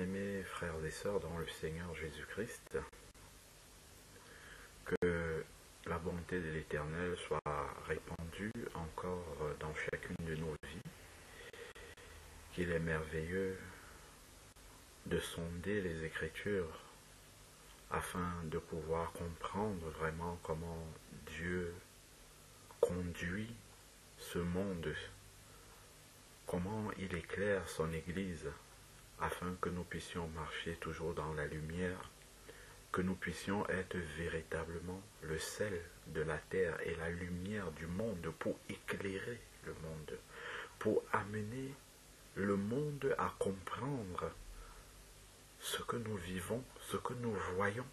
Bien-aimés frères et sœurs dans le Seigneur Jésus-Christ, que la bonté de l'Éternel soit répandue encore dans chacune de nos vies, qu'il est merveilleux de sonder les Écritures afin de pouvoir comprendre vraiment comment Dieu conduit ce monde, comment il éclaire son Église afin que nous puissions marcher toujours dans la lumière, que nous puissions être véritablement le sel de la terre et la lumière du monde pour éclairer le monde, pour amener le monde à comprendre ce que nous vivons, ce que nous voyons.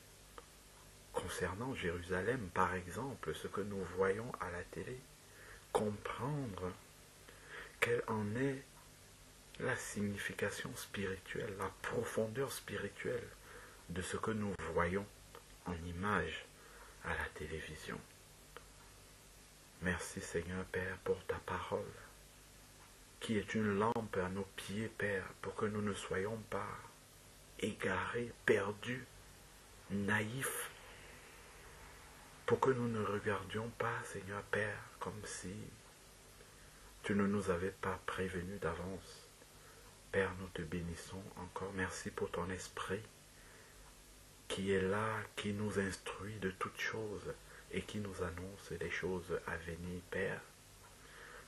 Concernant Jérusalem, par exemple, ce que nous voyons à la télé, comprendre quelle en est la signification spirituelle, la profondeur spirituelle de ce que nous voyons en image à la télévision. Merci Seigneur Père pour ta parole, qui est une lampe à nos pieds, Père, pour que nous ne soyons pas égarés, perdus, naïfs, pour que nous ne regardions pas, Seigneur Père, comme si tu ne nous avais pas prévenus d'avance. Père, nous te bénissons encore. Merci pour ton esprit qui est là, qui nous instruit de toutes choses et qui nous annonce les choses à venir, Père.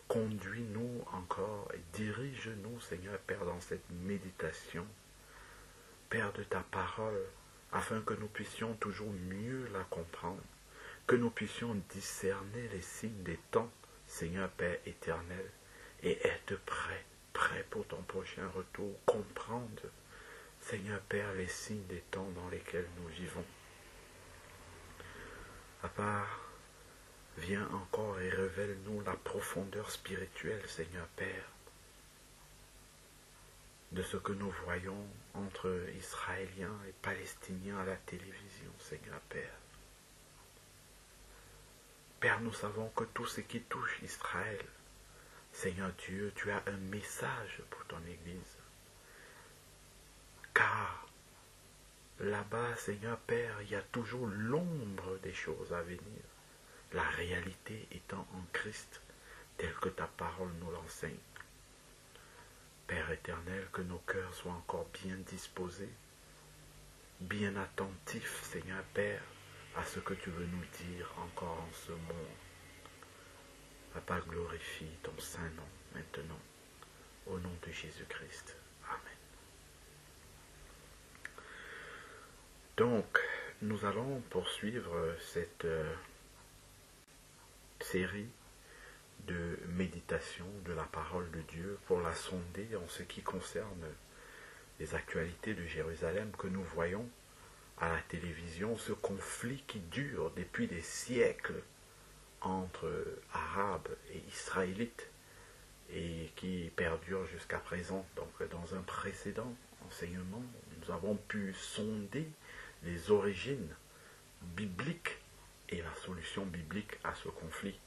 Conduis-nous encore et dirige-nous, Seigneur Père, dans cette méditation, Père de ta parole, afin que nous puissions toujours mieux la comprendre, que nous puissions discerner les signes des temps, Seigneur Père éternel, et être prêts prêt pour ton prochain retour, comprendre, Seigneur Père, les signes des temps dans lesquels nous vivons. Papa, viens encore et révèle-nous la profondeur spirituelle, Seigneur Père, de ce que nous voyons entre Israéliens et Palestiniens à la télévision, Seigneur Père. Père, nous savons que tout ce qui touche Israël Seigneur Dieu, tu as un message pour ton Église. Car là-bas, Seigneur Père, il y a toujours l'ombre des choses à venir. La réalité étant en Christ, telle que ta parole nous l'enseigne. Père éternel, que nos cœurs soient encore bien disposés, bien attentifs, Seigneur Père, à ce que tu veux nous dire encore en ce monde. Papa, glorifie ton saint nom maintenant, au nom de Jésus-Christ. Amen. Donc, nous allons poursuivre cette euh, série de méditation de la parole de Dieu pour la sonder en ce qui concerne les actualités de Jérusalem que nous voyons à la télévision, ce conflit qui dure depuis des siècles entre Arabes et Israélites et qui perdure jusqu'à présent. Donc dans un précédent enseignement, nous avons pu sonder les origines bibliques et la solution biblique à ce conflit.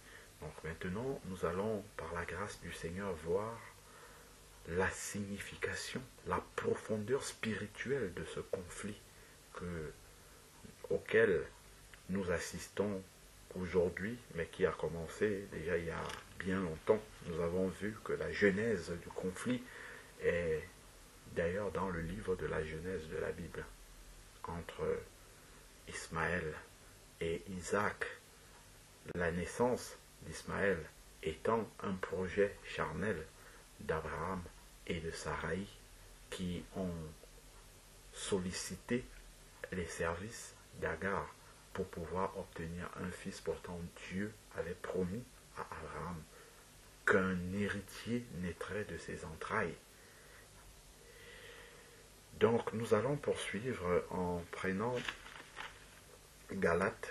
Donc maintenant, nous allons, par la grâce du Seigneur, voir la signification, la profondeur spirituelle de ce conflit que, auquel nous assistons aujourd'hui, mais qui a commencé déjà il y a bien longtemps. Nous avons vu que la genèse du conflit est d'ailleurs dans le livre de la genèse de la Bible entre Ismaël et Isaac. La naissance d'Ismaël étant un projet charnel d'Abraham et de Sarai qui ont sollicité les services d'Agar pour pouvoir obtenir un fils. Pourtant, Dieu avait promis à Abraham qu'un héritier naîtrait de ses entrailles. Donc, nous allons poursuivre en prenant Galate.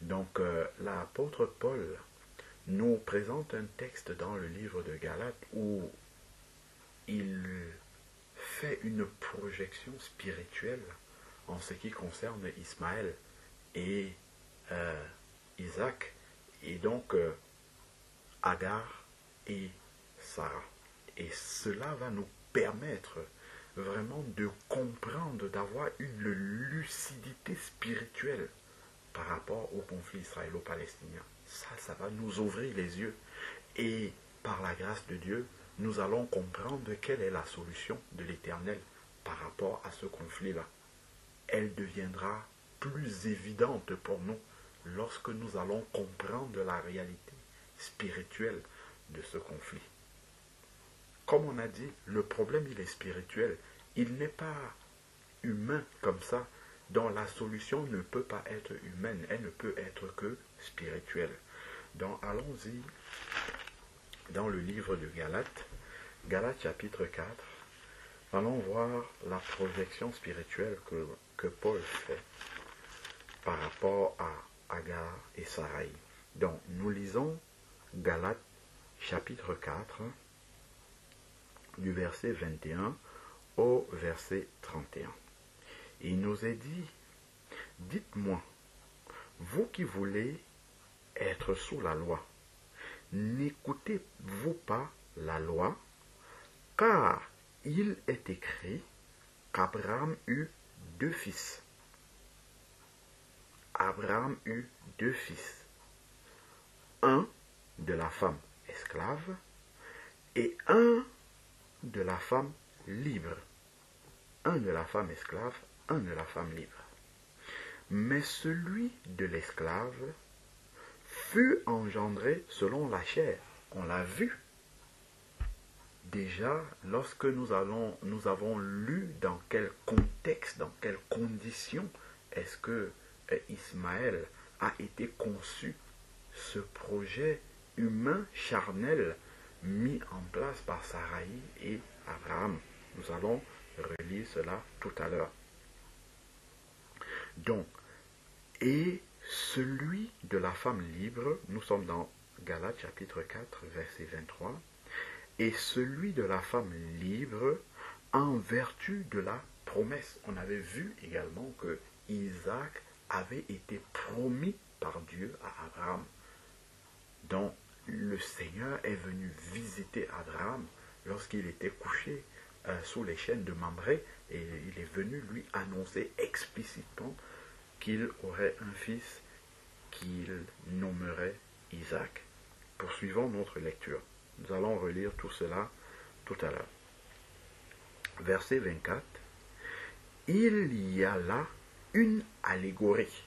Donc, euh, l'apôtre Paul nous présente un texte dans le livre de Galate où il fait une projection spirituelle en ce qui concerne Ismaël et euh, Isaac, et donc euh, Agar et Sarah. Et cela va nous permettre vraiment de comprendre, d'avoir une lucidité spirituelle par rapport au conflit israélo-palestinien. Ça, ça va nous ouvrir les yeux. Et par la grâce de Dieu, nous allons comprendre quelle est la solution de l'Éternel par rapport à ce conflit-là. Elle deviendra plus évidente pour nous lorsque nous allons comprendre la réalité spirituelle de ce conflit. Comme on a dit, le problème il est spirituel. Il n'est pas humain comme ça, dont la solution ne peut pas être humaine, elle ne peut être que spirituelle. Donc allons-y dans le livre de Galates, Galates chapitre 4, allons voir la projection spirituelle que, que Paul fait par rapport à Agar et Sarai. Donc nous lisons Galates chapitre 4 du verset 21 au verset 31. Il nous est dit, dites-moi, vous qui voulez être sous la loi, n'écoutez-vous pas la loi, car il est écrit qu'Abraham eut deux fils. Abraham eut deux fils. Un de la femme esclave et un de la femme libre. Un de la femme esclave, un de la femme libre. Mais celui de l'esclave fut engendré selon la chair. On l'a vu. Déjà, lorsque nous, allons, nous avons lu dans quel contexte, dans quelles conditions est-ce que Ismaël a été conçu, ce projet humain charnel mis en place par Sarai et Abraham. Nous allons relire cela tout à l'heure. Donc, et celui de la femme libre, nous sommes dans Galates chapitre 4, verset 23, et celui de la femme libre en vertu de la promesse. On avait vu également que Isaac avait été promis par Dieu à Abraham. Donc, le Seigneur est venu visiter Abraham lorsqu'il était couché euh, sous les chaînes de Mamré et il est venu lui annoncer explicitement qu'il aurait un fils qu'il nommerait Isaac. Poursuivons notre lecture. Nous allons relire tout cela tout à l'heure. Verset 24. Il y a là une allégorie.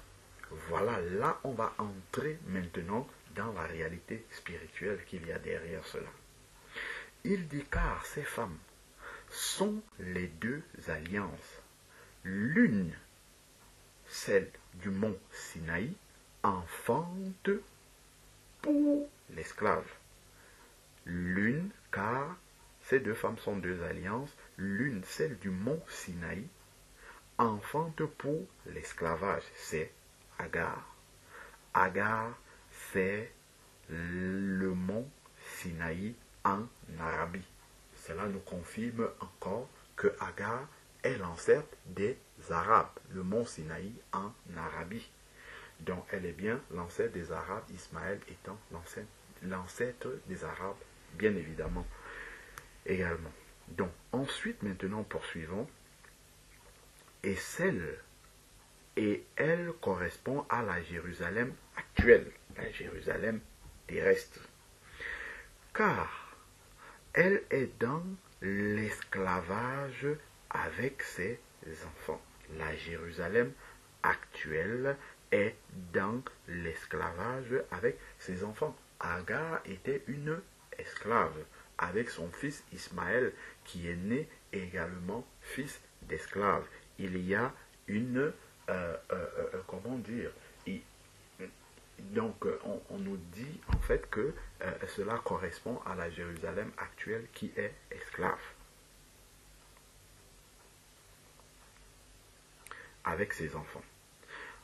Voilà, là on va entrer maintenant dans la réalité spirituelle qu'il y a derrière cela. Il dit car ces femmes sont les deux alliances. L'une, celle du mont Sinaï, enfante pour l'esclave. L'une, car ces deux femmes sont deux alliances, l'une, celle du mont Sinaï, enfante pour l'esclavage, c'est Agar. Agar, c'est le mont Sinaï en Arabie. Cela nous confirme encore que Agar est l'ancêtre des Arabes, le mont Sinaï en Arabie. Donc elle est bien l'ancêtre des Arabes, Ismaël étant l'ancêtre des Arabes, bien évidemment, également. Donc ensuite, maintenant, poursuivons. Et celle, et elle correspond à la Jérusalem actuelle, la Jérusalem terrestre. Car elle est dans l'esclavage avec ses enfants. La Jérusalem actuelle est dans l'esclavage avec ses enfants. Agar était une esclave avec son fils Ismaël qui est né également fils d'esclave. Il y a une, euh, euh, euh, comment dire, donc on, on, nous dit en fait que cela correspond à la Jérusalem actuelle qui est esclave. Avec ses enfants.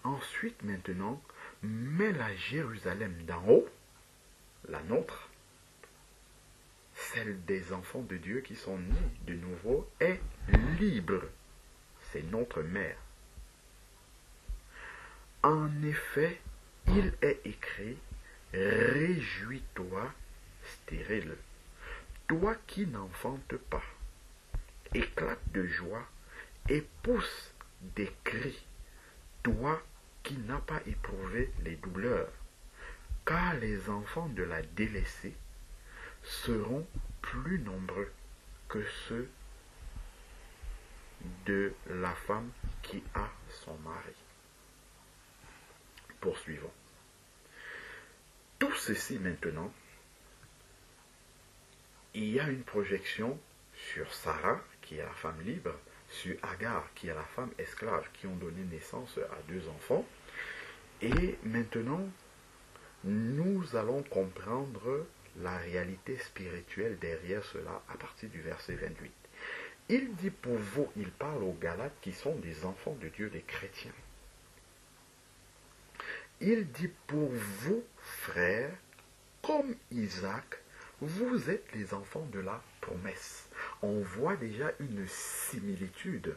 Ensuite, maintenant, mais la Jérusalem d'en haut, la nôtre, celle des enfants de Dieu qui sont nés de nouveau, est libre. Notre mère. En effet, il est écrit, Réjouis-toi, stérile, toi qui n'enfantes pas, éclate de joie et pousse des cris, toi qui n'as pas éprouvé les douleurs, car les enfants de la délaissée seront plus nombreux que ceux de la femme qui a son mari. Poursuivons. Tout ceci maintenant, il y a une projection sur Sarah, qui est la femme libre, sur Agar, qui est la femme esclave, qui ont donné naissance à deux enfants. Et maintenant, nous allons comprendre la réalité spirituelle derrière cela à partir du verset 28. Il dit pour vous, il parle aux Galates qui sont des enfants de Dieu, des chrétiens. Il dit pour vous, frères, comme Isaac, vous êtes les enfants de la promesse. On voit déjà une similitude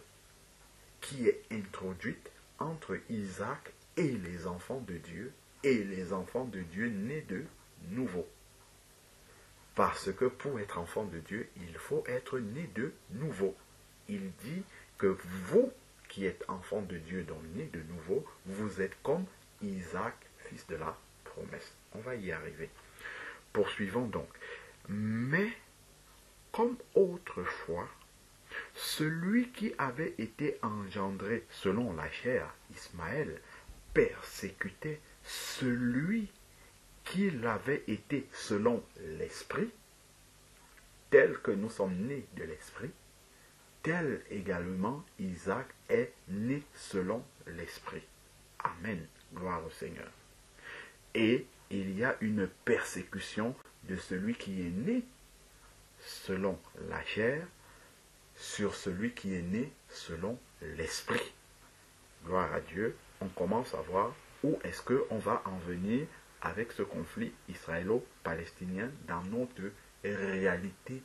qui est introduite entre Isaac et les enfants de Dieu et les enfants de Dieu nés de nouveau. Parce que pour être enfant de Dieu, il faut être né de nouveau. Il dit que vous qui êtes enfant de Dieu, donc né de nouveau, vous êtes comme Isaac, fils de la promesse. On va y arriver. Poursuivons donc. Mais, comme autrefois, celui qui avait été engendré selon la chair, Ismaël, persécutait celui qui l'avait été selon l'esprit, tel que nous sommes nés de l'esprit, tel également Isaac est né selon l'esprit. Amen. Gloire au Seigneur. Et il y a une persécution de celui qui est né selon la chair sur celui qui est né selon l'esprit. Gloire à Dieu. On commence à voir où est-ce qu'on va en venir avec ce conflit israélo-palestinien dans notre réalité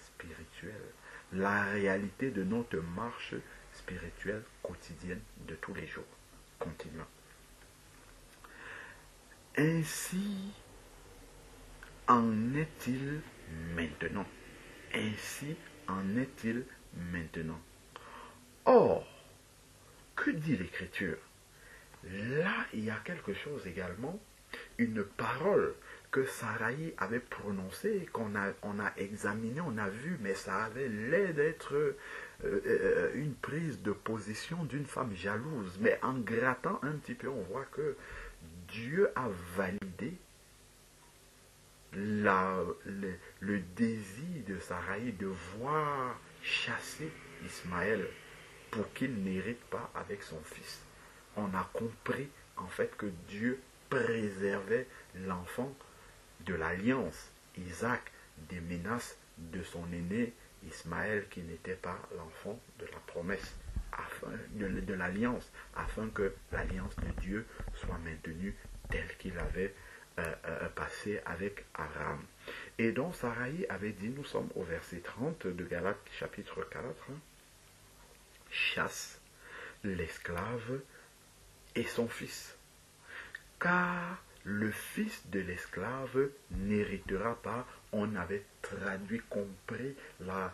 spirituelle, la réalité de notre marche spirituelle quotidienne de tous les jours. Continuons. Ainsi en est-il maintenant Ainsi en est-il maintenant Or, que dit l'Écriture? Là, il y a quelque chose également, une parole que Sarai avait prononcée, qu'on a, on a examiné, on a vu, mais ça avait l'air d'être euh, euh, une prise de position d'une femme jalouse. Mais en grattant un petit peu, on voit que Dieu a validé le, désir de Sarai de voir chasser Ismaël pour qu'il n'hérite pas avec son fils. On a compris en fait que Dieu préservait l'enfant de l'alliance, Isaac, des menaces de son aîné Ismaël qui n'était pas l'enfant de la promesse, de l'alliance, afin que l'alliance de Dieu soit maintenue telle qu'il avait euh, euh, passé avec Aram. Et donc Sarai avait dit, nous sommes au verset 30 de Galates chapitre 4, chasse l'esclave et son fils, car le fils de l'esclave n'héritera pas. On avait traduit, compris la,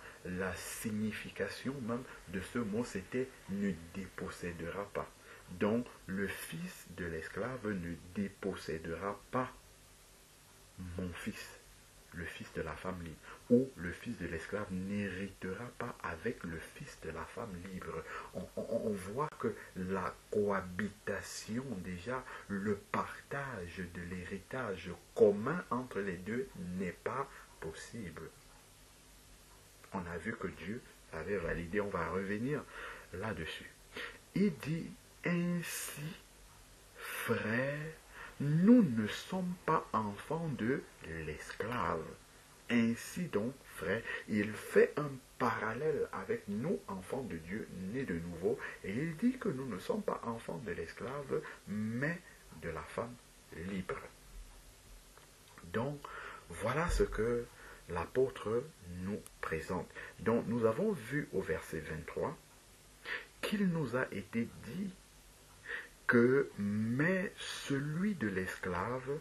signification même de ce mot, c'était ne dépossédera pas. Donc le fils de l'esclave ne dépossédera pas mon fils, le fils de la femme libre, ou le fils de l'esclave n'héritera pas avec le fils de la femme libre. On, voit que la cohabitation, déjà, le partage de l'héritage commun entre les deux n'est pas possible. On a vu que Dieu avait validé, on va revenir là-dessus. Il dit ainsi, frère, nous ne sommes pas enfants de l'esclave. Ainsi donc, frère, il fait un parallèle avec nous, enfants de Dieu, nés de nouveau, et il dit que nous ne sommes pas enfants de l'esclave, mais de la femme libre. Donc, voilà ce que l'apôtre nous présente. Donc, nous avons vu au verset 23 qu'il nous a été dit que mais celui de l'esclave,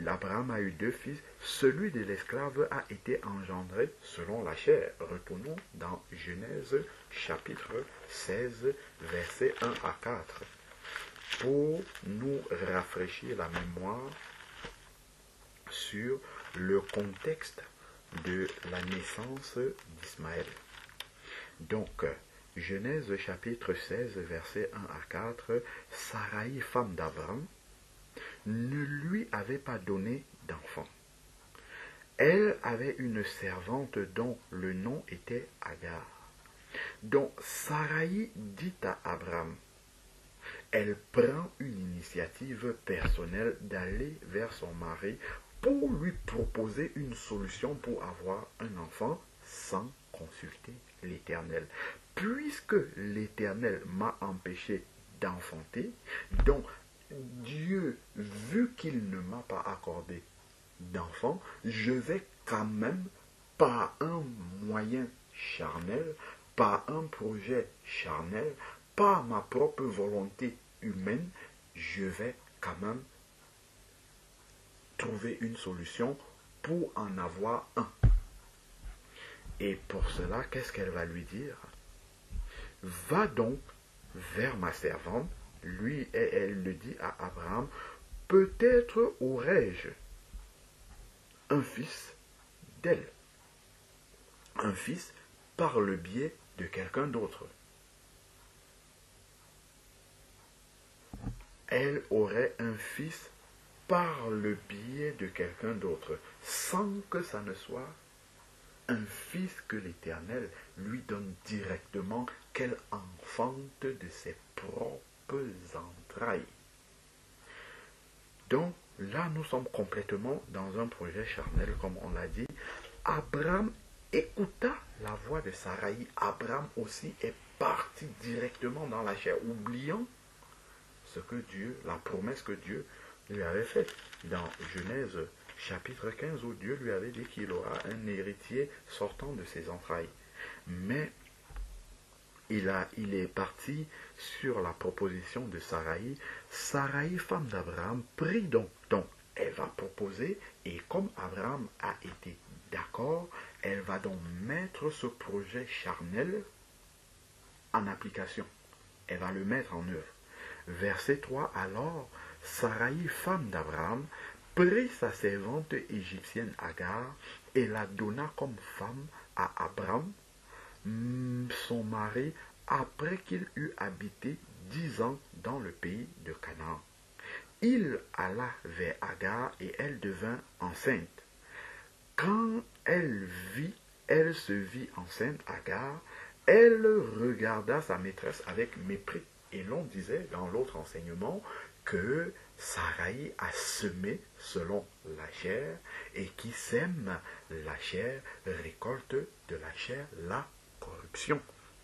l'Abraham a eu deux fils, celui de l'esclave a été engendré selon la chair. Retournons dans Genèse chapitre 16, versets 1 à 4, pour nous rafraîchir la mémoire sur le contexte de la naissance d'Ismaël. Donc, Genèse chapitre 16, versets 1 à 4, Sarai, femme d'Abraham, ne lui avait pas donné d'enfant. Elle avait une servante dont le nom était Agar. Donc Sarai dit à Abraham, elle prend une initiative personnelle d'aller vers son mari pour lui proposer une solution pour avoir un enfant sans consulter l'Éternel. Puisque l'Éternel m'a empêché d'enfanter, donc Dieu, vu qu'il ne m'a pas accordé d'enfant, je vais quand même, par un moyen charnel, par un projet charnel, par ma propre volonté humaine, je vais quand même trouver une solution pour en avoir un. Et pour cela, qu'est-ce qu'elle va lui dire? Va donc vers ma servante, lui et elle le dit à Abraham, peut-être aurais-je un fils d'elle, un fils par le biais de quelqu'un d'autre. Elle aurait un fils par le biais de quelqu'un d'autre, sans que ça ne soit un fils que l'Éternel lui donne directement, qu'elle enfante de ses propres entrailles. Donc là, nous sommes complètement dans un projet charnel, comme on l'a dit. Abraham écouta la voix de Sarai. Abraham aussi est parti directement dans la chair, oubliant ce que Dieu, la promesse que Dieu lui avait faite dans Genèse chapitre 15 où Dieu lui avait dit qu'il aura un héritier sortant de ses entrailles. Mais il, est parti sur la proposition de Sarai. Sarai, femme d'Abraham, prit donc, donc, elle va proposer, et comme Abraham a été d'accord, elle va donc mettre ce projet charnel en application. Elle va le mettre en œuvre. Verset 3, alors Sarai, femme d'Abraham, prit sa servante égyptienne Agar et la donna comme femme à Abraham, son mari, après qu'il eut habité dix ans dans le pays de Canaan. Il alla vers Agar et elle devint enceinte. Quand elle vit, elle se vit enceinte, Agar, elle regarda sa maîtresse avec mépris. Et l'on disait dans l'autre enseignement que Sarai a semé selon la chair et qui sème la chair récolte de la chair la corruption.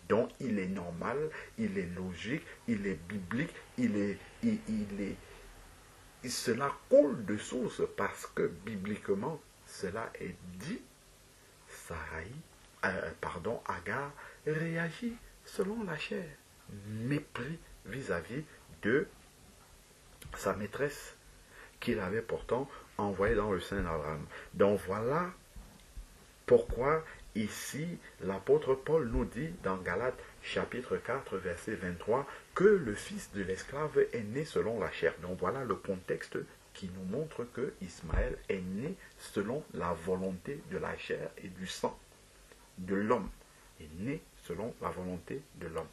Donc il est normal, il est logique, il est biblique, il est, il, est, cela coule de source parce que bibliquement cela est dit. Sarai, euh, pardon, Agar réagit selon la chair, mépris vis-à-vis de sa maîtresse qu'il avait pourtant envoyée dans le sein d'Abraham. Donc voilà pourquoi ici l'apôtre Paul nous dit dans Galates chapitre 4 verset 23 que le fils de l'esclave est né selon la chair. Donc voilà le contexte qui nous montre que Ismaël est né selon la volonté de la chair et du sang de l'homme. Est né selon la volonté de l'homme.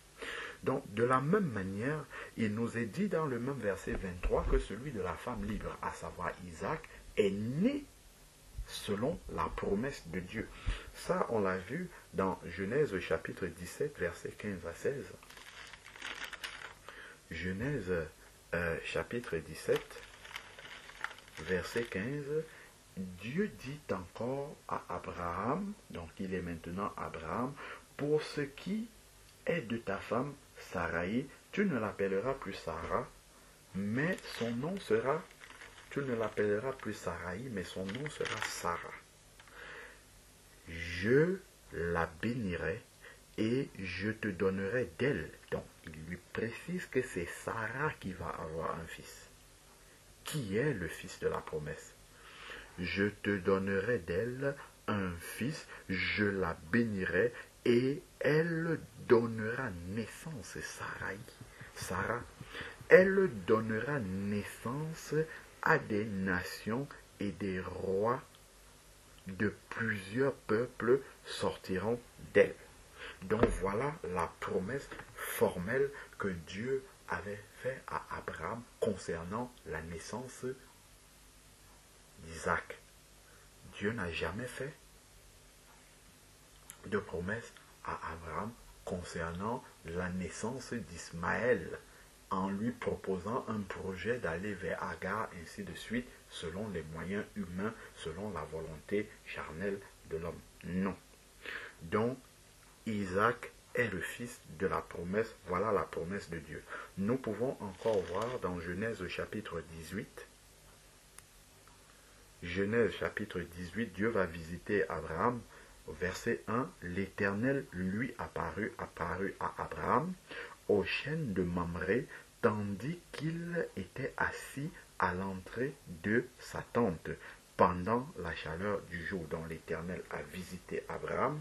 Donc, de la même manière, il nous est dit dans le même verset 23 que celui de la femme libre, à savoir Isaac, est né selon la promesse de Dieu. Ça, on l'a vu dans Genèse chapitre 17, verset 15 à 16. Genèse euh, chapitre 17, verset 15. Dieu dit encore à Abraham, donc il est maintenant Abraham, pour ce qui est de ta femme, Sarai, tu ne l'appelleras plus Sarah, mais son nom sera, tu ne l'appelleras plus Sarai, mais son nom sera Sarah. Je la bénirai et je te donnerai d'elle. Donc, il lui précise que c'est Sarah qui va avoir un fils. qui est le fils de la promesse? Je te donnerai d'elle un fils, je la bénirai et elle donnera naissance, Sarah, Sarah, elle donnera naissance à des nations et des rois de plusieurs peuples sortiront d'elle. Donc voilà la promesse formelle que Dieu avait fait à Abraham concernant la naissance d'Isaac. Dieu n'a jamais fait de promesse à Abraham concernant la naissance d'Ismaël en lui proposant un projet d'aller vers Agar, ainsi de suite, selon les moyens humains, selon la volonté charnelle de l'homme. Non. Donc, Isaac est le fils de la promesse, voilà la promesse de Dieu. Nous pouvons encore voir dans Genèse chapitre 18, Genèse chapitre 18, Dieu va visiter Abraham. Verset 1, l'Éternel lui apparut, apparut à Abraham au chêne de Mamré, tandis qu'il était assis à l'entrée de sa tente pendant la chaleur du jour dont l'Éternel a visité Abraham.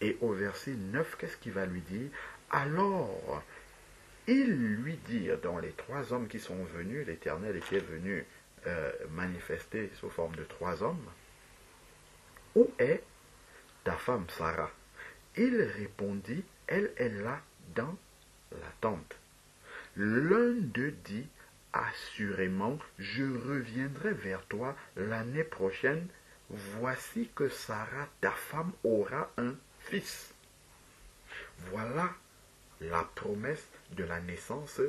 Et au verset 9, qu'est-ce qu'il va lui dire? Alors, il lui dit, dans les trois hommes qui sont venus, l'Éternel était venu euh, manifester sous forme de trois hommes, où est ta femme Sarah Il répondit, elle est là dans la tente. L'un d'eux dit, assurément, je reviendrai vers toi l'année prochaine. Voici que Sarah, ta femme, aura un fils. Voilà la promesse de la naissance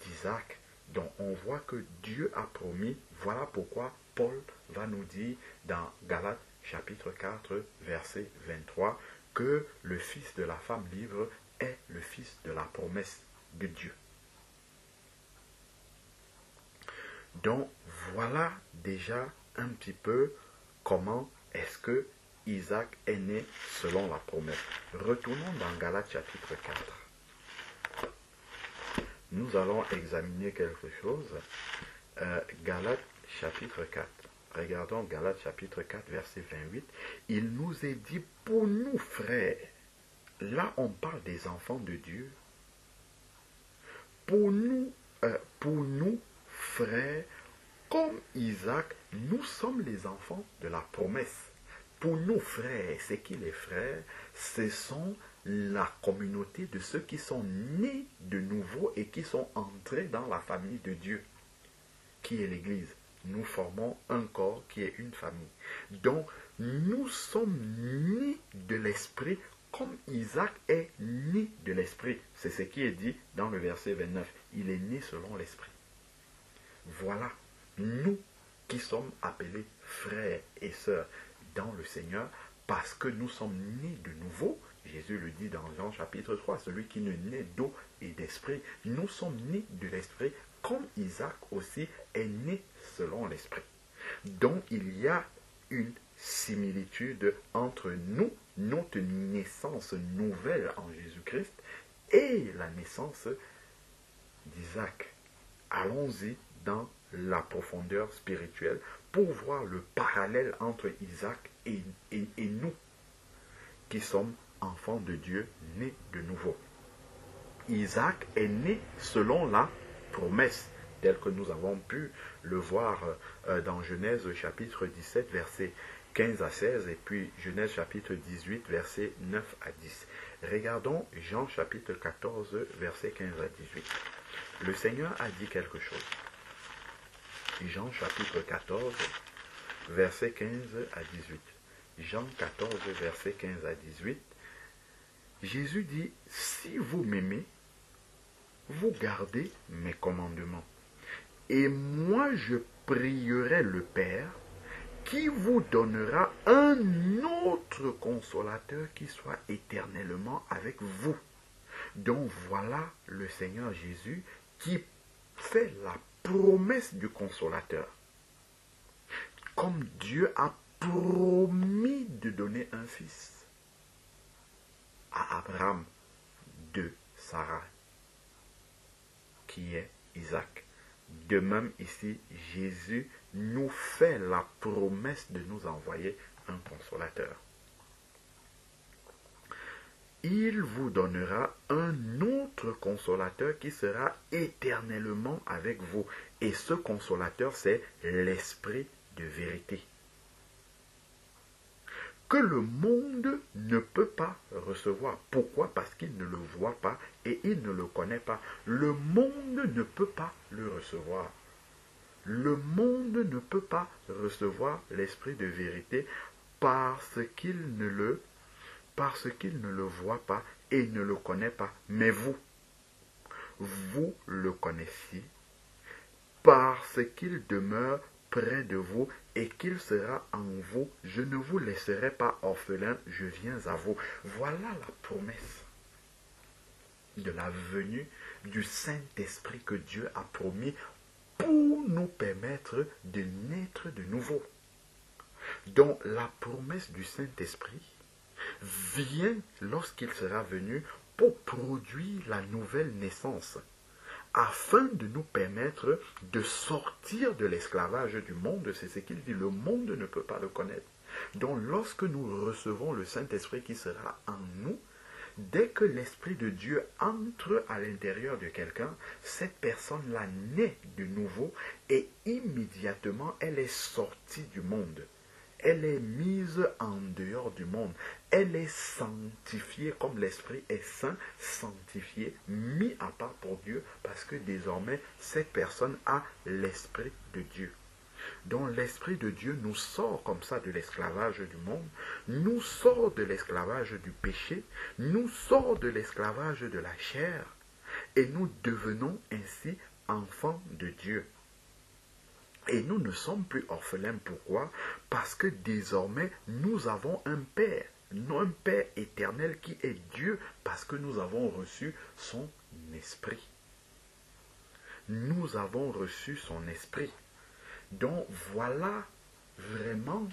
d'Isaac, dont on voit que Dieu a promis. Voilà pourquoi Paul va nous dire dans Galates chapitre 4, verset 23, que le fils de la femme libre est le fils de la promesse de Dieu. Donc voilà déjà un petit peu comment est-ce que Isaac est né selon la promesse. Retournons dans Galates chapitre 4. Nous allons examiner quelque chose. Euh, Galates chapitre 4. Regardons Galates chapitre 4 verset 28. Il nous est dit pour nous frères. Là on parle des enfants de Dieu. Pour nous, euh, pour nous frères, comme Isaac, nous sommes les enfants de la promesse. Pour nous frères, c'est qui les frères? Ce sont la communauté de ceux qui sont nés de nouveau et qui sont entrés dans la famille de Dieu, qui est l'Église. Nous formons un corps qui est une famille. Donc, nous sommes nés de l'Esprit comme Isaac est né de l'Esprit. C'est ce qui est dit dans le verset 29. Il est né selon l'Esprit. Voilà, nous qui sommes appelés frères et sœurs dans le Seigneur, parce que nous sommes nés de nouveau. Jésus le dit dans Jean chapitre 3, celui qui ne naît d'eau et d'esprit, nous sommes nés de l'esprit, comme Isaac aussi est né selon l'esprit. Donc il y a une similitude entre nous, notre naissance nouvelle en Jésus-Christ, et la naissance d'Isaac. Allons-y dans la profondeur spirituelle pour voir le parallèle entre Isaac et, nous, qui sommes enfants de Dieu, nés de nouveau. Isaac est né selon la promesse, telle que nous avons pu le voir euh, dans Genèse chapitre 17, verset 15 à 16, et puis Genèse chapitre 18, verset 9 à 10. Regardons Jean chapitre 14, verset 15 à 18. Le Seigneur a dit quelque chose. Jean chapitre 14, verset 15 à 18. Jean 14, verset 15 à 18. Jésus dit, si vous m'aimez, vous gardez mes commandements. Et moi je prierai le Père qui vous donnera un autre consolateur qui soit éternellement avec vous. Donc voilà le Seigneur Jésus qui fait la promesse du consolateur. Comme Dieu a promis de donner un fils à Abraham de Sarah, qui est Isaac. De même ici, Jésus nous fait la promesse de nous envoyer un consolateur. Il vous donnera un autre consolateur qui sera éternellement avec vous. Et ce consolateur, c'est l'Esprit de vérité que le monde ne peut pas recevoir. Pourquoi? Parce qu'il ne le voit pas et il ne le connaît pas. Le monde ne peut pas le recevoir. Le monde ne peut pas recevoir l'esprit de vérité parce qu'il ne le parce qu'il ne le voit pas et ne le connaît pas. Mais vous, vous le connaissez parce qu'il demeure près de vous et qu'il sera en vous. Je ne vous laisserai pas orphelin, je viens à vous. Voilà la promesse de la venue du Saint-Esprit que Dieu a promis pour nous permettre de naître de nouveau. Donc la promesse du Saint-Esprit vient lorsqu'il sera venu pour produire la nouvelle naissance afin de nous permettre de sortir de l'esclavage du monde. C'est ce qu'il dit, le monde ne peut pas le connaître. Donc lorsque nous recevons le Saint-Esprit qui sera en nous, dès que l'Esprit de Dieu entre à l'intérieur de quelqu'un, cette personne-là naît de nouveau et immédiatement elle est sortie du monde elle est mise en dehors du monde. Elle est sanctifiée comme l'Esprit est saint, sanctifié, mis à part pour Dieu, parce que désormais, cette personne a l'Esprit de Dieu. Donc l'Esprit de Dieu nous sort comme ça de l'esclavage du monde, nous sort de l'esclavage du péché, nous sort de l'esclavage de la chair, et nous devenons ainsi enfants de Dieu. Et nous ne sommes plus orphelins. Pourquoi? Parce que désormais, nous avons un Père. Un Père éternel qui est Dieu parce que nous avons reçu son esprit. Nous avons reçu son esprit. Donc voilà vraiment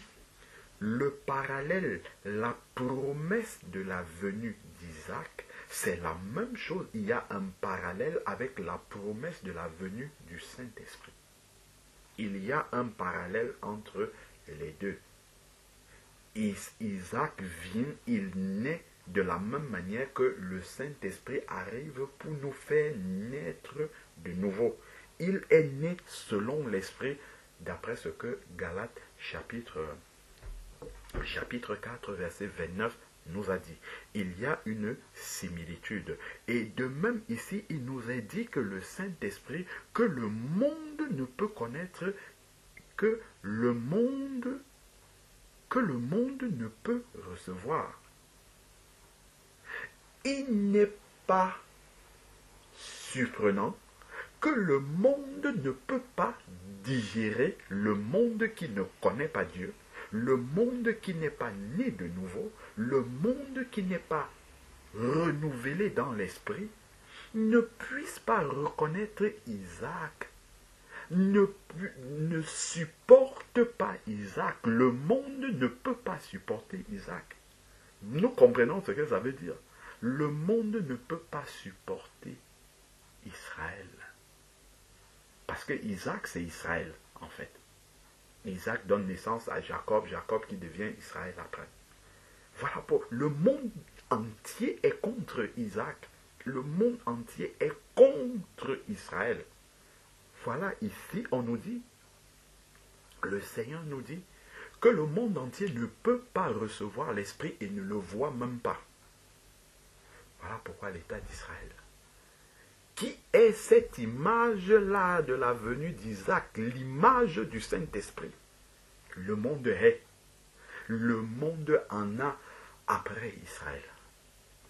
le parallèle, la promesse de la venue d'Isaac. C'est la même chose. Il y a un parallèle avec la promesse de la venue du Saint-Esprit il y a un parallèle entre les deux. Isaac vient, il naît de la même manière que le Saint-Esprit arrive pour nous faire naître de nouveau. Il est né selon l'Esprit, d'après ce que Galates chapitre, chapitre 4, verset 29 nous a dit. Il y a une similitude. Et de même ici, il nous a dit que le Saint-Esprit, que le monde ne peut connaître, que le monde, que le monde ne peut recevoir. Il n'est pas surprenant que le monde ne peut pas digérer le monde qui ne connaît pas Dieu, le monde qui n'est pas né de nouveau, le monde qui n'est pas renouvelé dans l'esprit, ne puisse pas reconnaître Isaac, ne, supporte pas Isaac. Le monde ne peut pas supporter Isaac. Nous comprenons ce que ça veut dire. Le monde ne peut pas supporter Israël. Parce que Isaac, c'est Israël, en fait. Isaac donne naissance à Jacob, Jacob qui devient Israël après. Voilà pour le monde entier est contre Isaac. Le monde entier est contre Israël. Voilà ici, on nous dit, le Seigneur nous dit que le monde entier ne peut pas recevoir l'Esprit et ne le voit même pas. Voilà pourquoi l'État d'Israël. Qui est cette image-là de la venue d'Isaac, l'image du Saint-Esprit Le monde est. Le monde en a après Israël.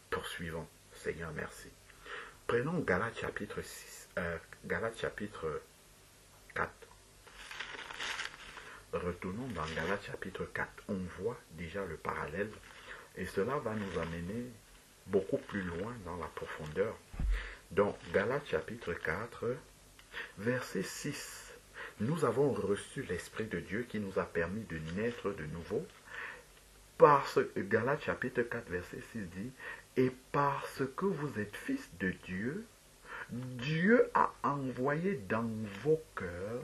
Poursuivons. Seigneur, merci. Prenons Galates chapitre 6, euh, Galates chapitre 4. Retournons dans Galates chapitre 4. On voit déjà le parallèle et cela va nous amener beaucoup plus loin dans la profondeur. Donc, Galates chapitre 4, verset 6. Nous avons reçu l'Esprit de Dieu qui nous a permis de naître de nouveau. Parce que Galates chapitre 4, verset 6 dit, Et parce que vous êtes fils de Dieu, Dieu a envoyé dans vos cœurs,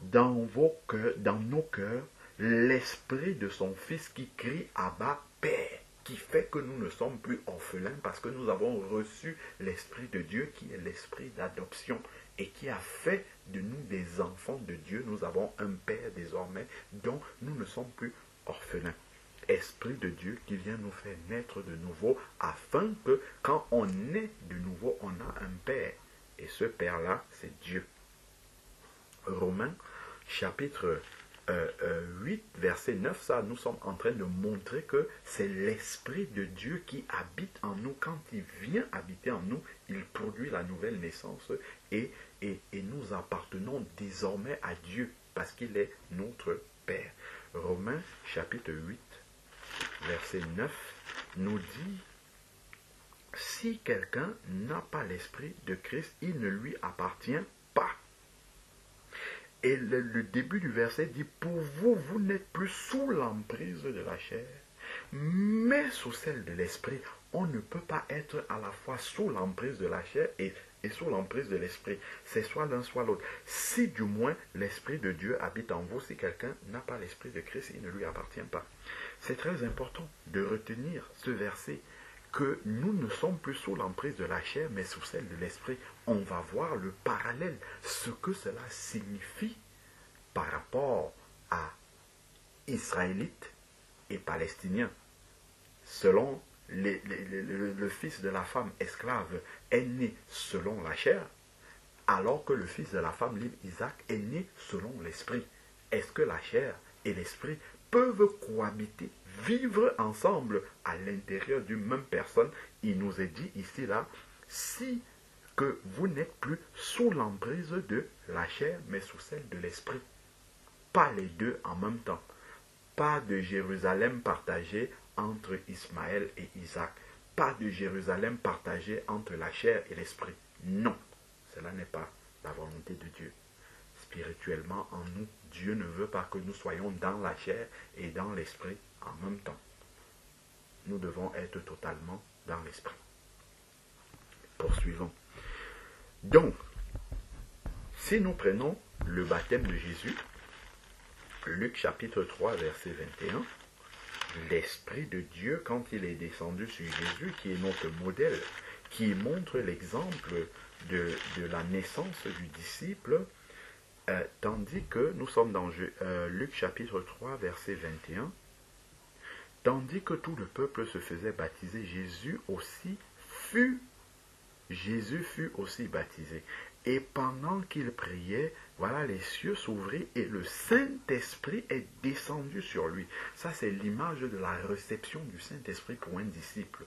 dans vos cœurs, dans nos cœurs, l'esprit de son Fils qui crie à bas Père, qui fait que nous ne sommes plus orphelins parce que nous avons reçu l'esprit de Dieu qui est l'esprit d'adoption et qui a fait de nous des enfants de Dieu. Nous avons un Père désormais dont nous ne sommes plus orphelins. Esprit de Dieu qui vient nous faire naître de nouveau afin que quand on est de nouveau, on a un Père. Et ce Père-là, c'est Dieu. Romains chapitre 8, euh, verset 9, ça, nous sommes en train de montrer que c'est l'Esprit de Dieu qui habite en nous. Quand il vient habiter en nous, il produit la nouvelle naissance et nous appartenons désormais à Dieu parce qu'il est notre Père. Romains chapitre 8, verset 9 nous dit, si quelqu'un n'a pas l'Esprit de Christ, il ne lui appartient pas. Et le, début du verset dit, pour vous, vous n'êtes plus sous l'emprise de la chair, mais sous celle de l'esprit. On ne peut pas être à la fois sous l'emprise de la chair et, et sous l'emprise de l'esprit. C'est soit l'un, soit l'autre. Si du moins l'esprit de Dieu habite en vous, si quelqu'un n'a pas l'esprit de Christ, il ne lui appartient pas. C'est très important de retenir ce verset que nous ne sommes plus sous l'emprise de la chair, mais sous celle de l'esprit. On va voir le parallèle, ce que cela signifie par rapport à Israélites et Palestiniens. Selon le fils de la femme esclave est né selon la chair, alors que le fils de la femme libre, Isaac, est né selon l'esprit. Est-ce que la chair et l'esprit peuvent cohabiter vivre ensemble à l'intérieur d'une même personne, il nous est dit ici là, si que vous n'êtes plus sous l'emprise de la chair, mais sous celle de l'esprit. Pas les deux en même temps. Pas de Jérusalem partagée entre Ismaël et Isaac. Pas de Jérusalem partagée entre la chair et l'esprit. Non, cela n'est pas la volonté de Dieu. Spirituellement, en nous, Dieu ne veut pas que nous soyons dans la chair et dans l'esprit en même temps. Nous devons être totalement dans l'esprit. Poursuivons. Donc, si nous prenons le baptême de Jésus, Luc chapitre 3, verset 21, l'Esprit de Dieu, quand il est descendu sur Jésus, qui est notre modèle, qui montre l'exemple de, la naissance du disciple, euh, tandis que nous sommes dans euh, Luc chapitre 3, verset 21, Tandis que tout le peuple se faisait baptiser, Jésus aussi fut, Jésus fut aussi baptisé. Et pendant qu'il priait, voilà, les cieux s'ouvrirent et le Saint-Esprit est descendu sur lui. Ça, c'est l'image de la réception du Saint-Esprit pour un disciple.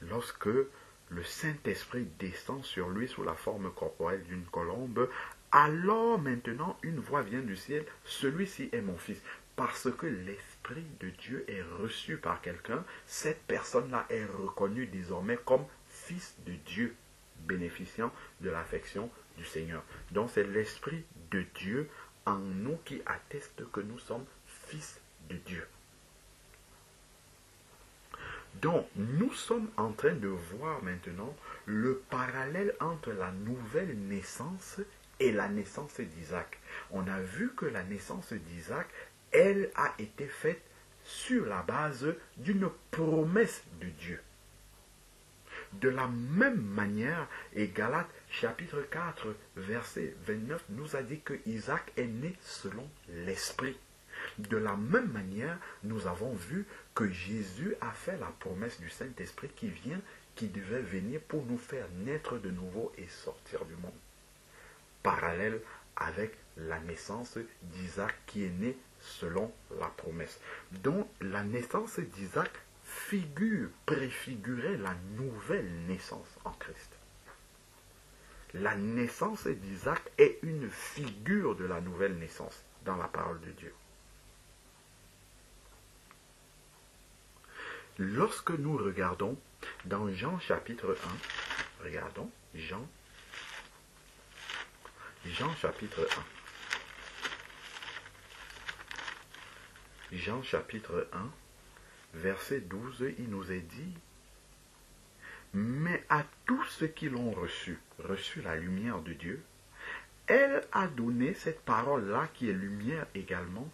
Lorsque le Saint-Esprit descend sur lui sous la forme corporelle d'une colombe, alors maintenant une voix vient du ciel, celui-ci est mon fils. Parce que l'Esprit de Dieu est reçu par quelqu'un, cette personne-là est reconnue désormais comme fils de Dieu, bénéficiant de l'affection du Seigneur. Donc c'est l'Esprit de Dieu en nous qui atteste que nous sommes fils de Dieu. Donc, nous sommes en train de voir maintenant le parallèle entre la nouvelle naissance et la naissance d'Isaac. On a vu que la naissance d'Isaac elle a été faite sur la base d'une promesse de Dieu. De la même manière, et Galates chapitre 4, verset 29 nous a dit que Isaac est né selon l'Esprit. De la même manière, nous avons vu que Jésus a fait la promesse du Saint-Esprit qui vient, qui devait venir pour nous faire naître de nouveau et sortir du monde. Parallèle avec la naissance d'Isaac qui est né selon la promesse. Donc la naissance d'Isaac figure, préfigurait la nouvelle naissance en Christ. La naissance d'Isaac est une figure de la nouvelle naissance dans la parole de Dieu. Lorsque nous regardons dans Jean chapitre 1, regardons Jean, Jean chapitre 1. Jean chapitre 1, verset 12, il nous est dit, Mais à tous ceux qui l'ont reçu, reçu la lumière de Dieu, elle a donné cette parole-là qui est lumière également,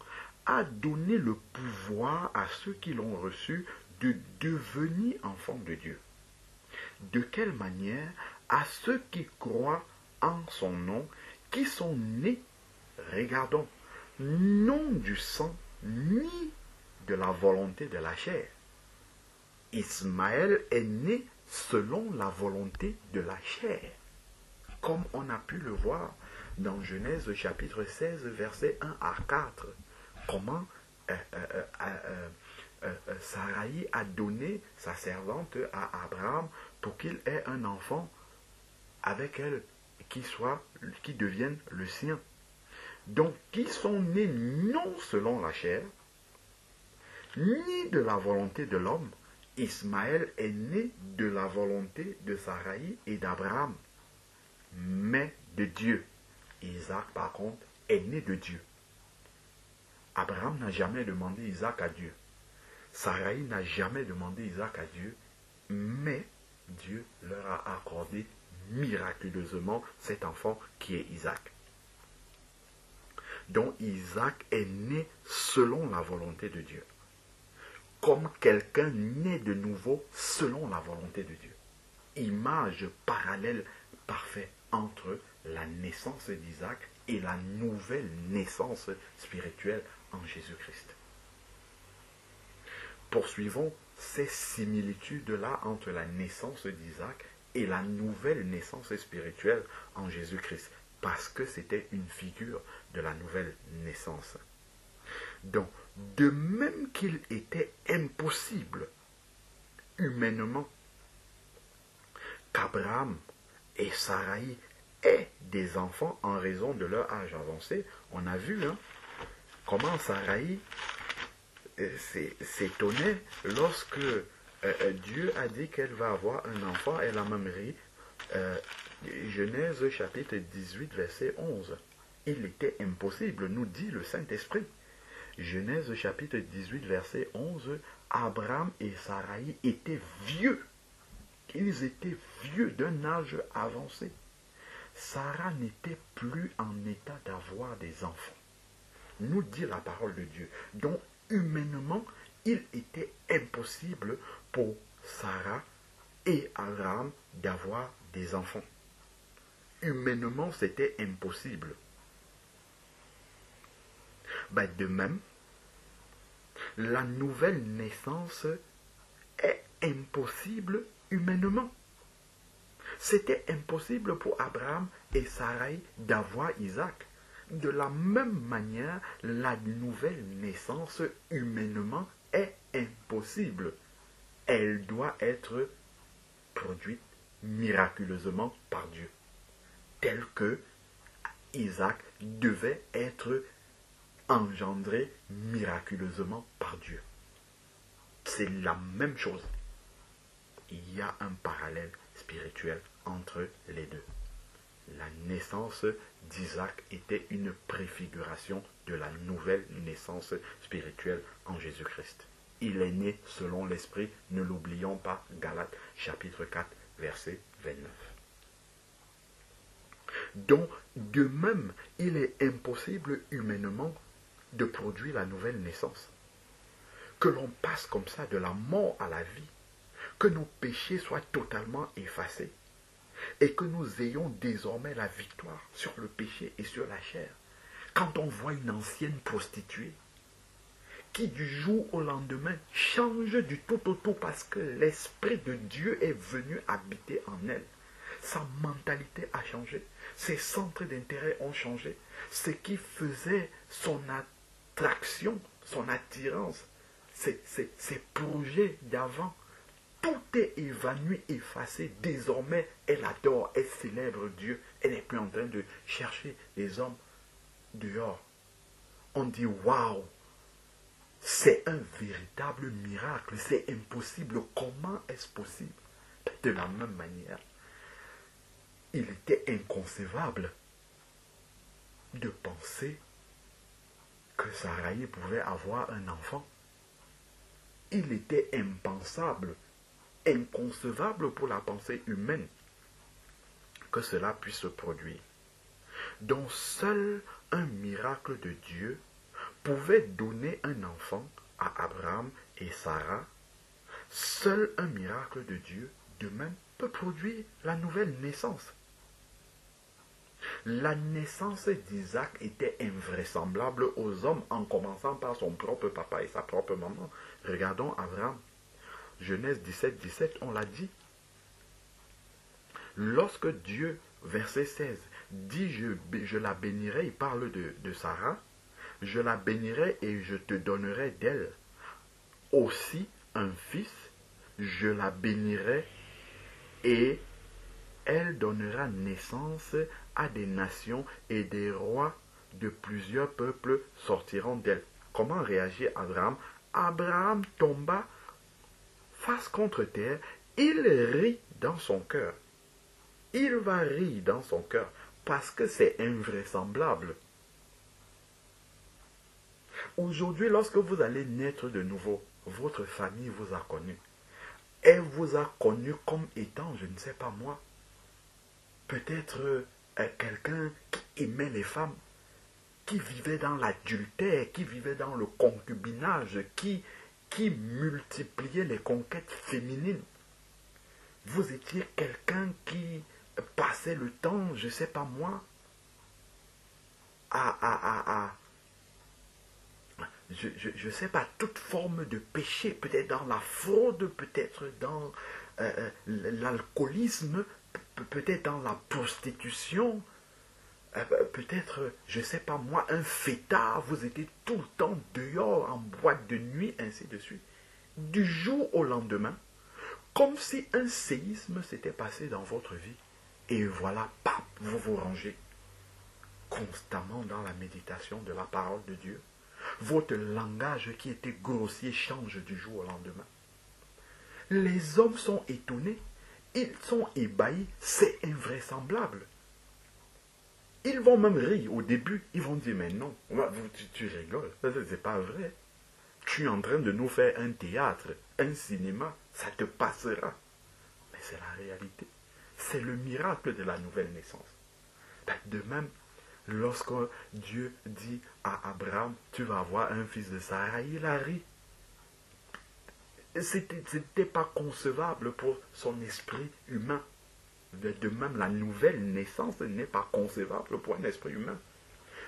a donné le pouvoir à ceux qui l'ont reçu de devenir enfants de Dieu. De quelle manière À ceux qui croient en son nom, qui sont nés, regardons, non du sang, ni de la volonté de la chair. Ismaël est né selon la volonté de la chair, comme on a pu le voir dans Genèse chapitre 16, versets 1 à 4. Comment euh, euh, euh, Sarai a donné sa servante à Abraham pour qu'il ait un enfant avec elle qui soit, qui devienne le sien. Donc, qui sont nés non selon la chair, ni de la volonté de l'homme. Ismaël est né de la volonté de Sarai et d'Abraham, mais de Dieu. Isaac, par contre, est né de Dieu. Abraham n'a jamais demandé Isaac à Dieu. Sarai n'a jamais demandé Isaac à Dieu, mais Dieu leur a accordé miraculeusement cet enfant qui est Isaac. Donc Isaac est né selon la volonté de Dieu. Comme quelqu'un né de nouveau selon la volonté de Dieu. Image parallèle parfaite entre la naissance d'Isaac et la nouvelle naissance spirituelle en Jésus-Christ. Poursuivons ces similitudes-là entre la naissance d'Isaac et la nouvelle naissance spirituelle en Jésus-Christ, parce que c'était une figure de la nouvelle naissance. Donc, de même qu'il était impossible, humainement, qu'Abraham et Sarai aient des enfants en raison de leur âge avancé, on a vu hein, comment Sarai euh, s'étonnait lorsque euh, euh, Dieu a dit qu'elle va avoir un enfant, elle a même ri. Genèse chapitre 18, verset 11. Il était impossible, nous dit le Saint-Esprit. Genèse chapitre 18, verset 11. Abraham et Sarai étaient vieux. Ils étaient vieux d'un âge avancé. Sarah n'était plus en état d'avoir des enfants. Nous dit la parole de Dieu. Donc, humainement, il était impossible pour Sarah et Abraham d'avoir des enfants. Humainement, c'était impossible. Ben, de même, la nouvelle naissance est impossible humainement. C'était impossible pour Abraham et Sarai d'avoir Isaac. De la même manière, la nouvelle naissance humainement est impossible. Elle doit être produite miraculeusement par Dieu, tel que Isaac devait être engendré miraculeusement par Dieu. C'est la même chose. Il y a un parallèle spirituel entre les deux. La naissance d'Isaac était une préfiguration de la nouvelle naissance spirituelle en Jésus-Christ. Il est né selon l'Esprit, ne l'oublions pas, Galates chapitre 4, verset 29. Donc, de même, il est impossible humainement de produire la nouvelle naissance. Que l'on passe comme ça de la mort à la vie, que nos péchés soient totalement effacés et que nous ayons désormais la victoire sur le péché et sur la chair. Quand on voit une ancienne prostituée qui du jour au lendemain change du tout au tout parce que l'Esprit de Dieu est venu habiter en elle. Sa mentalité a changé, ses centres d'intérêt ont changé, ce qui faisait son attraction, son attirance, ses, ses projets d'avant tout est évanoui, effacé. Désormais, elle adore, elle célèbre Dieu. Elle n'est plus en train de chercher les hommes dehors. On dit waouh, c'est un véritable miracle. C'est impossible. Comment est-ce possible? De la même manière, il était inconcevable de penser que Sarai pouvait avoir un enfant. Il était impensable inconcevable pour la pensée humaine que cela puisse se produire. dont seul un miracle de Dieu pouvait donner un enfant à Abraham et Sarah, seul un miracle de Dieu de même peut produire la nouvelle naissance. La naissance d'Isaac était invraisemblable aux hommes en commençant par son propre papa et sa propre maman. Regardons Abraham. Genèse 17, 17, on l'a dit. Lorsque Dieu, verset 16, dit je, je la bénirai, il parle de, de Sarah, je la bénirai et je te donnerai d'elle aussi un fils, je la bénirai et elle donnera naissance à des nations et des rois de plusieurs peuples sortiront d'elle. Comment réagit Abraham? Abraham tomba face contre terre, il rit dans son cœur. Il va rire dans son cœur parce que c'est invraisemblable. Aujourd'hui, lorsque vous allez naître de nouveau, votre famille vous a connu. Elle vous a connu comme étant, je ne sais pas moi, peut-être euh, quelqu'un qui aimait les femmes, qui vivait dans l'adultère, qui vivait dans le concubinage, qui, multipliait les conquêtes féminines. Vous étiez quelqu'un qui passait le temps, je ne sais pas moi, à, à, à, je sais pas, toute forme de péché, peut-être dans la fraude, peut-être dans euh, euh, l'alcoolisme, peut-être dans la prostitution, euh, peut-être, je ne sais pas moi, un fêtard, vous étiez tout le temps dehors, en boîte de nuit, ainsi de suite. Du jour au lendemain, comme si un séisme s'était passé dans votre vie. Et voilà, pap, vous vous rangez constamment dans la méditation de la parole de Dieu. Votre langage qui était grossier change du jour au lendemain. Les hommes sont étonnés, ils sont ébahis, c'est invraisemblable. Ils vont même rire au début, ils vont dire mais non, tu, tu rigoles, c'est pas vrai. Tu es en train de nous faire un théâtre, un cinéma, ça te passera. Mais c'est la réalité. C'est le miracle de la nouvelle naissance. Ben, de même, lorsque Dieu dit à Abraham, tu vas avoir un fils de Sarah, il a ri. C'était pas concevable pour son esprit humain. De même, la nouvelle naissance n'est pas concevable pour un esprit humain.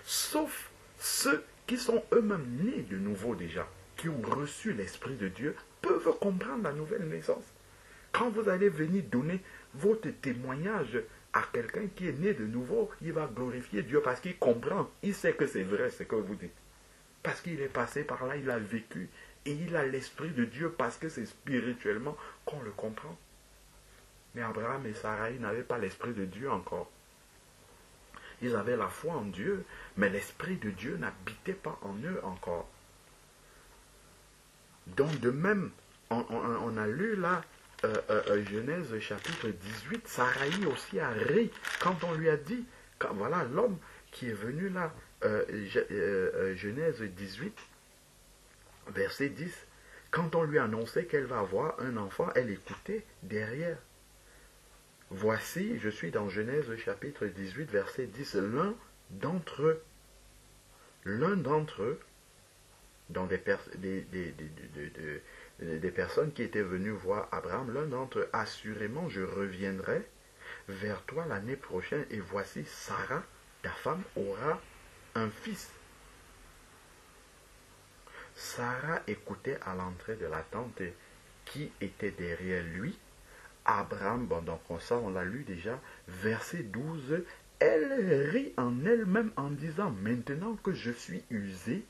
Sauf ceux qui sont eux-mêmes nés de nouveau déjà, qui ont reçu l'Esprit de Dieu, peuvent comprendre la nouvelle naissance. Quand vous allez venir donner votre témoignage à quelqu'un qui est né de nouveau, il va glorifier Dieu parce qu'il comprend, il sait que c'est vrai ce que vous dites. Parce qu'il est passé par là, il a vécu et il a l'esprit de Dieu parce que c'est spirituellement qu'on le comprend. Mais Abraham et Sarah n'avaient pas l'esprit de Dieu encore. Ils avaient la foi en Dieu, mais l'esprit de Dieu n'habitait pas en eux encore. Donc de même, on a lu là euh, euh, euh, Genèse chapitre 18, Saraï aussi a ri quand on lui a dit, quand, voilà l'homme qui est venu là, Genèse 18, verset 10, quand on lui annonçait qu'elle va avoir un enfant, elle écoutait derrière. Voici, je suis dans Genèse chapitre 18, verset 10, l'un d'entre eux, l'un d'entre eux, dans des, des, personnes qui étaient venues voir Abraham, l'un d'entre eux, assurément, je reviendrai vers toi l'année prochaine, et voici, Sarah, ta femme, aura un fils. Sarah écoutait à l'entrée de la tente qui était derrière lui. Abraham, bon, donc ça on l'a lu déjà, verset 12, elle rit en elle-même en disant, maintenant que je suis usée,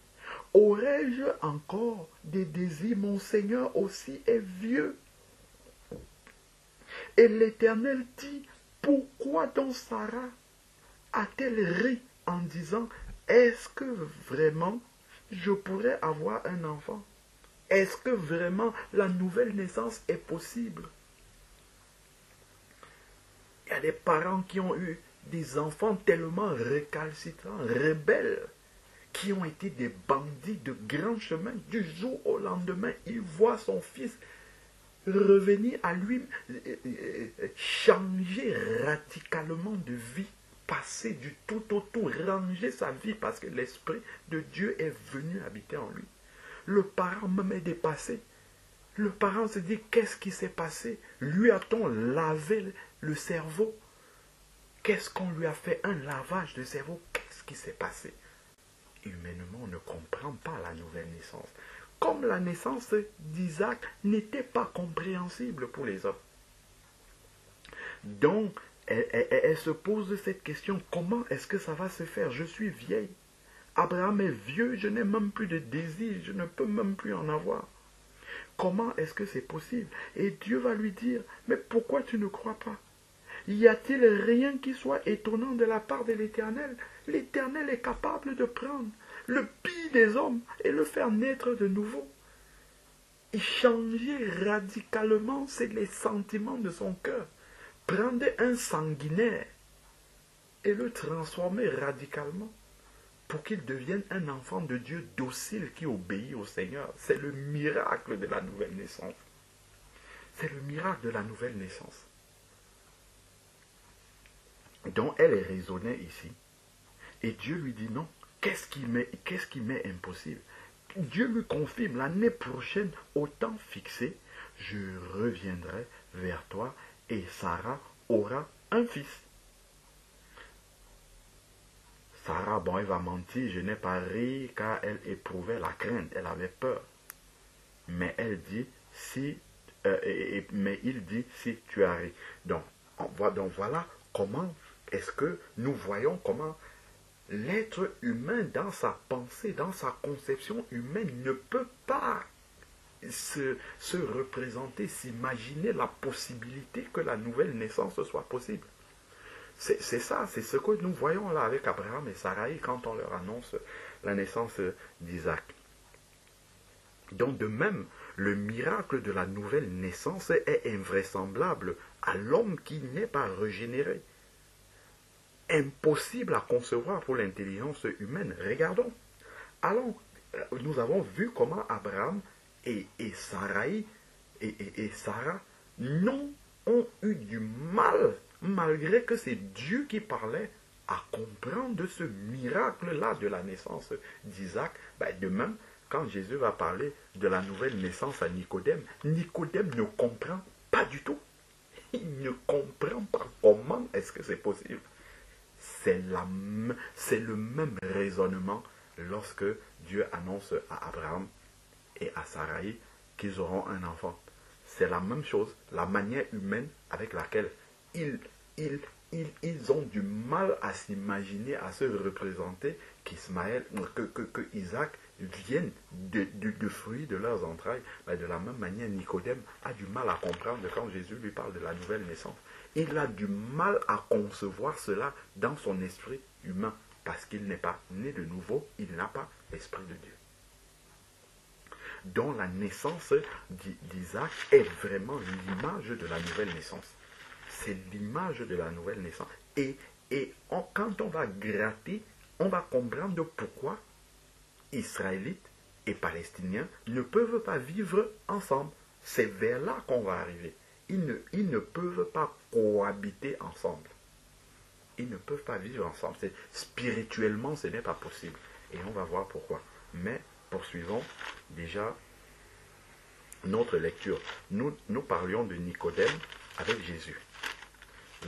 Aurais-je encore des désirs? Mon Seigneur aussi est vieux. Et l'Éternel dit, pourquoi donc Sarah a-t-elle ri en disant, est-ce que vraiment je pourrais avoir un enfant. Est-ce que vraiment la nouvelle naissance est possible? Il y a des parents qui ont eu des enfants tellement récalcitrants, rebelles, qui ont été des bandits de grand chemin, du jour au lendemain, il voit son fils revenir à lui, euh, euh, changer radicalement de vie, passer du tout au tout, ranger sa vie parce que l'Esprit de Dieu est venu habiter en lui. Le parent même est dépassé. Le parent se dit, qu'est-ce qui s'est passé? Lui a-t-on lavé le cerveau? Qu'est-ce qu'on lui a fait? Un lavage de cerveau Qu'est-ce qui s'est passé? Humainement, on ne comprend pas la nouvelle naissance comme la naissance d'Isaac n'était pas compréhensible pour les hommes. Donc, elle, se pose cette question, comment est-ce que ça va se faire? Je suis vieille. Abraham est vieux, je n'ai même plus de désir, je ne peux même plus en avoir. Comment est-ce que c'est possible? Et Dieu va lui dire, mais pourquoi tu ne crois pas? Y a-t-il rien qui soit étonnant de la part de l'Éternel? L'Éternel est capable de prendre le pire des hommes et le faire naître de nouveau. Et changer radicalement, les sentiments de son cœur. Prendre un sanguinaire et le transformer radicalement pour qu'il devienne un enfant de Dieu docile qui obéit au Seigneur. C'est le miracle de la nouvelle naissance. C'est le miracle de la nouvelle naissance. dont elle est raisonnée ici. Et Dieu lui dit non, Qu'est-ce qui m'est impossible? Dieu lui confirme l'année prochaine, au temps fixé, je reviendrai vers toi et Sarah aura un fils. Sarah, bon, elle va mentir, je n'ai pas ri car elle éprouvait la crainte, elle avait peur. Mais elle dit, si, euh, mais il dit, si tu as ri. Donc, voilà comment est-ce que nous voyons comment l'être humain dans sa pensée, dans sa conception humaine ne peut pas se, se représenter, s'imaginer la possibilité que la nouvelle naissance soit possible. C'est ça, c'est ce que nous voyons là avec Abraham et Sarai quand on leur annonce la naissance d'Isaac. Donc de même, le miracle de la nouvelle naissance est invraisemblable à l'homme qui n'est pas régénéré impossible à concevoir pour l'intelligence humaine. Regardons. Allons, euh, nous avons vu comment Abraham et, et et, Sarah non ont eu du mal, malgré que c'est Dieu qui parlait, à comprendre ce miracle-là de la naissance d'Isaac. Ben, de même, quand Jésus va parler de la nouvelle naissance à Nicodème, Nicodème ne comprend pas du tout. Il ne comprend pas comment est-ce que c'est possible c'est le même raisonnement lorsque Dieu annonce à Abraham et à Sarai qu'ils auront un enfant. C'est la même chose, la manière humaine avec laquelle ils, ils, ils, ont du mal à s'imaginer, à se représenter qu'Ismaël, que, que, Isaac vienne de, de, fruits de leurs entrailles. Mais de la même manière, Nicodème a du mal à comprendre quand Jésus lui parle de la nouvelle naissance. Il a du mal à concevoir cela dans son esprit humain parce qu'il n'est pas né de nouveau, il n'a pas l'esprit de Dieu. Donc la naissance d'Isaac est vraiment l'image de la nouvelle naissance. C'est l'image de la nouvelle naissance. Et, et quand on va gratter, on va comprendre pourquoi Israélites et Palestiniens ne peuvent pas vivre ensemble. C'est vers là qu'on va arriver ils ne, ils ne peuvent pas cohabiter ensemble. Ils ne peuvent pas vivre ensemble. Spirituellement, ce n'est pas possible. Et on va voir pourquoi. Mais poursuivons déjà notre lecture. Nous, parlions de Nicodème avec Jésus.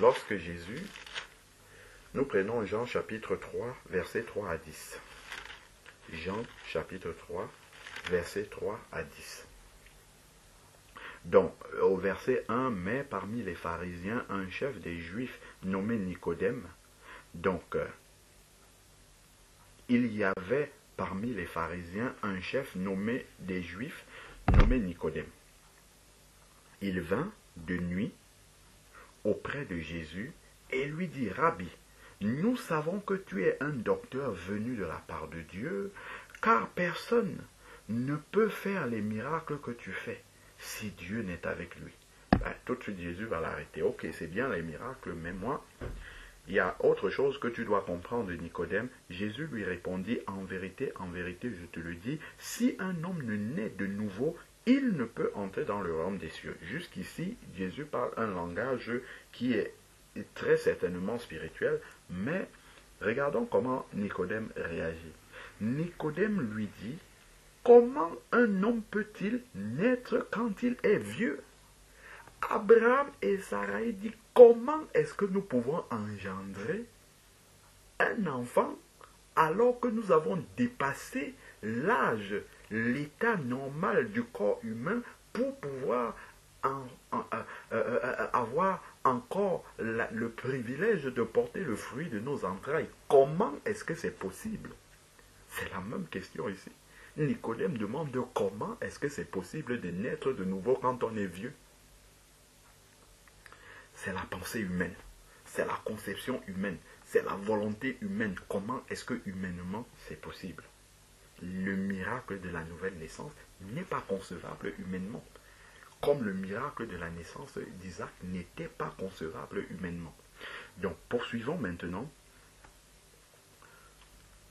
Lorsque Jésus, nous prenons Jean chapitre 3, versets 3 à 10. Jean chapitre 3, versets 3 à 10. Donc, au verset 1, mais parmi les pharisiens, un chef des Juifs nommé Nicodème. Donc, euh, il y avait parmi les pharisiens un chef nommé des Juifs nommé Nicodème. Il vint de nuit auprès de Jésus et lui dit, Rabbi, nous savons que tu es un docteur venu de la part de Dieu, car personne ne peut faire les miracles que tu fais si Dieu n'est avec lui. Ben, tout de suite, Jésus va l'arrêter. Ok, c'est bien les miracles, mais moi, il y a autre chose que tu dois comprendre, Nicodème. Jésus lui répondit, en vérité, en vérité, je te le dis, si un homme ne naît de nouveau, il ne peut entrer dans le royaume des cieux. Jusqu'ici, Jésus parle un langage qui est très certainement spirituel, mais regardons comment Nicodème réagit. Nicodème lui dit, comment un homme peut-il naître quand il est vieux? Abraham et Sarah disent, comment est-ce que nous pouvons engendrer un enfant alors que nous avons dépassé l'âge, l'état normal du corps humain pour pouvoir euh, euh, euh, avoir encore le privilège de porter le fruit de nos entrailles? Comment est-ce que c'est possible? C'est la même question ici. Nicodème demande comment est-ce que c'est possible de naître de nouveau quand on est vieux? C'est la pensée humaine, c'est la conception humaine, c'est la volonté humaine. Comment est-ce que humainement c'est possible? Le miracle de la nouvelle naissance n'est pas concevable humainement comme le miracle de la naissance d'Isaac n'était pas concevable humainement. Donc poursuivons maintenant.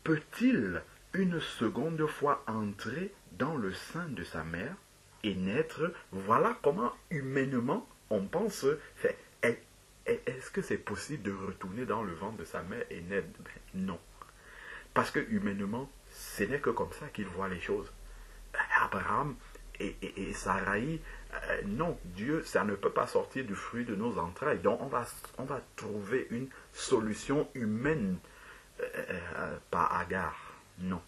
Peut-il une seconde fois entrer dans le sein de sa mère et naître? Voilà comment humainement on pense. Est-ce que c'est possible de retourner dans le ventre de sa mère et naître? Ben, Non. Parce que humainement, ce n'est que comme ça qu'il voit les choses. Abraham et, et, et Sarai euh, non, Dieu, ça ne peut pas sortir du fruit de nos entrailles. Donc on va, trouver une solution humaine euh, euh, par Agar. Non.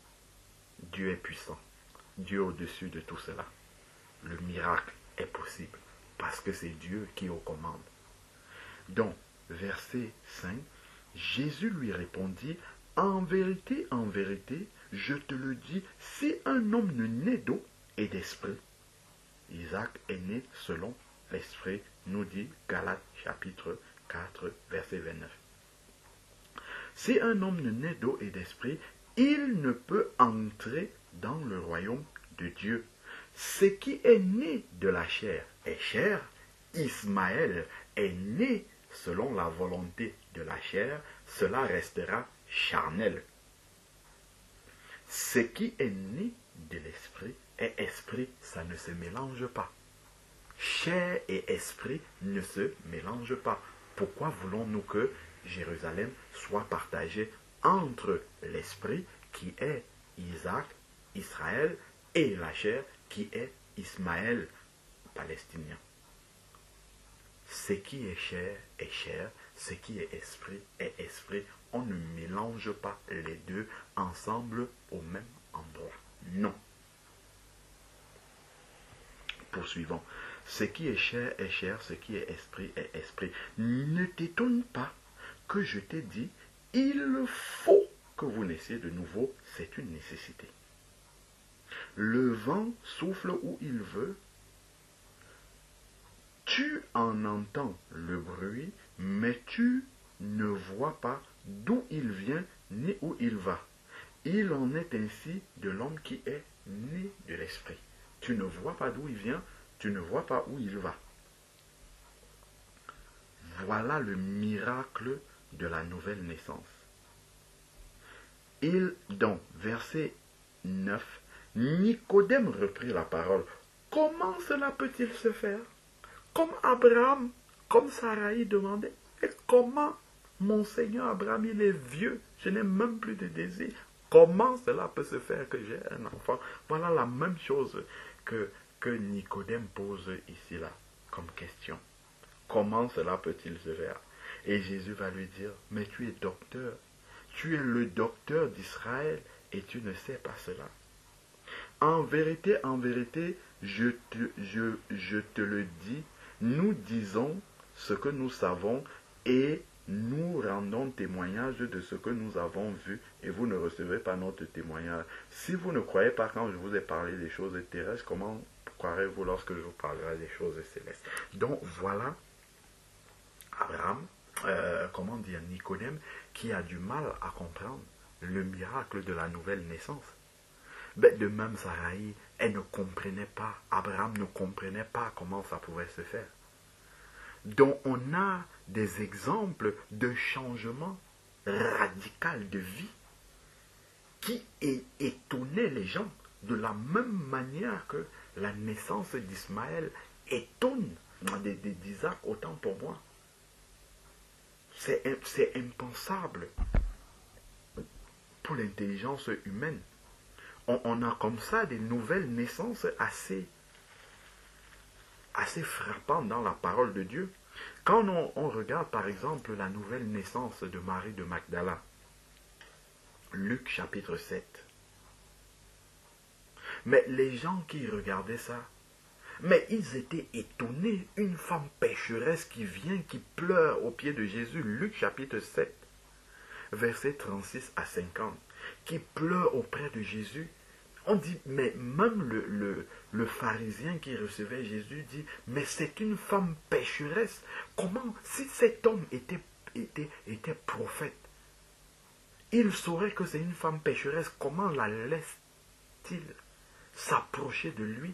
Dieu est puissant. Dieu au-dessus de tout cela. Le miracle est possible parce que c'est Dieu qui au commande. Donc, verset 5, Jésus lui répondit, En vérité, en vérité, je te le dis, si un homme ne naît d'eau et d'esprit, Isaac est né selon l'Esprit, nous dit Galates chapitre 4, verset 29. Si un homme ne naît d'eau et d'esprit, il ne peut entrer dans le royaume de Dieu. Ce qui est né de la chair est chair. Ismaël est né selon la volonté de la chair. Cela restera charnel. Ce qui est né de l'esprit et esprit, ça ne se mélange pas. Chair et esprit ne se mélangent pas. Pourquoi voulons-nous que Jérusalem soit partagée entre l'esprit qui est Isaac, Israël, et la chair qui est Ismaël, palestinien? Ce qui est chair est chair, ce qui est esprit est esprit. On ne mélange pas les deux ensemble au même endroit. Non poursuivons. Ce qui est chair est chair, ce qui est esprit est esprit. Ne t'étonne pas que je t'ai dit, il faut que vous naissiez de nouveau, c'est une nécessité. Le vent souffle où il veut, tu en entends le bruit, mais tu ne vois pas d'où il vient ni où il va. Il en est ainsi de l'homme qui est né de l'esprit. Tu ne vois pas d'où il vient, tu ne vois pas où il va. Voilà le miracle de la nouvelle naissance. Il, donc, verset 9, Nicodème reprit la parole. Comment cela peut-il se faire? Comme Abraham, comme Sarai demandait. Et comment mon Seigneur Abraham, il est vieux, je n'ai même plus de désir. Comment cela peut se faire que j'ai un enfant? Voilà la même chose que, que Nicodème pose ici là comme question. Comment cela peut-il se faire? Et Jésus va lui dire, mais tu es docteur, tu es le docteur d'Israël et tu ne sais pas cela. En vérité, en vérité, je te, je, je te le dis, nous disons ce que nous savons et nous rendons témoignage de ce que nous avons vu et vous ne recevez pas notre témoignage. Si vous ne croyez pas quand je vous ai parlé des choses terrestres, comment croirez-vous lorsque je vous parlerai des choses célestes? Donc voilà Abraham, euh, comment dire, Nicodème, qui a du mal à comprendre le miracle de la nouvelle naissance. Ben, de même, Sarai, elle ne comprenait pas, Abraham ne comprenait pas comment ça pouvait se faire. Donc on a des exemples de changement radical de vie qui étonnaient les gens de la même manière que la naissance d'Ismaël étonne d'Isaac, autant pour moi. C'est impensable pour l'intelligence humaine. On, a comme ça des nouvelles naissances assez, assez frappantes dans la parole de Dieu. Quand on, regarde par exemple la nouvelle naissance de Marie de Magdala, Luc chapitre 7, mais les gens qui regardaient ça, mais ils étaient étonnés. Une femme pécheresse qui vient, qui pleure au pied de Jésus. Luc chapitre 7, versets 36 à 50. Qui pleure auprès de Jésus. On dit, mais même le, pharisien qui recevait Jésus dit, mais c'est une femme pécheresse. Comment, si cet homme était, était, était prophète, il saurait que c'est une femme pécheresse, comment la laisse-t-il s'approcher de lui?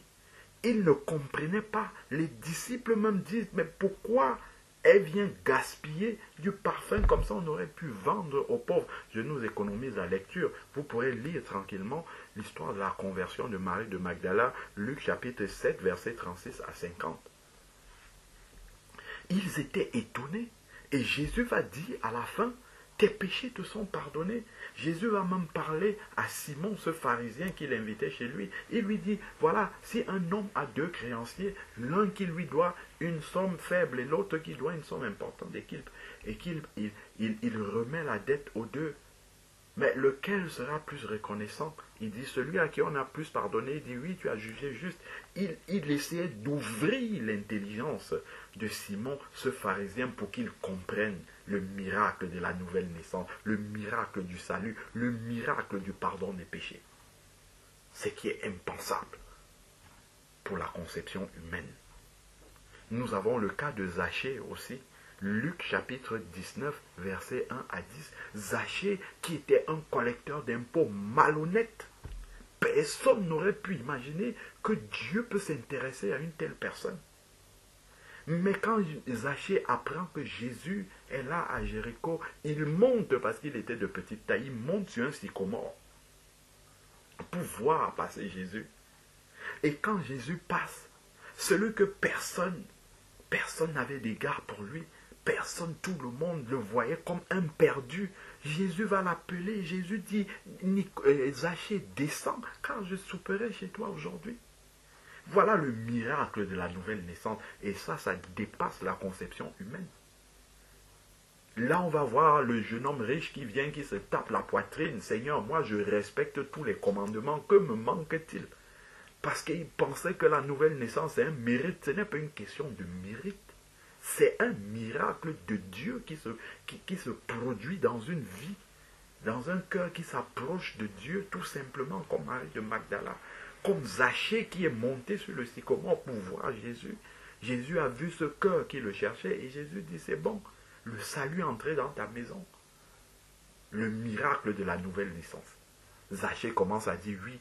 Il ne comprenait pas. Les disciples même disent, mais pourquoi elle vient gaspiller du parfum comme ça on aurait pu vendre aux pauvres. Je nous économise la lecture. Vous pourrez lire tranquillement l'histoire de la conversion de Marie de Magdala, Luc chapitre 7, versets 36 à 50. Ils étaient étonnés. Et Jésus va dire à la fin, tes péchés te sont pardonnés. Jésus va même parler à Simon, ce pharisien qu'il invitait chez lui. Il lui dit, voilà, si un homme a deux créanciers, l'un qui lui doit une somme faible et l'autre qui doit une somme importante, et qu'il il, remet la dette aux deux, mais lequel sera plus reconnaissant? Il dit celui à qui on a plus pardonné. Il dit oui, tu as jugé juste. Il, il essayait d'ouvrir l'intelligence de Simon, ce pharisien, pour qu'il comprenne le miracle de la nouvelle naissance, le miracle du salut, le miracle du pardon des péchés. Ce qui est impensable pour la conception humaine. Nous avons le cas de Zachée aussi. Luc chapitre 19, verset 1 à 10. Zachée qui était un collecteur d'impôts malhonnête. Personne n'aurait pu imaginer que Dieu peut s'intéresser à une telle personne. Mais quand Zachée apprend que Jésus est là à Jéricho, il monte, parce qu'il était de petite taille, il monte sur un sycomore pour voir passer Jésus. Et quand Jésus passe, celui que personne, personne n'avait d'égard pour lui, personne, tout le monde le voyait comme un perdu. Jésus va l'appeler, Jésus dit, euh, Zachée, descends, car je souperai chez toi aujourd'hui. Voilà le miracle de la nouvelle naissance. Et ça, ça dépasse la conception humaine. Là, on va voir le jeune homme riche qui vient, qui se tape la poitrine. Seigneur, moi, je respecte tous les commandements. Que me manque-t-il? Parce qu'il pensait que la nouvelle naissance est un mérite. Ce n'est pas une question de mérite. C'est un miracle de Dieu qui se, qui se produit dans une vie, dans un cœur qui s'approche de Dieu, tout simplement comme Marie de Magdala comme Zachée qui est monté sur le sycomore pour voir Jésus. Jésus a vu ce cœur qui le cherchait et Jésus dit c'est bon, le salut est entré dans ta maison. Le miracle de la nouvelle naissance. Zachée commence à dire oui,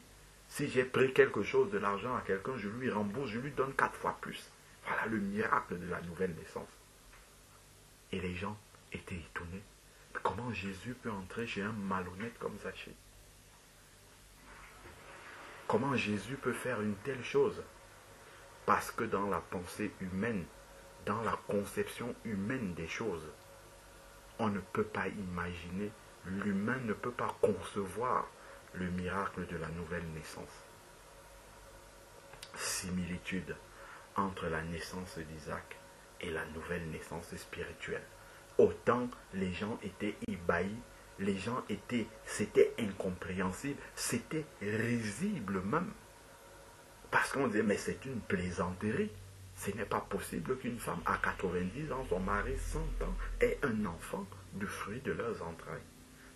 si j'ai pris quelque chose de l'argent à quelqu'un, je lui rembourse, je lui donne quatre fois plus. Voilà le miracle de la nouvelle naissance. Et les gens étaient étonnés. Comment Jésus peut entrer chez un malhonnête comme Zachée Comment Jésus peut faire une telle chose? Parce que dans la pensée humaine, dans la conception humaine des choses, on ne peut pas imaginer, l'humain ne peut pas concevoir le miracle de la nouvelle naissance. Similitude entre la naissance d'Isaac et la nouvelle naissance spirituelle. Autant les gens étaient ébahis les gens étaient, c'était incompréhensible, c'était risible même. Parce qu'on disait, mais c'est une plaisanterie. Ce n'est pas possible qu'une femme à 90 ans, son mari 100 ans, ait un enfant du fruit de leurs entrailles.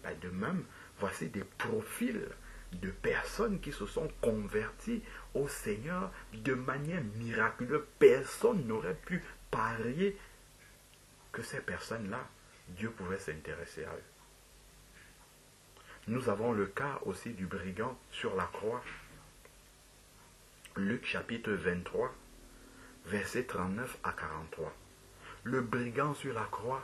Ben, de même, voici des profils de personnes qui se sont converties au Seigneur de manière miraculeuse. Personne n'aurait pu parier que ces personnes-là, Dieu pouvait s'intéresser à eux. Nous avons le cas aussi du brigand sur la croix. Luc chapitre 23, versets 39 à 43. Le brigand sur la croix,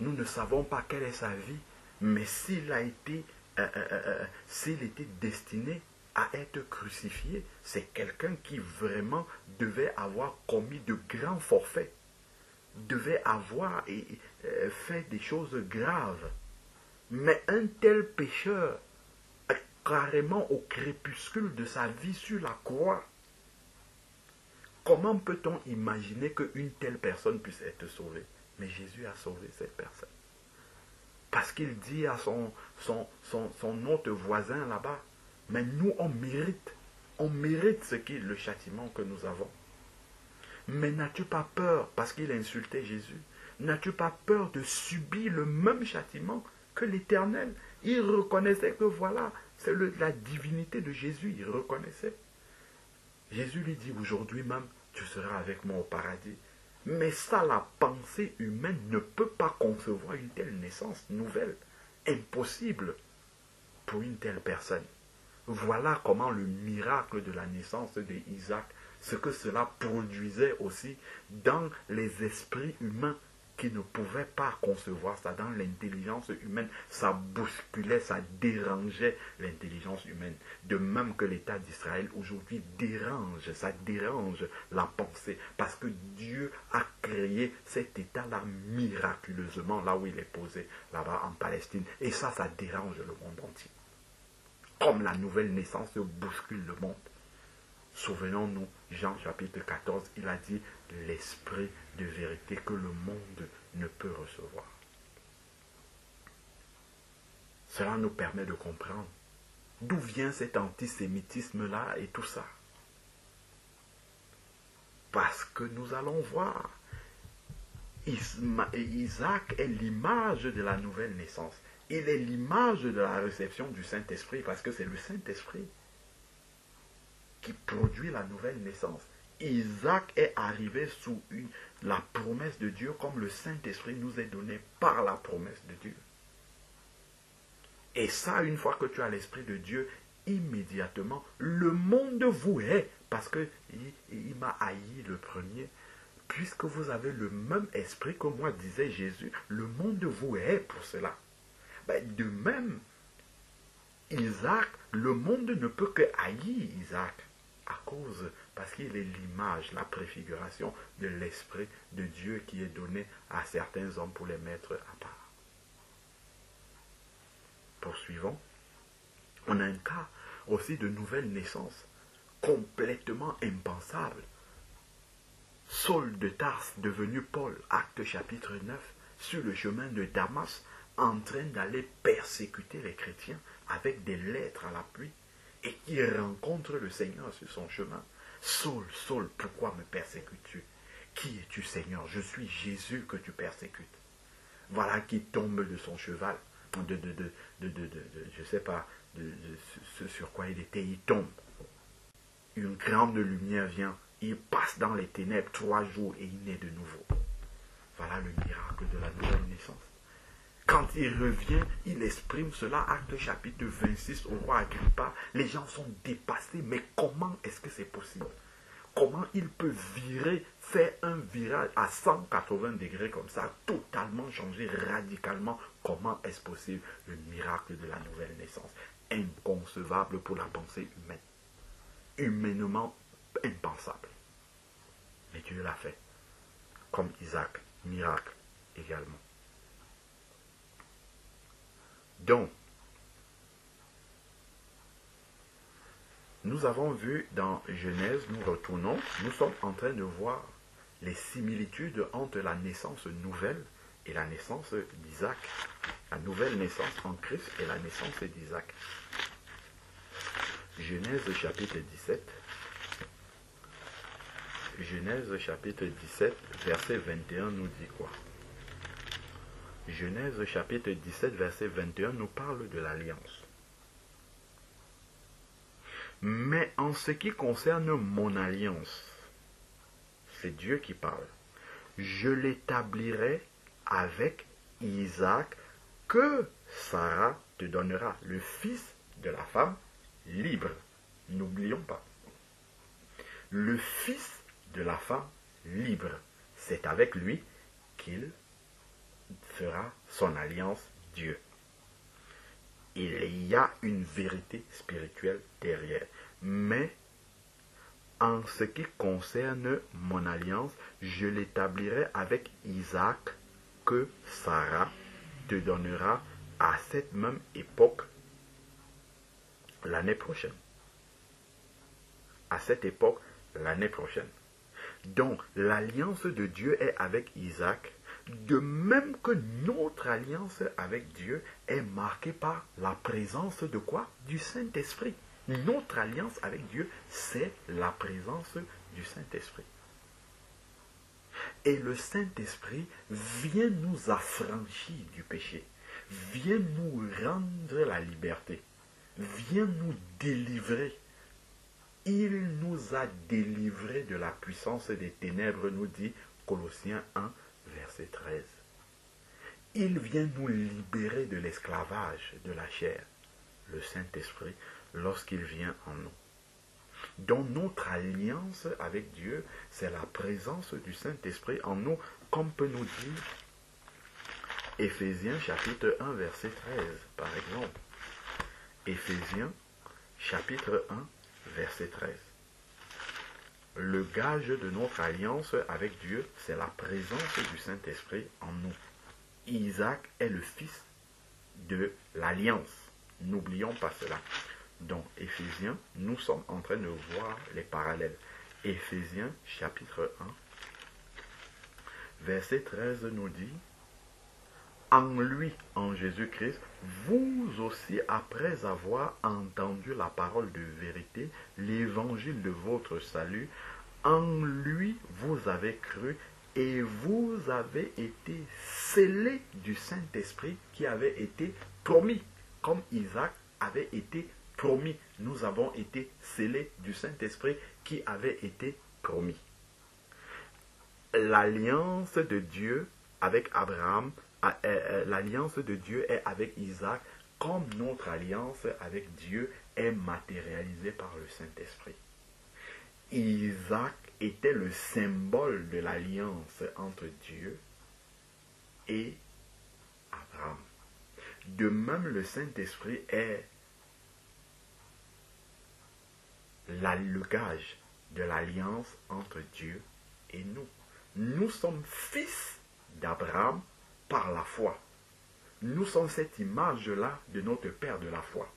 nous ne savons pas quelle est sa vie, mais s'il a été, euh, euh, euh, s'il était destiné à être crucifié, c'est quelqu'un qui vraiment devait avoir commis de grands forfaits, devait avoir fait des choses graves. Mais un tel pécheur, carrément au crépuscule de sa vie sur la croix, comment peut-on imaginer qu'une telle personne puisse être sauvée? Mais Jésus a sauvé cette personne. Parce qu'il dit à son, son, autre voisin là-bas, mais nous, on mérite, on mérite ce qui est le châtiment que nous avons. Mais n'as-tu pas peur, parce qu'il insultait Jésus, n'as-tu pas peur de subir le même châtiment que l'Éternel? Il reconnaissait que voilà, c'est la divinité de Jésus, il reconnaissait. Jésus lui dit, aujourd'hui même, tu seras avec moi au paradis. Mais ça, la pensée humaine ne peut pas concevoir une telle naissance nouvelle. Impossible pour une telle personne. Voilà comment le miracle de la naissance d'Isaac, ce que cela produisait aussi dans les esprits humains qui ne pouvaient pas concevoir ça dans l'intelligence humaine. Ça bousculait, ça dérangeait l'intelligence humaine. De même que l'État d'Israël aujourd'hui dérange, ça dérange la pensée. Parce que Dieu a créé cet État-là miraculeusement, là où il est posé, là-bas en Palestine. Et ça, ça dérange le monde entier. Comme la nouvelle naissance bouscule le monde. Souvenons-nous, Jean chapitre 14, il a dit l'esprit de vérité que le monde ne peut recevoir. Cela nous permet de comprendre d'où vient cet antisémitisme-là et tout ça. Parce que nous allons voir, Isaac est l'image de la nouvelle naissance. Il est l'image de la réception du Saint-Esprit parce que c'est le Saint-Esprit qui produit la nouvelle naissance. Isaac est arrivé sous la promesse de Dieu comme le Saint-Esprit nous est donné par la promesse de Dieu. Et ça, une fois que tu as l'Esprit de Dieu, immédiatement, le monde vous hait parce qu'il il, m'a haï le premier. Puisque vous avez le même esprit que moi, disait Jésus, le monde vous hait pour cela. Ben, de même, Isaac, le monde ne peut que haïr Isaac à cause parce qu'il est l'image, la préfiguration de l'Esprit de Dieu qui est donné à certains hommes pour les mettre à part. Poursuivons. On a un cas aussi de nouvelle naissance, complètement impensable. Saul de Tarse, devenu Paul, acte chapitre 9, sur le chemin de Damas, en train d'aller persécuter les chrétiens avec des lettres à l'appui, et qui rencontre le Seigneur sur son chemin. Saul, Saul, pourquoi me persécutes-tu? Qui es-tu, Seigneur? Je suis Jésus que tu persécutes. Voilà qui tombe de son cheval, de, de, je ne sais pas, de, ce sur quoi il était, il tombe. Une grande lumière vient, il passe dans les ténèbres trois jours et il naît de nouveau. Voilà le miracle de la nouvelle naissance. Quand il revient, il exprime cela, acte chapitre 26 au roi Agrippa. Les gens sont dépassés, mais comment est-ce que c'est possible? Comment il peut virer, faire un virage à 180 degrés comme ça, totalement changer radicalement? Comment est-ce possible? Le miracle de la nouvelle naissance. Inconcevable pour la pensée humaine. Humainement impensable. Mais Dieu l'a fait. Comme Isaac, miracle également. Donc, nous avons vu dans Genèse, nous retournons, nous sommes en train de voir les similitudes entre la naissance nouvelle et la naissance d'Isaac. La nouvelle naissance en Christ et la naissance d'Isaac. Genèse chapitre 17. Genèse chapitre 17, verset 21 nous dit quoi? Genèse chapitre 17, verset 21 nous parle de l'alliance. Mais en ce qui concerne mon alliance, c'est Dieu qui parle, je l'établirai avec Isaac que Sarah te donnera, le fils de la femme libre. N'oublions pas. Le fils de la femme libre, c'est avec lui qu'il fera son alliance Dieu. il y a une vérité spirituelle derrière. Mais en ce qui concerne mon alliance, je l'établirai avec Isaac que Sarah te donnera à cette même époque l'année prochaine. À cette époque, l'année prochaine. Donc, l'alliance de Dieu est avec Isaac, de même que notre alliance avec Dieu est marquée par la présence de quoi? Du Saint-Esprit. Notre alliance avec Dieu, c'est la présence du Saint-Esprit. Et le Saint-Esprit vient nous affranchir du péché, vient nous rendre la liberté, vient nous délivrer. Il nous a délivrés de la puissance des ténèbres, nous dit Colossiens 1, verset 13. Il vient nous libérer de l'esclavage de la chair, le Saint-Esprit, lorsqu'il vient en nous. Donc notre alliance avec Dieu, c'est la présence du Saint-Esprit en nous, comme peut nous dire Éphésiens chapitre 1 verset 13 par exemple. Éphésiens chapitre 1 verset 13. Le gage de notre alliance avec Dieu, c'est la présence du Saint-Esprit en nous. Isaac est le fils de l'alliance. N'oublions pas cela. Dans Éphésiens, nous sommes en train de voir les parallèles. Éphésiens chapitre 1, verset 13 nous dit, En lui, en Jésus-Christ, vous aussi, après avoir entendu la parole de vérité, l'évangile de votre salut, en lui vous avez cru et vous avez été scellés du Saint-Esprit qui avait été promis, comme Isaac avait été promis. Nous avons été scellés du Saint-Esprit qui avait été promis. L'alliance de Dieu avec Abraham, l'alliance de Dieu est avec Isaac, comme notre alliance avec Dieu est matérialisée par le Saint-Esprit. Isaac était le symbole de l'alliance entre Dieu et Abraham. De même, le Saint-Esprit est le gage de l'alliance entre Dieu et nous. Nous sommes fils d'Abraham par la foi. Nous sommes cette image-là de notre Père de la foi.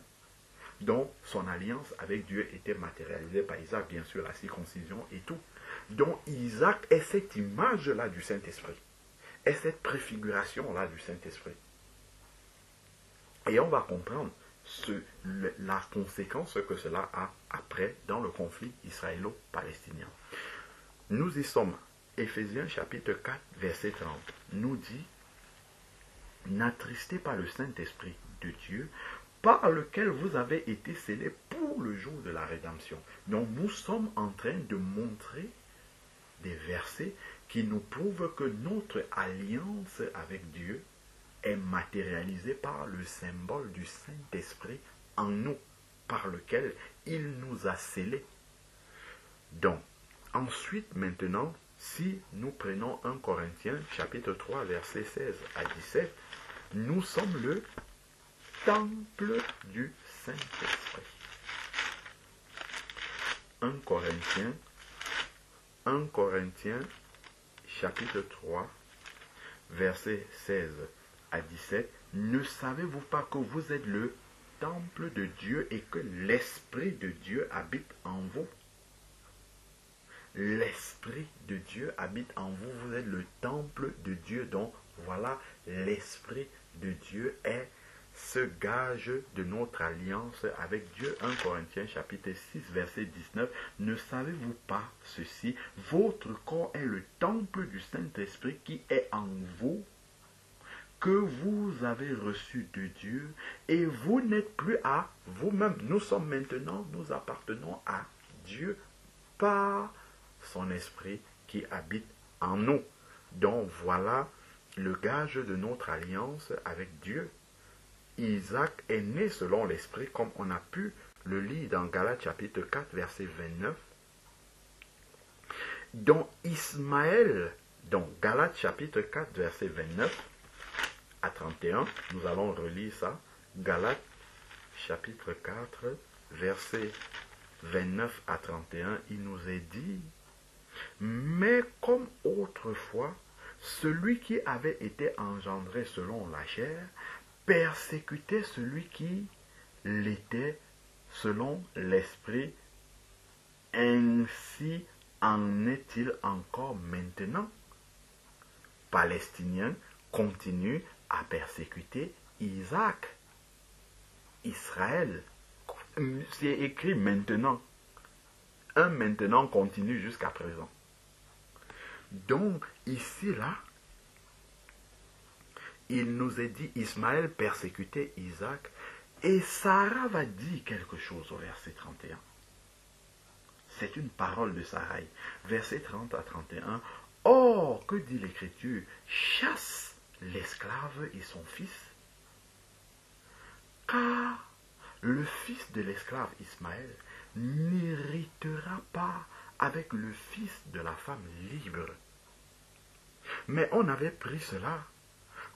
Donc, son alliance avec Dieu était matérialisée par Isaac, bien sûr, la circoncision et tout. Donc, Isaac est cette image-là du Saint-Esprit. Est cette préfiguration-là du Saint-Esprit. Et on va comprendre la conséquence que cela a après dans le conflit israélo-palestinien. Nous y sommes. Éphésiens chapitre 4, verset 30 nous dit N'attristez pas le Saint-Esprit de Dieu par lequel vous avez été scellés pour le jour de la rédemption. Donc nous sommes en train de montrer des versets qui nous prouvent que notre alliance avec Dieu est matérialisé par le symbole du Saint-Esprit en nous, par lequel il nous a scellés. Donc, ensuite, maintenant, si nous prenons 1 Corinthiens chapitre 3 verset 16 à 17, nous sommes le temple du Saint-Esprit. 1 Corinthiens 1 Corinthiens chapitre 3 verset 16 à 17, ne savez-vous pas que vous êtes le temple de Dieu et que l'Esprit de Dieu habite en vous? L'Esprit de Dieu habite en vous, vous êtes le temple de Dieu. Donc voilà, l'Esprit de Dieu est ce gage de notre alliance avec Dieu. 1 Corinthiens chapitre 6 verset 19. Ne savez-vous pas ceci? Votre corps est le temple du Saint-Esprit qui est en vous que vous avez reçu de Dieu et vous n'êtes plus à vous-même. Nous sommes maintenant, nous appartenons à Dieu par son esprit qui habite en nous. Donc voilà le gage de notre alliance avec Dieu. Isaac est né selon l'esprit comme on a pu le lire dans Galates chapitre 4 verset 29. Donc Ismaël, dans Galates chapitre 4 verset 29, à 31. Nous allons relire ça. Galates chapitre 4, versets 29 à 31, il nous est dit, Mais comme autrefois, celui qui avait été engendré selon la chair persécutait celui qui l'était selon l'esprit, ainsi en est-il encore maintenant Palestinien continue à persécuter Isaac. Israël, c'est écrit maintenant. Un maintenant continue jusqu'à présent. Donc, ici, là, il nous est dit, Ismaël persécutait Isaac, et Sarah va dire quelque chose au verset 31. C'est une parole de Sarai. Verset 30 à 31. Or, que dit l'Écriture? Chasse l'esclave et son fils, car le fils de l'esclave Ismaël n'héritera pas avec le fils de la femme libre. Mais on avait pris cela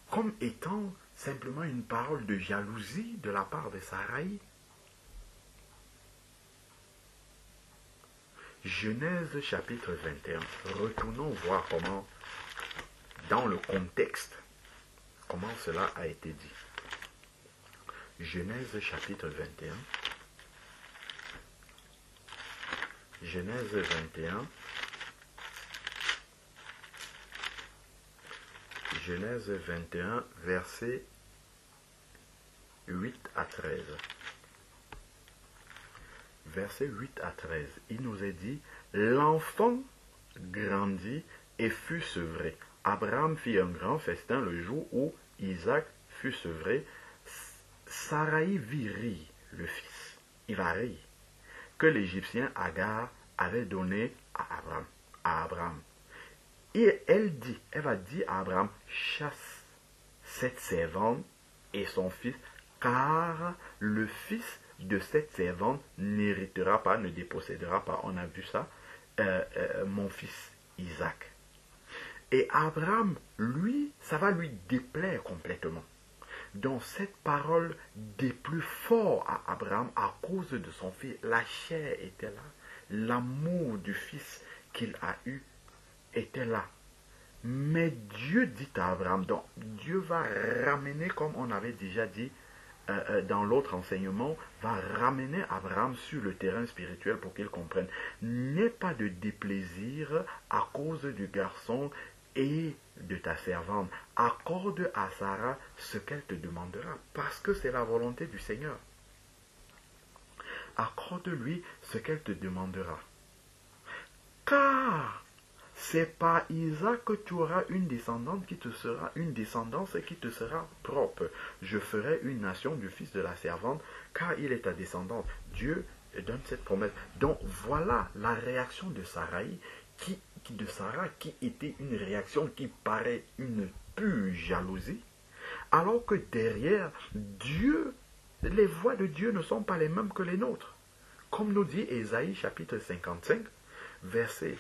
comme étant simplement une parole de jalousie de la part de Sarai. Genèse chapitre 21. Retournons voir comment, dans le contexte, comment cela a été dit. Genèse chapitre 21. Genèse 21. Genèse 21, versets 8 à 13. Verset 8 à 13. Il nous est dit, l'enfant grandit et fut sevré. Abraham fit un grand festin le jour où Isaac fut sevré. Sarai vit rire le fils. Il va rire. Que l'Égyptien Agar avait donné à Abraham. Et elle dit, elle va dire à Abraham, chasse cette servante et son fils, car le fils de cette servante n'héritera pas, ne dépossédera pas. On a vu ça, euh, euh, mon fils Isaac. Et Abraham, lui, ça va lui déplaire complètement. Donc cette parole plus fort à Abraham à cause de son fils. La chair était là. L'amour du fils qu'il a eu était là. Mais Dieu dit à Abraham, donc Dieu va ramener, comme on avait déjà dit euh, euh, dans l'autre enseignement, va ramener Abraham sur le terrain spirituel pour qu'il comprenne. N'aie pas de déplaisir à cause du garçon et de ta servante. Accorde à Sarah ce qu'elle te demandera, parce que c'est la volonté du Seigneur. Accorde-lui ce qu'elle te demandera. Car c'est par Isaac que tu auras une descendante qui te sera une descendance qui te sera propre. Je ferai une nation du fils de la servante, car il est ta descendante. Dieu donne cette promesse. Donc voilà la réaction de Sarai, qui, de Sarah, qui était une réaction qui paraît une pure jalousie, alors que derrière Dieu, les voix de Dieu ne sont pas les mêmes que les nôtres. Comme nous dit Ésaïe chapitre 55, verset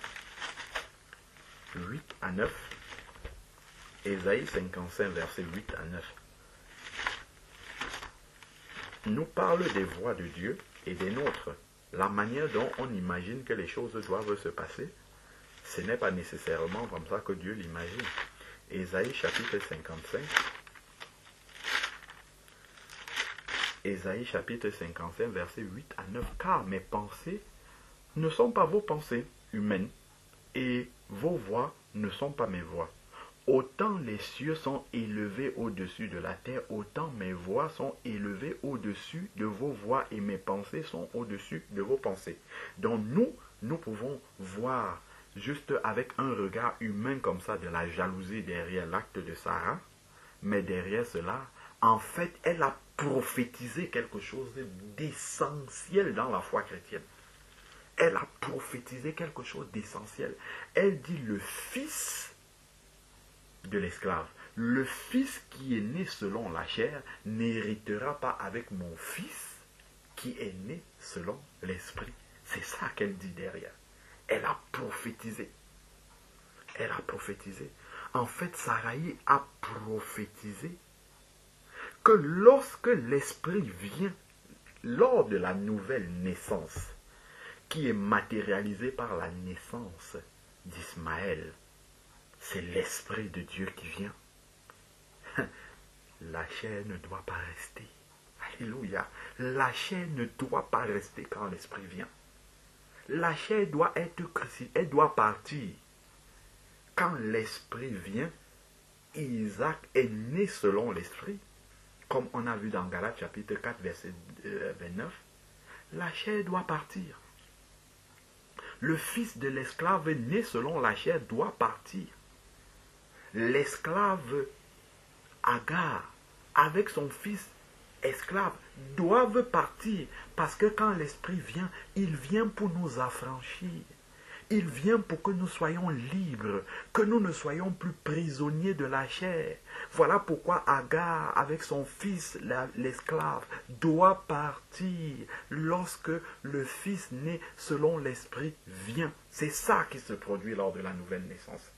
8 à 9. Ésaïe 55, verset 8 à 9. Nous parle des voix de Dieu et des nôtres. La manière dont on imagine que les choses doivent se passer, ce n'est pas nécessairement comme ça que Dieu l'imagine. Ésaïe chapitre 55. Ésaïe chapitre 55, verset 8 à 9. Car mes pensées ne sont pas vos pensées humaines, et vos voix ne sont pas mes voix. Autant les cieux sont élevés au-dessus de la terre, autant mes voix sont élevées au-dessus de vos voix et mes pensées sont au-dessus de vos pensées. Donc nous, nous pouvons voir juste avec un regard humain comme ça de la jalousie derrière l'acte de Sarah, mais derrière cela, en fait, elle a prophétisé quelque chose d'essentiel dans la foi chrétienne elle a prophétisé quelque chose d'essentiel. Elle dit le fils de l'esclave, le fils qui est né selon la chair n'héritera pas avec mon fils qui est né selon l'esprit. C'est ça qu'elle dit derrière. Elle a prophétisé. Elle a prophétisé. En fait, Sarai a prophétisé que lorsque l'esprit vient lors de la nouvelle naissance, qui est matérialisée par la naissance d'Ismaël, c'est l'Esprit de Dieu qui vient. La chair ne doit pas rester. Alléluia. La chair ne doit pas rester quand l'Esprit vient. La chair doit être crucifiée, elle doit partir. Quand l'Esprit vient, Isaac est né selon l'Esprit, comme on a vu dans Galates chapitre 4, verset 29. Euh, la chair doit partir. Le fils de l'esclave né selon la chair doit partir. L'esclave Agar, avec son fils esclave, doivent partir parce que quand l'Esprit vient, il vient pour nous affranchir. Il vient pour que nous soyons libres, que nous ne soyons plus prisonniers de la chair. Voilà pourquoi Agar, avec son fils, l'esclave, doit partir lorsque le fils né selon l'esprit vient. C'est ça qui se produit lors de la nouvelle naissance.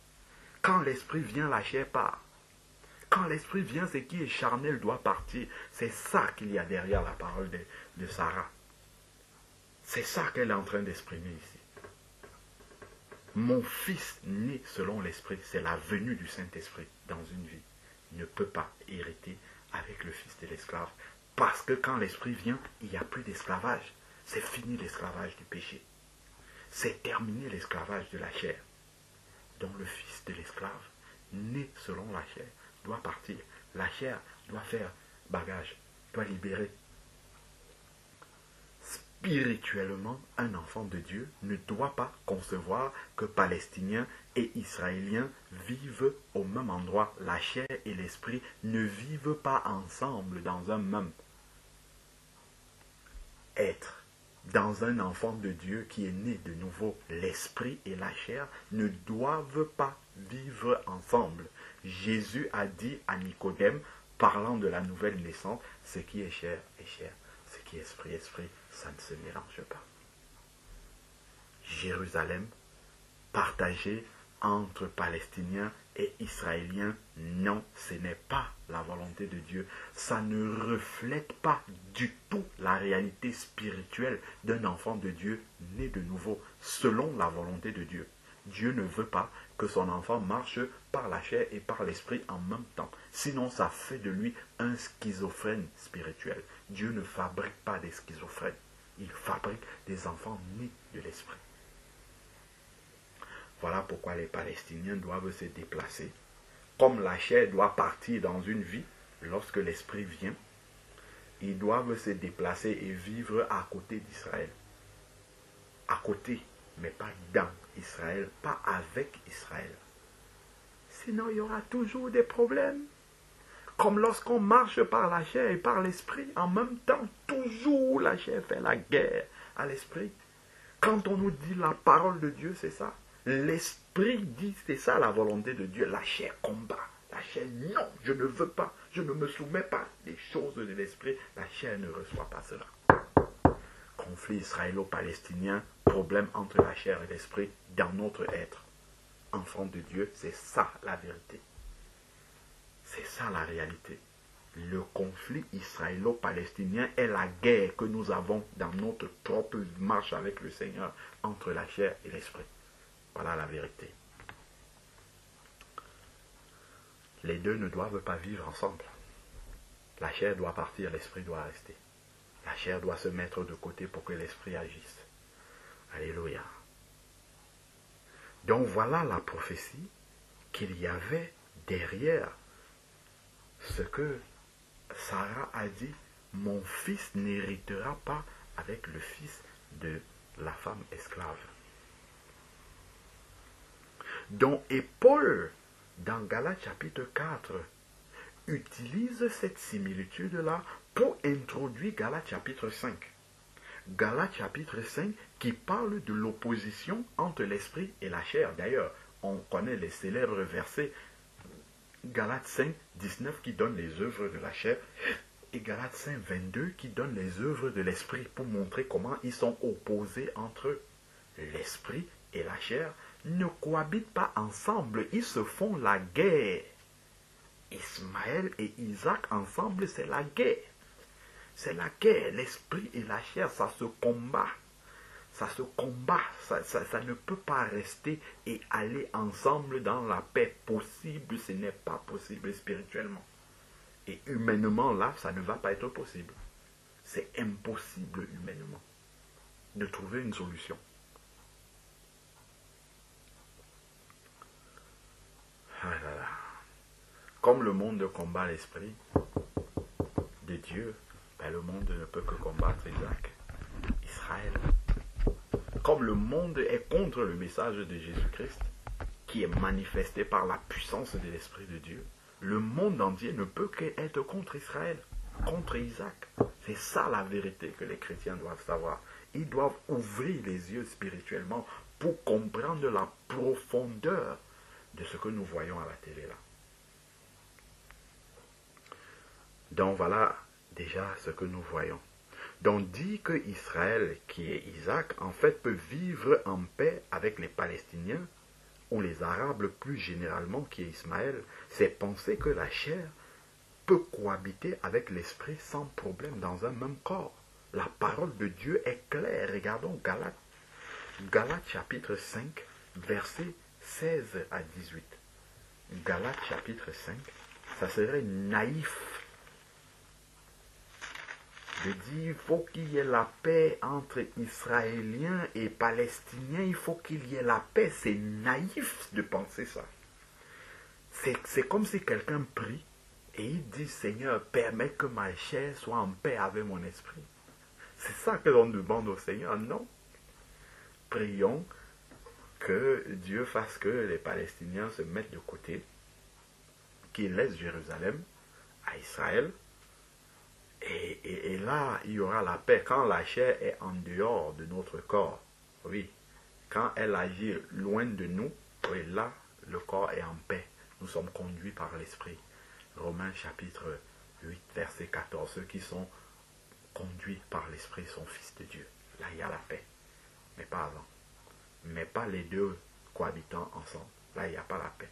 Quand l'esprit vient, la chair part. Quand l'esprit vient, ce qui est charnel doit partir. C'est ça qu'il y a derrière la parole de, Sarah. C'est ça qu'elle est en train d'exprimer ici. Mon fils né selon l'esprit, c'est la venue du Saint-Esprit dans une vie. Il ne peut pas hériter avec le fils de l'esclave. Parce que quand l'esprit vient, il n'y a plus d'esclavage. C'est fini l'esclavage du péché. C'est terminé l'esclavage de la chair. Donc le fils de l'esclave, né selon la chair, doit partir. La chair doit faire bagage, doit libérer. Spirituellement, un enfant de Dieu ne doit pas concevoir que Palestiniens et Israéliens vivent au même endroit. La chair et l'esprit ne vivent pas ensemble dans un même être. Dans un enfant de Dieu qui est né de nouveau, l'esprit et la chair ne doivent pas vivre ensemble. Jésus a dit à Nicodème, parlant de la nouvelle naissance, ce qui est chair est chair, ce qui est esprit esprit, ça ne se mélange pas. Jérusalem, partagée entre Palestiniens et Israéliens, non, ce n'est pas la volonté de Dieu. Ça ne reflète pas du tout la réalité spirituelle d'un enfant de Dieu né de nouveau, selon la volonté de Dieu. Dieu ne veut pas que son enfant marche par la chair et par l'esprit en même temps. Sinon, ça fait de lui un schizophrène spirituel. Dieu ne fabrique pas des schizophrènes. Il fabrique des enfants nés de l'esprit. Voilà pourquoi les Palestiniens doivent se déplacer. Comme la chair doit partir dans une vie lorsque l'esprit vient, ils doivent se déplacer et vivre à côté d'Israël. À côté, mais pas dans Israël, pas avec Israël. Sinon, il y aura toujours des problèmes. Comme lorsqu'on marche par la chair et par l'esprit, en même temps, toujours la chair fait la guerre à l'esprit. Quand on nous dit la parole de Dieu, c'est ça. L'esprit dit, c'est ça la volonté de Dieu. La chair combat. La chair, non, je ne veux pas. Je ne me soumets pas des choses de l'esprit. La chair ne reçoit pas cela. Conflit israélo-palestinien, problème entre la chair et l'esprit dans notre être. Enfant de Dieu, c'est ça la vérité. C'est ça la réalité. Le conflit israélo-palestinien est la guerre que nous avons dans notre propre marche avec le Seigneur entre la chair et l'esprit. Voilà la vérité. Les deux ne doivent pas vivre ensemble. La chair doit partir, l'esprit doit rester. La chair doit se mettre de côté pour que l'esprit agisse. Alléluia. Donc voilà la prophétie qu'il y avait derrière ce que Sarah a dit, mon fils n'héritera pas avec le fils de la femme esclave. Donc, et Paul, dans Galates chapitre 4, utilise cette similitude-là pour introduire Galates chapitre 5. Galates chapitre 5 qui parle de l'opposition entre l'esprit et la chair. D'ailleurs, on connaît les célèbres versets Galates 5, 19 qui donne les œuvres de la chair et Galates 5, 22 qui donne les œuvres de l'esprit pour montrer comment ils sont opposés entre eux. L'esprit et la chair ne cohabitent pas ensemble, ils se font la guerre. Ismaël et Isaac ensemble, c'est la guerre. C'est la guerre. L'esprit et la chair, ça se combat. Ça se combat. Ça, ne peut pas rester et aller ensemble dans la paix possible. Ce n'est pas possible spirituellement. Et humainement, là, ça ne va pas être possible. C'est impossible humainement de trouver une solution. Ah Comme le monde combat l'esprit de Dieu, ben le monde ne peut que combattre Isaac, Israël. Comme le monde est contre le message de Jésus-Christ, qui est manifesté par la puissance de l'Esprit de Dieu, le monde entier ne peut qu'être contre Israël, contre Isaac. C'est ça la vérité que les chrétiens doivent savoir. Ils doivent ouvrir les yeux spirituellement pour comprendre la profondeur de ce que nous voyons à la télé là. Donc voilà déjà ce que nous voyons. Donc dit que Israël, qui est Isaac, en fait peut vivre en paix avec les Palestiniens ou les Arabes plus généralement, qui est Ismaël, c'est penser que la chair peut cohabiter avec l'esprit sans problème dans un même corps. La parole de Dieu est claire. Regardons Galates, Galates chapitre 5, verset 16 à 18. Galates chapitre 5, ça serait naïf de dire il faut qu'il y ait la paix entre Israéliens et Palestiniens, il faut qu'il y ait la paix. C'est naïf de penser ça. C'est comme si quelqu'un prie et il dit Seigneur, permets que ma chair soit en paix avec mon esprit. C'est ça que l'on demande au Seigneur, non? Prions que Dieu fasse que les Palestiniens se mettent de côté, qu'ils laissent Jérusalem à Israël. Et, là, il y aura la paix quand la chair est en dehors de notre corps. Oui, quand elle agit loin de nous, oui, là, le corps est en paix. Nous sommes conduits par l'Esprit. Romains chapitre 8, verset 14. Ceux qui sont conduits par l'Esprit sont fils de Dieu. Là, il y a la paix. Mais pas avant mais pas les deux cohabitant ensemble. Là, il n'y a pas la paix.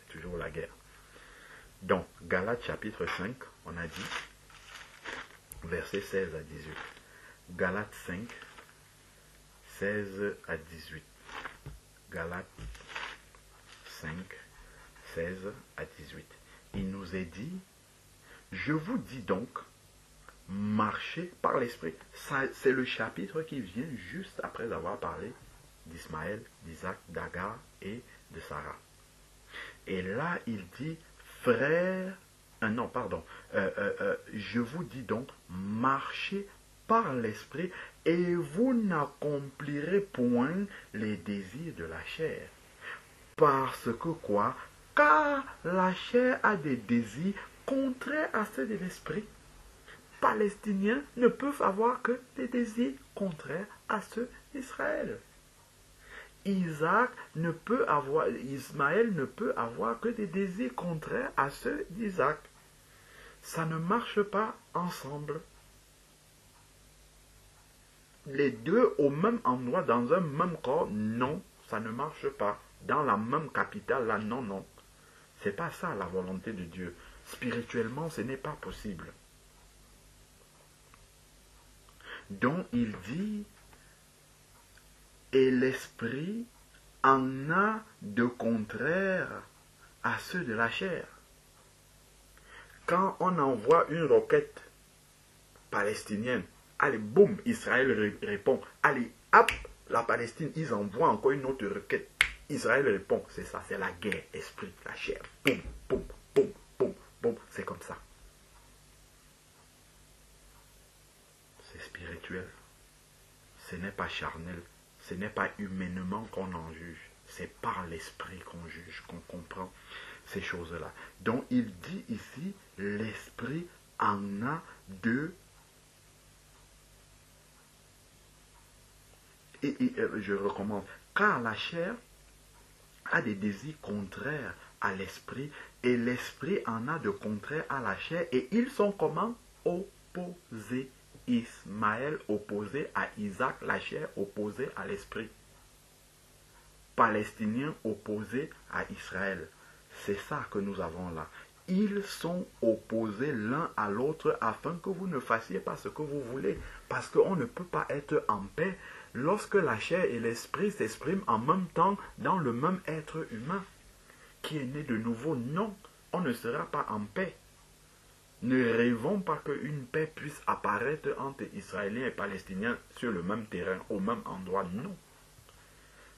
C'est toujours la guerre. Donc, Galates chapitre 5, on a dit, versets 16 à 18. Galates 5, 16 à 18. Galates 5, 16 à 18. Il nous est dit, je vous dis donc, marchez par l'esprit. C'est le chapitre qui vient juste après avoir parlé d'Ismaël, d'Isaac, d'Agar et de Sarah. Et là, il dit, frère, euh, non, pardon, euh, euh, je vous dis donc, marchez par l'esprit et vous n'accomplirez point les désirs de la chair. Parce que quoi? Car la chair a des désirs contraires à ceux de l'esprit. Palestiniens ne peuvent avoir que des désirs contraires à ceux d'Israël. Isaac ne peut avoir, Ismaël ne peut avoir que des désirs contraires à ceux d'Isaac. Ça ne marche pas ensemble. Les deux au même endroit, dans un même corps, non, ça ne marche pas. Dans la même capitale, là, non, non. C'est pas ça la volonté de Dieu. Spirituellement, ce n'est pas possible. Donc il dit et l'esprit en a de contraire à ceux de la chair. Quand on envoie une roquette palestinienne, allez, boum, Israël répond. Allez, hop, la Palestine, ils envoient encore une autre roquette. Israël répond. C'est ça, c'est la guerre, esprit, la chair. Boum, boum, boum, boum, boum. C'est comme ça. C'est spirituel. Ce n'est pas charnel. Ce n'est pas humainement qu'on en juge, c'est par l'esprit qu'on juge, qu'on comprend ces choses-là. Donc il dit ici, l'esprit en a deux. Et, euh, je recommande, car la chair a des désirs contraires à l'esprit et l'esprit en a de contraires à la chair et ils sont comment? Opposés Ismaël opposé à Isaac, la chair opposée à l'esprit. Palestinien opposé à Israël. C'est ça que nous avons là. ils sont opposés l'un à l'autre afin que vous ne fassiez pas ce que vous voulez. Parce qu'on ne peut pas être en paix lorsque la chair et l'esprit s'expriment en même temps dans le même être humain qui est né de nouveau. Non, on ne sera pas en paix. Ne rêvons pas qu'une paix puisse apparaître entre Israéliens et Palestiniens sur le même terrain, au même endroit. Non.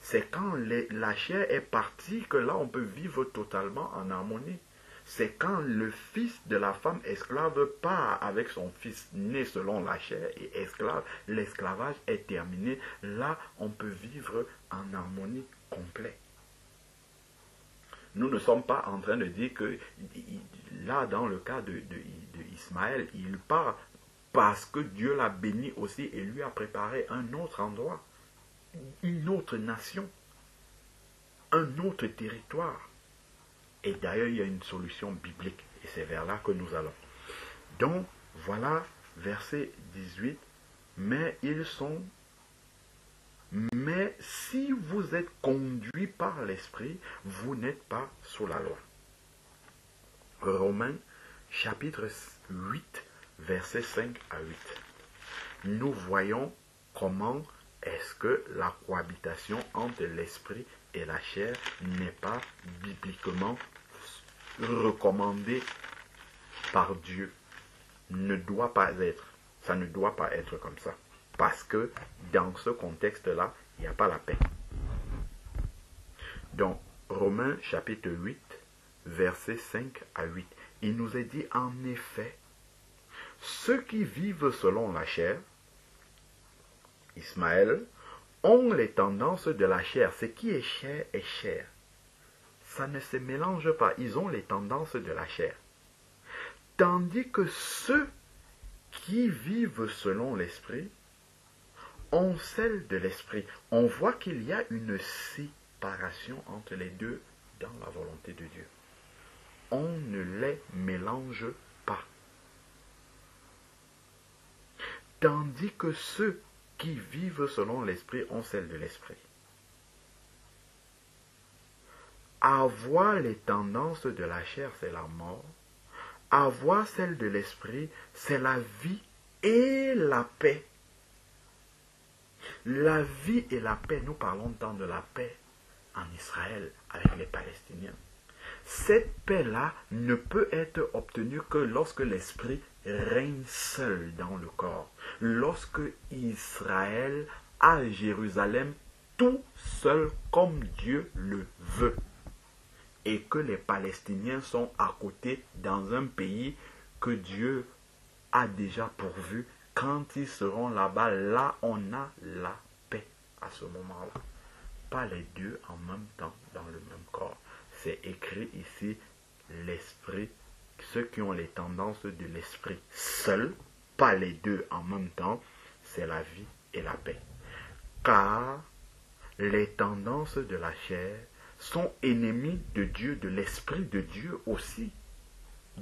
C'est quand la chair est partie que là on peut vivre totalement en harmonie. C'est quand le fils de la femme esclave part avec son fils né selon la chair et esclave, l'esclavage est terminé. Là on peut vivre en harmonie complète. Nous ne sommes pas en train de dire que là, dans le cas de, Ismaël, il part parce que Dieu l'a béni aussi et lui a préparé un autre endroit une autre nation, un autre territoire. Et d'ailleurs, il y a une solution biblique, et c'est vers là que nous allons. Donc, voilà, verset 18, mais ils sont... Mais si vous êtes conduits par l'Esprit, vous n'êtes pas sous la loi. Romains chapitre 8, verset 5 à 8. Nous voyons comment est-ce que la cohabitation entre l'esprit et la chair n'est pas bibliquement recommandée par Dieu? Ne doit pas être. Ça ne doit pas être comme ça. Parce que dans ce contexte-là, il n'y a pas la paix. Donc, Romains chapitre 8, versets 5 à 8, il nous est dit en effet, ceux qui vivent selon la chair Ismaël, ont les tendances de la chair. Ce qui est chair est chair. Ça ne se mélange pas. Ils ont les tendances de la chair. Tandis que ceux qui vivent selon l'esprit ont celle de l'esprit. On voit qu'il y a une séparation entre les deux dans la volonté de Dieu. On ne les mélange pas. Tandis que ceux qui vivent selon l'esprit ont celle de l'esprit. Avoir les tendances de la chair, c'est la mort. Avoir celle de l'esprit, c'est la vie et la paix. La vie et la paix, nous parlons tant de la paix en Israël avec les Palestiniens. Cette paix-là ne peut être obtenue que lorsque l'esprit règne seul dans le corps lorsque Israël à Jérusalem tout seul comme Dieu le veut et que les Palestiniens sont à côté dans un pays que Dieu a déjà pourvu. Quand ils seront là-bas, là on a la paix à ce moment-là. Pas les deux en même temps dans le même corps. C'est écrit ici l'esprit, ceux qui ont les tendances de l'esprit seul pas les deux en même temps, c'est la vie et la paix. Car les tendances de la chair sont ennemies de Dieu, de l'Esprit de Dieu aussi,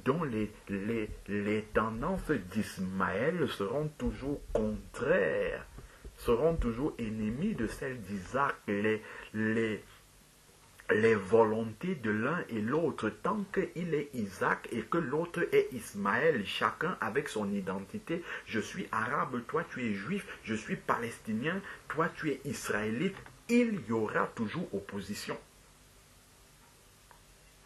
dont les tendances d'Ismaël seront toujours contraires, seront toujours ennemies de celles d'Isaac. Les, les, les volontés de l'un et l'autre, tant qu'il est Isaac et que l'autre est Ismaël, chacun avec son identité. Je suis arabe, toi tu es juif, je suis palestinien, toi tu es israélite. Il y aura toujours opposition.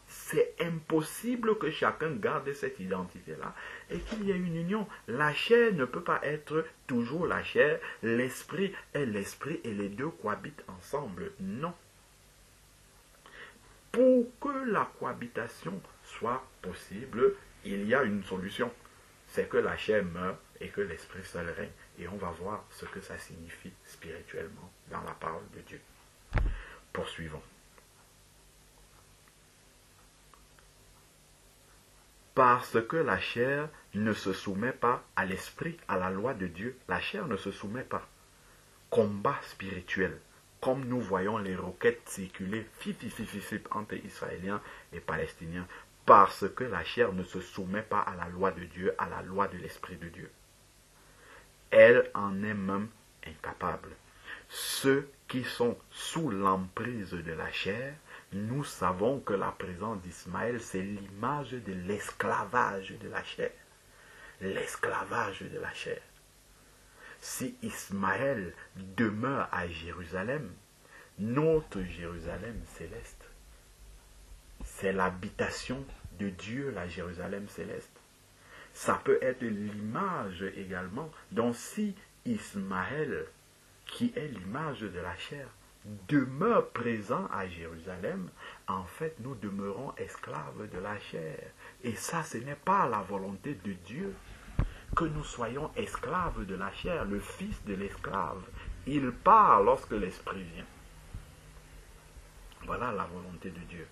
C'est impossible que chacun garde cette identité-là et qu'il y ait une union. La chair ne peut pas être toujours la chair, l'esprit est l'esprit et les deux cohabitent ensemble. Non pour que la cohabitation soit possible, il y a une solution. C'est que la chair meurt et que l'esprit seul règne. Et on va voir ce que ça signifie spirituellement dans la parole de Dieu. Poursuivons. Parce que la chair ne se soumet pas à l'esprit, à la loi de Dieu. La chair ne se soumet pas. Combat spirituel comme nous voyons les roquettes circuler entre Israéliens et Palestiniens, parce que la chair ne se soumet pas à la loi de Dieu, à la loi de l'Esprit de Dieu. Elle en est même incapable. ceux qui sont sous l'emprise de la chair, nous savons que la présence d'Ismaël, c'est l'image de l'esclavage de la chair. L'esclavage de la chair. Si Ismaël demeure à Jérusalem, notre Jérusalem céleste, c'est l'habitation de Dieu, la Jérusalem céleste. Ça peut être l'image également. Donc si Ismaël, qui est l'image de la chair, demeure présent à Jérusalem, en fait, nous demeurons esclaves de la chair. Et ça, ce n'est pas la volonté de Dieu que nous soyons esclaves de la chair, le fils de l'esclave. Il part lorsque l'Esprit vient. Voilà la volonté de Dieu.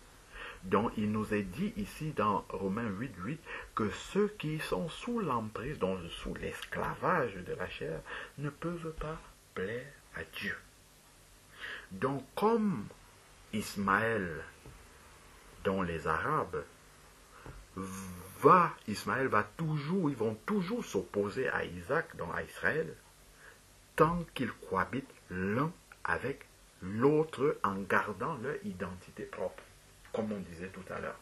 Donc il nous est dit ici dans Romains 8, 8 que ceux qui sont sous l'emprise, donc sous l'esclavage de la chair, ne peuvent pas plaire à Dieu. Donc comme Ismaël, dont les Arabes, va, Ismaël va toujours, ils vont toujours s'opposer à Isaac, donc à Israël, tant qu'ils cohabitent l'un avec l'autre en gardant leur identité propre comme on disait tout à l'heure.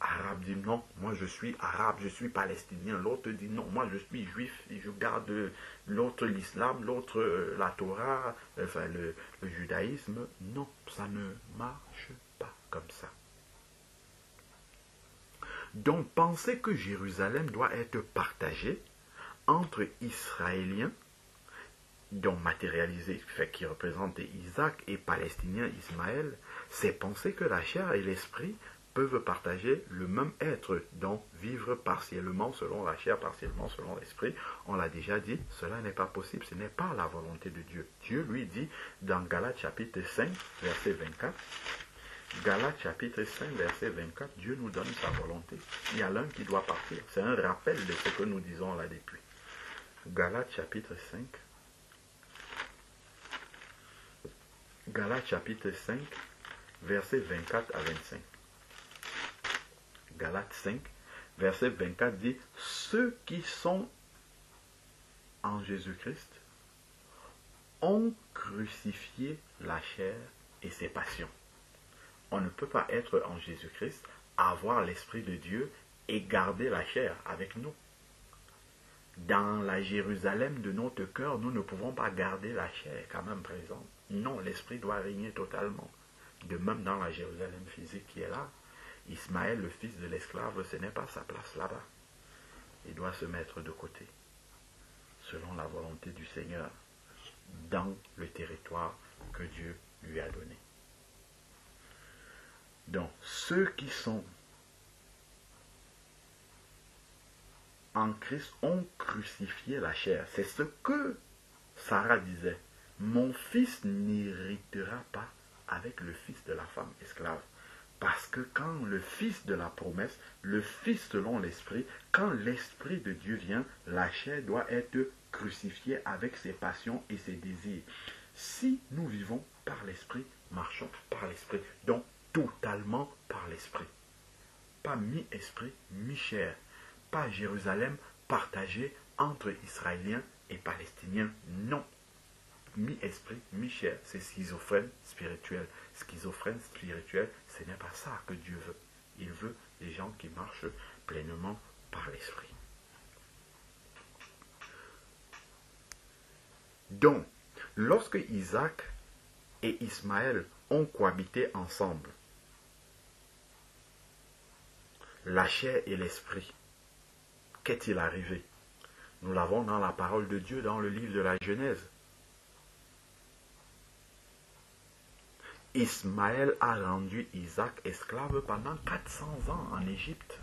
Arabe dit non, moi je suis arabe, je suis palestinien. L'autre dit non, moi je suis juif je garde l'autre l'islam, l'autre euh, la Torah, enfin le, le judaïsme. Non, ça ne marche pas comme ça. Donc penser que Jérusalem doit être partagée entre Israéliens, dont matérialisé, fait qui représente Isaac, et Palestiniens, Ismaël, c'est penser que la chair et l'esprit peuvent partager le même être, donc vivre partiellement selon la chair, partiellement selon l'esprit. On l'a déjà dit, cela n'est pas possible, ce n'est pas la volonté de Dieu. Dieu lui dit dans Galates chapitre 5, verset 24, Galates chapitre 5, verset 24, Dieu nous donne sa volonté. Il y a l'un qui doit partir. C'est un rappel de ce que nous disons là depuis. Galates chapitre 5. Galates chapitre 5, versets 24 à 25. Galates 5, verset 24 dit, ceux qui sont en Jésus-Christ ont crucifié la chair et ses passions. On ne peut pas être en Jésus-Christ, avoir l'Esprit de Dieu et garder la chair avec nous. Dans la Jérusalem de notre cœur, nous ne pouvons pas garder la chair quand même présente. Non, l'Esprit doit régner totalement. De même dans la Jérusalem physique qui est là, Ismaël, le fils de l'esclave, ce n'est pas sa place là-bas. Il doit se mettre de côté, selon la volonté du Seigneur, dans le territoire que Dieu lui a donné. Donc, ceux qui sont en Christ ont crucifié la chair. C'est ce que Sarah disait. Mon fils n'héritera pas avec le fils de la femme esclave. Parce que quand le fils de la promesse, le fils selon l'esprit, quand l'esprit de Dieu vient, la chair doit être crucifiée avec ses passions et ses désirs. Si nous vivons par l'esprit, marchons par l'esprit. Donc totalement par l'esprit. Pas mi-esprit, mi-chair. Pas Jérusalem partagé entre Israéliens et Palestiniens. Non mi-esprit, mi-chair. C'est schizophrène spirituel. Schizophrène spirituel, ce n'est pas ça que Dieu veut. Il veut des gens qui marchent pleinement par l'esprit. Donc, lorsque Isaac et Ismaël ont cohabité ensemble, la chair et l'esprit, qu'est-il arrivé? Nous l'avons dans la parole de Dieu dans le livre de la Genèse. Ismaël a rendu Isaac esclave pendant 400 ans en Égypte.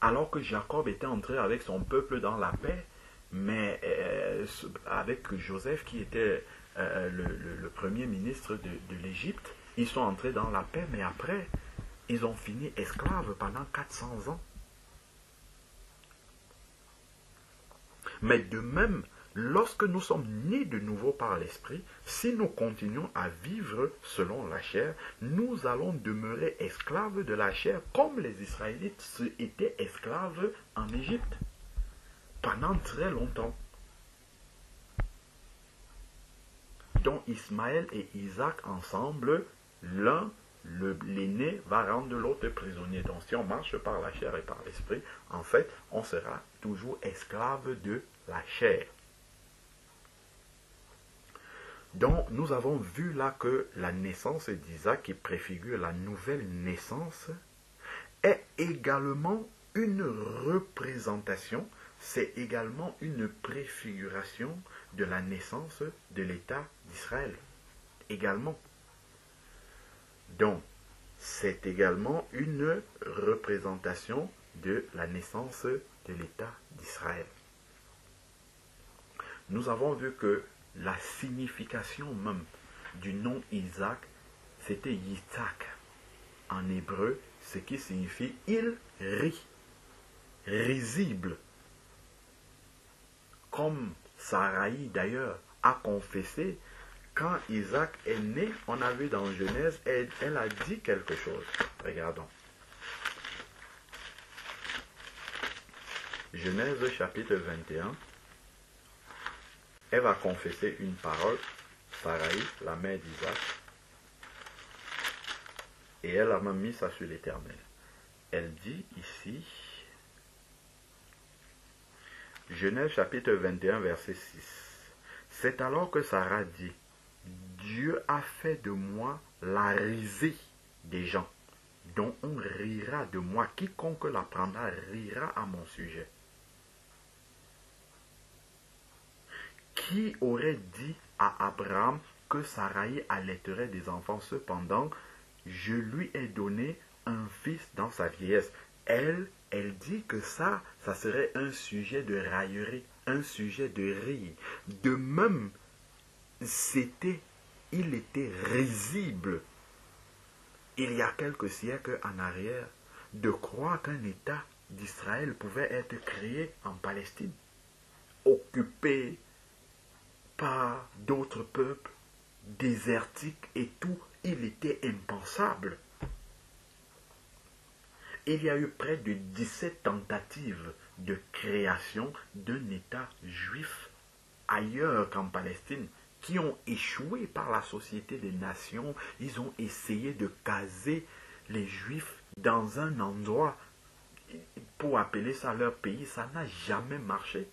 Alors que Jacob était entré avec son peuple dans la paix, mais euh, avec Joseph qui était euh, le, premier ministre de, de l'Égypte, ils sont entrés dans la paix, mais après, ils ont fini esclaves pendant 400 ans. Mais de même, Lorsque nous sommes nés de nouveau par l'Esprit, si nous continuons à vivre selon la chair, nous allons demeurer esclaves de la chair comme les Israélites étaient esclaves en Égypte pendant très longtemps. Dont Ismaël et Isaac ensemble, l'un, l'aîné, va rendre l'autre prisonnier. Donc si on marche par la chair et par l'esprit, en fait, on sera toujours esclave de la chair. Donc nous avons vu là que la naissance d'Isaac, qui préfigure la nouvelle naissance, est également une représentation, c'est également une préfiguration de la naissance de l'État d'Israël. Également. Donc, c'est également une représentation de la naissance de l'État d'Israël. Nous avons vu que la signification même du nom Isaac, c'était Yitzhak en hébreu, ce qui signifie il rit, risible. Comme Sarai d'ailleurs a confessé, quand Isaac est né, on a vu dans Genèse, elle, elle a dit quelque chose. Regardons. Genèse chapitre 21. Elle va confesser une parole, Sarai, la mère d'Isaac, et elle a même mis ça sur l'éternel. Elle dit ici, Genèse chapitre 21, verset 6. C'est alors que Sarah dit, Dieu a fait de moi la risée des gens, dont on rira de moi. Quiconque l'apprendra rira à mon sujet. Qui aurait dit à Abraham que Sarai allaiterait des enfants? Cependant, je lui ai donné un fils dans sa vieillesse. Elle, elle dit que ça, ça serait un sujet de raillerie, un sujet de rire. De même, c'était, il était risible, il y a quelques siècles en arrière, de croire qu'un État d'Israël pouvait être créé en Palestine, occupé par d'autres peuples, désertiques et tout, il était impensable. Il y a eu près de 17 tentatives de création d'un État juif ailleurs qu'en Palestine qui ont échoué par la Société des Nations. Ils ont essayé de caser les Juifs dans un endroit pour appeler ça leur pays. Ça n'a jamais marché.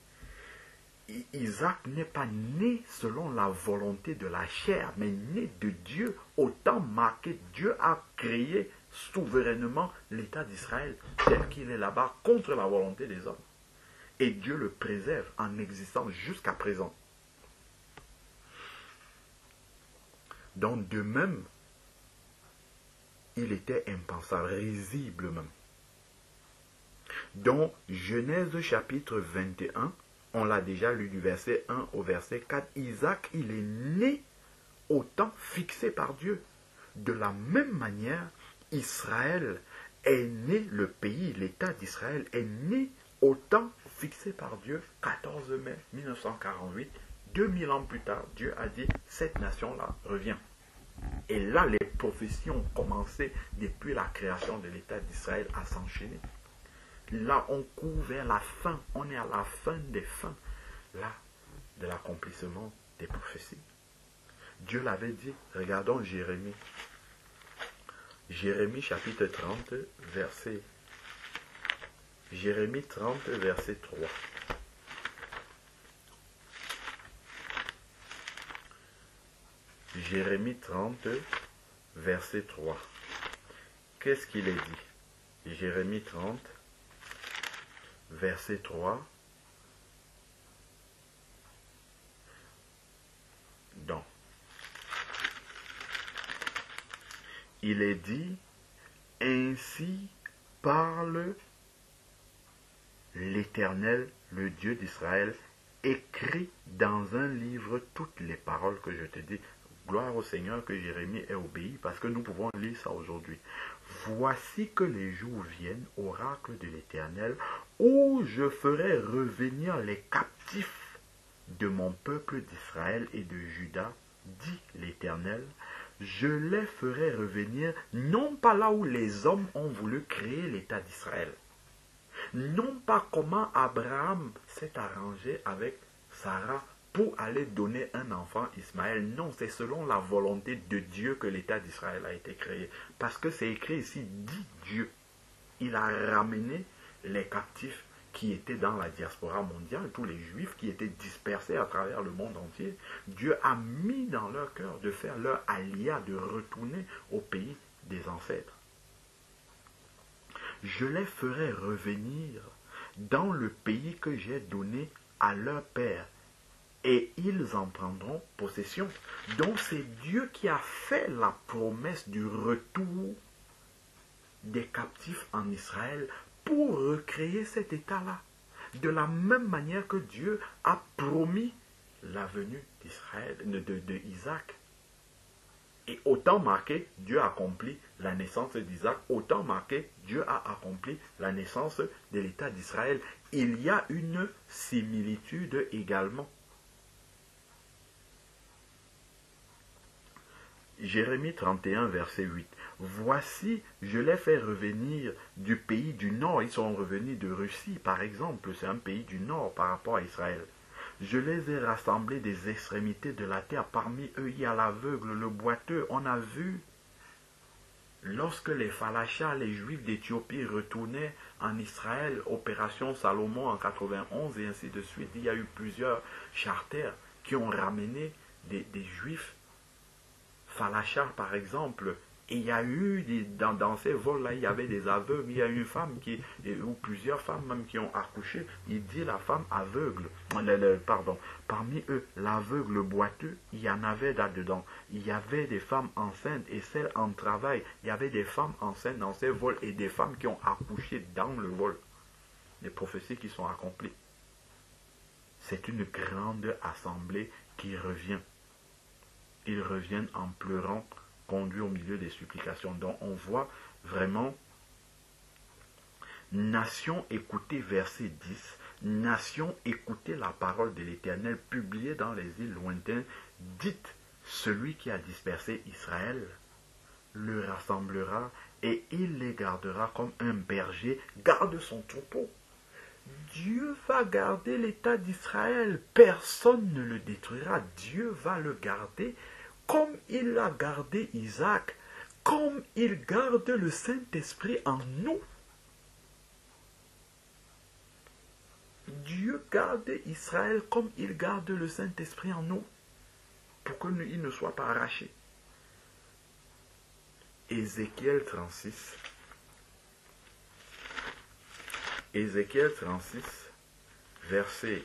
Isaac n'est pas né selon la volonté de la chair, mais né de Dieu. Autant marqué, Dieu a créé souverainement l'État d'Israël tel qu'il est là-bas contre la volonté des hommes. Et Dieu le préserve en existant jusqu'à présent. Donc de même, il était impensable, risible même. Dans Genèse chapitre 21, on l'a déjà lu du verset 1 au verset 4, Isaac, il est né au temps fixé par Dieu. De la même manière, Israël est né, le pays, l'État d'Israël est né au temps fixé par Dieu, 14 mai 1948. 2000 ans plus tard, Dieu a dit, cette nation-là revient. Et là, les prophéties ont commencé depuis la création de l'État d'Israël à s'enchaîner. Là, on court vers la fin. On est à la fin des fins. Là, de l'accomplissement des prophéties. Dieu l'avait dit. Regardons Jérémie. Jérémie chapitre 30, verset. Jérémie 30, verset 3. Jérémie 30, verset 3. Qu'est-ce qu'il est dit? Jérémie 30, verset 3. Donc, il est dit, ainsi parle l'Éternel, le Dieu d'Israël, écrit dans un livre toutes les paroles que je te dis. Gloire au Seigneur que Jérémie ait obéi parce que nous pouvons lire ça aujourd'hui. Voici que les jours viennent, oracle de l'Éternel, où je ferai revenir les captifs de mon peuple d'Israël et de Juda, dit l'Éternel. Je les ferai revenir non pas là où les hommes ont voulu créer l'État d'Israël, non pas comment Abraham s'est arrangé avec Sarah pour aller donner un enfant Ismaël. Non, c'est selon la volonté de Dieu que l'État d'Israël a été créé. Parce que c'est écrit ici, dit Dieu. Il a ramené les captifs qui étaient dans la diaspora mondiale, tous les juifs qui étaient dispersés à travers le monde entier. Dieu a mis dans leur cœur de faire leur alia, de retourner au pays des ancêtres. Je les ferai revenir dans le pays que j'ai donné à leur père, et ils en prendront possession. Donc c'est Dieu qui a fait la promesse du retour des captifs en Israël pour recréer cet état-là. De la même manière que Dieu a promis la venue d'Israël, de, Isaac. Et autant marqué, Dieu a accompli la naissance d'Isaac, autant marqué, Dieu a accompli la naissance de l'État d'Israël. Il y a une similitude également. Jérémie 31, verset 8. Voici, je les fais revenir du pays du nord. Ils sont revenus de Russie, par exemple. C'est un pays du nord par rapport à Israël. Je les ai rassemblés des extrémités de la terre. Parmi eux, il y a l'aveugle, le boiteux. On a vu. Lorsque les Falachas, les Juifs d'Éthiopie retournaient en Israël, opération Salomon en 91 et ainsi de suite, il y a eu plusieurs charters qui ont ramené des, des Juifs Falachas, par exemple, il y a eu, dans, ces vols-là, il y avait des aveugles. Il y a une femme qui, ou plusieurs femmes même qui ont accouché. Il dit la femme aveugle. pardon. Parmi eux, l'aveugle boiteux, il y en avait là-dedans. Il y avait des femmes enceintes et celles en travail. Il y avait des femmes enceintes dans ces vols et des femmes qui ont accouché dans le vol. Les prophéties qui sont accomplies. C'est une grande assemblée qui revient. Ils reviennent en pleurant conduit au milieu des supplications. Donc on voit vraiment Nation, écoutez verset 10. Nation, écoutez la parole de l'Éternel publiée dans les îles lointaines. Dites, celui qui a dispersé Israël le rassemblera et il les gardera comme un berger garde son troupeau. Dieu va garder l'État d'Israël. Personne ne le détruira. Dieu va le garder comme il a gardé Isaac, comme il garde le Saint-Esprit en nous. Dieu garde Israël comme il garde le Saint-Esprit en nous, pour qu'il ne soit pas arraché. Ézéchiel 36. Ézéchiel 36, versets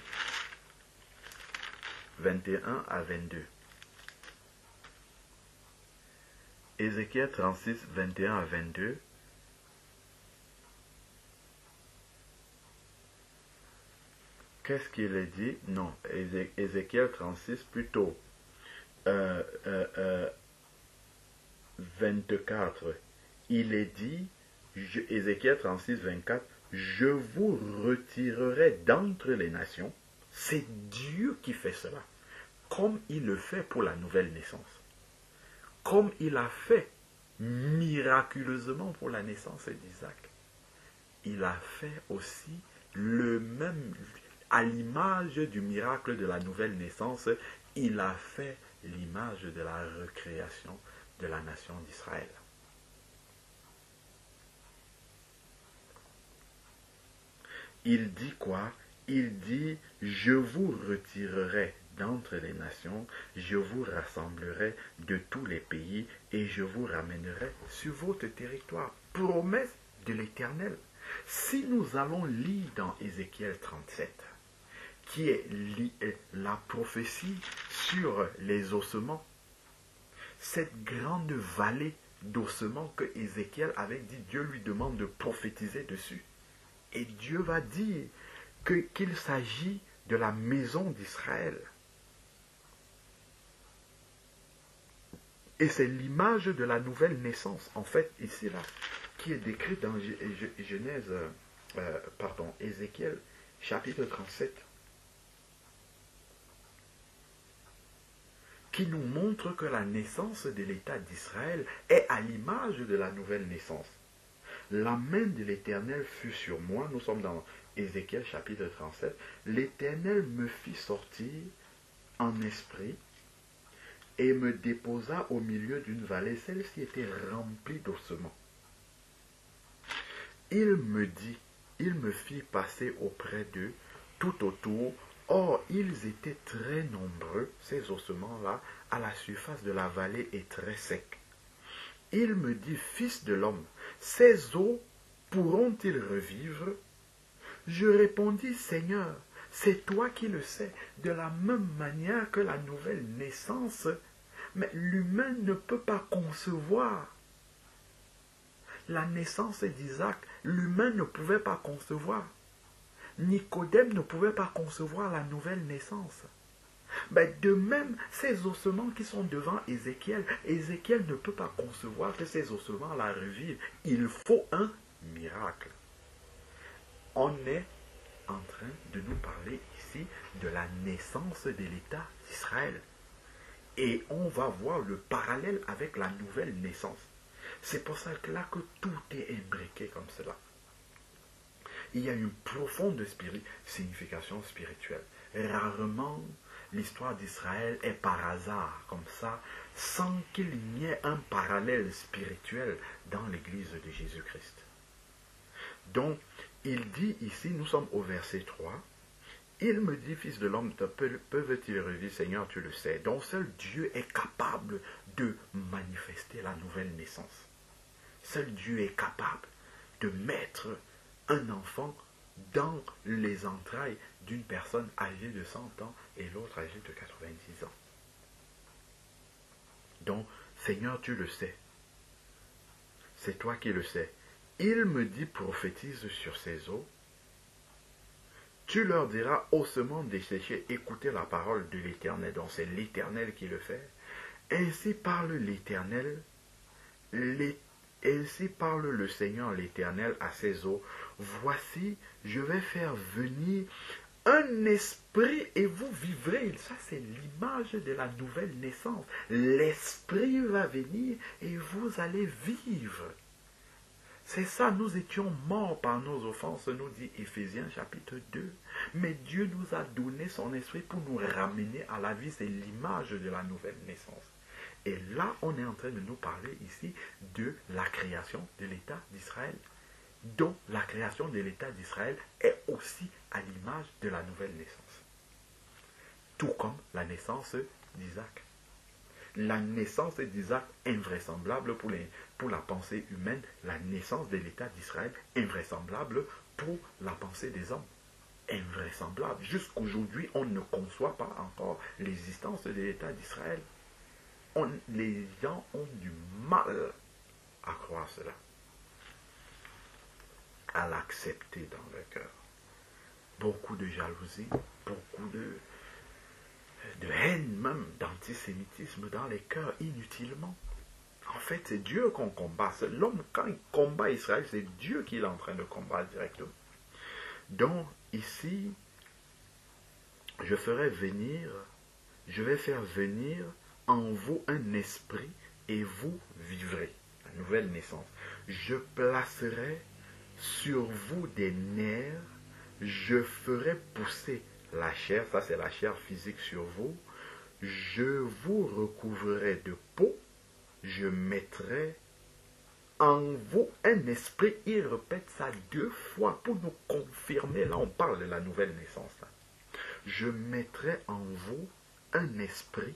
21 à 22. Ézéchiel 36, 21 à 22. Qu'est-ce qu'il est dit? Non, Ézéchiel 36 plutôt. 24. Euh, euh, euh, Il est dit, Ézéchiel 36, 24, je vous retirerai d'entre les nations. C'est Dieu qui fait cela, comme il le fait pour la nouvelle naissance comme il a fait miraculeusement pour la naissance d'Isaac, il a fait aussi le même, à l'image du miracle de la nouvelle naissance, il a fait l'image de la recréation de la nation d'Israël. Il dit quoi? Il dit, je vous retirerai d'entre les nations, je vous rassemblerai de tous les pays et je vous ramènerai sur votre territoire. Promesse de l'Éternel. Si nous allons lire dans Ézéchiel 37, qui est la prophétie sur les ossements, cette grande vallée d'ossements que Ézéchiel avait dit, Dieu lui demande de prophétiser dessus. Et Dieu va dire qu'il s'agit de la maison d'Israël. Et c'est l'image de la nouvelle naissance, en fait, ici, là, qui est décrite dans Genèse, euh, euh, pardon, Ézéchiel, chapitre 37, qui nous montre que la naissance de l'État d'Israël est à l'image de la nouvelle naissance. La main de l'Éternel fut sur moi, nous sommes dans Ézéchiel chapitre 37, l'Éternel me fit sortir en esprit et me déposa au milieu d'une vallée. Celle-ci était remplie d'ossements. Il me dit, il me fit passer auprès d'eux, tout autour. Or, ils étaient très nombreux, ces ossements-là, à la surface de la vallée et très secs. Il me dit, Fils de l'homme, ces eaux pourront-ils revivre? Je répondis, Seigneur, c'est toi qui le sais, de la même manière que la nouvelle naissance. Mais l'humain ne peut pas concevoir la naissance d'Isaac. L'humain ne pouvait pas concevoir. Nicodème ne pouvait pas concevoir la nouvelle naissance. Mais de même, ces ossements qui sont devant Ézéchiel, Ézéchiel ne peut pas concevoir que ces ossements la revivent. Il faut un miracle. On est en train de nous parler ici de la naissance de l'État d'Israël. Et on va voir le parallèle avec la nouvelle naissance. C'est pour ça que là que tout est imbriqué comme cela. Il y a une profonde signification spirituelle. Rarement l'histoire d'Israël est par hasard comme ça, sans qu'il n'y ait un parallèle spirituel dans l'Église de Jésus-Christ. Donc, il dit ici, nous sommes au verset 3, il me dit, fils de l'homme, peuvent-ils revivre, Seigneur, tu le sais. Donc seul Dieu est capable de manifester la nouvelle naissance. Seul Dieu est capable de mettre un enfant dans les entrailles d'une personne âgée de 100 ans et l'autre âgée de 90 ans. Donc, Seigneur, tu le sais. C'est toi qui le sais. Il me dit, prophétise sur ces eaux. Tu leur diras, haussement desséché, écoutez la parole de l'Éternel. Donc c'est l'Éternel qui le fait. Ainsi parle l'Éternel. Ainsi parle le Seigneur l'Éternel à ses eaux. Voici, je vais faire venir un esprit et vous vivrez. Ça, c'est l'image de la nouvelle naissance. L'esprit va venir et vous allez vivre. C'est ça, nous étions morts par nos offenses, nous dit Éphésiens chapitre 2. Mais Dieu nous a donné son esprit pour nous ramener à la vie. C'est l'image de la nouvelle naissance. Et là, on est en train de nous parler ici de la création de l'État d'Israël. dont la création de l'État d'Israël est aussi à l'image de la nouvelle naissance. Tout comme la naissance d'Isaac. La naissance d'Isaac invraisemblable pour, la pensée humaine, la naissance de l'État d'Israël invraisemblable pour la pensée des hommes. Invraisemblable. Jusqu'aujourd'hui, on ne conçoit pas encore l'existence de l'État d'Israël. les gens ont du mal à croire cela, à l'accepter dans leur cœur. Beaucoup de jalousie, beaucoup de, de haine même, d'antisémitisme dans les cœurs inutilement. En fait, c'est Dieu qu'on combat. L'homme, quand il combat Israël, c'est Dieu qui est en train de combattre directement. Donc, ici, je ferai venir, je vais faire venir en vous un esprit et vous vivrez. La nouvelle naissance. Je placerai sur vous des nerfs, je ferai pousser la chair, ça c'est la chair physique sur vous, je vous recouvrerai de peau, je mettrai en vous un esprit. Il répète ça deux fois pour nous confirmer. Là, on parle de la nouvelle naissance. Je mettrai en vous un esprit.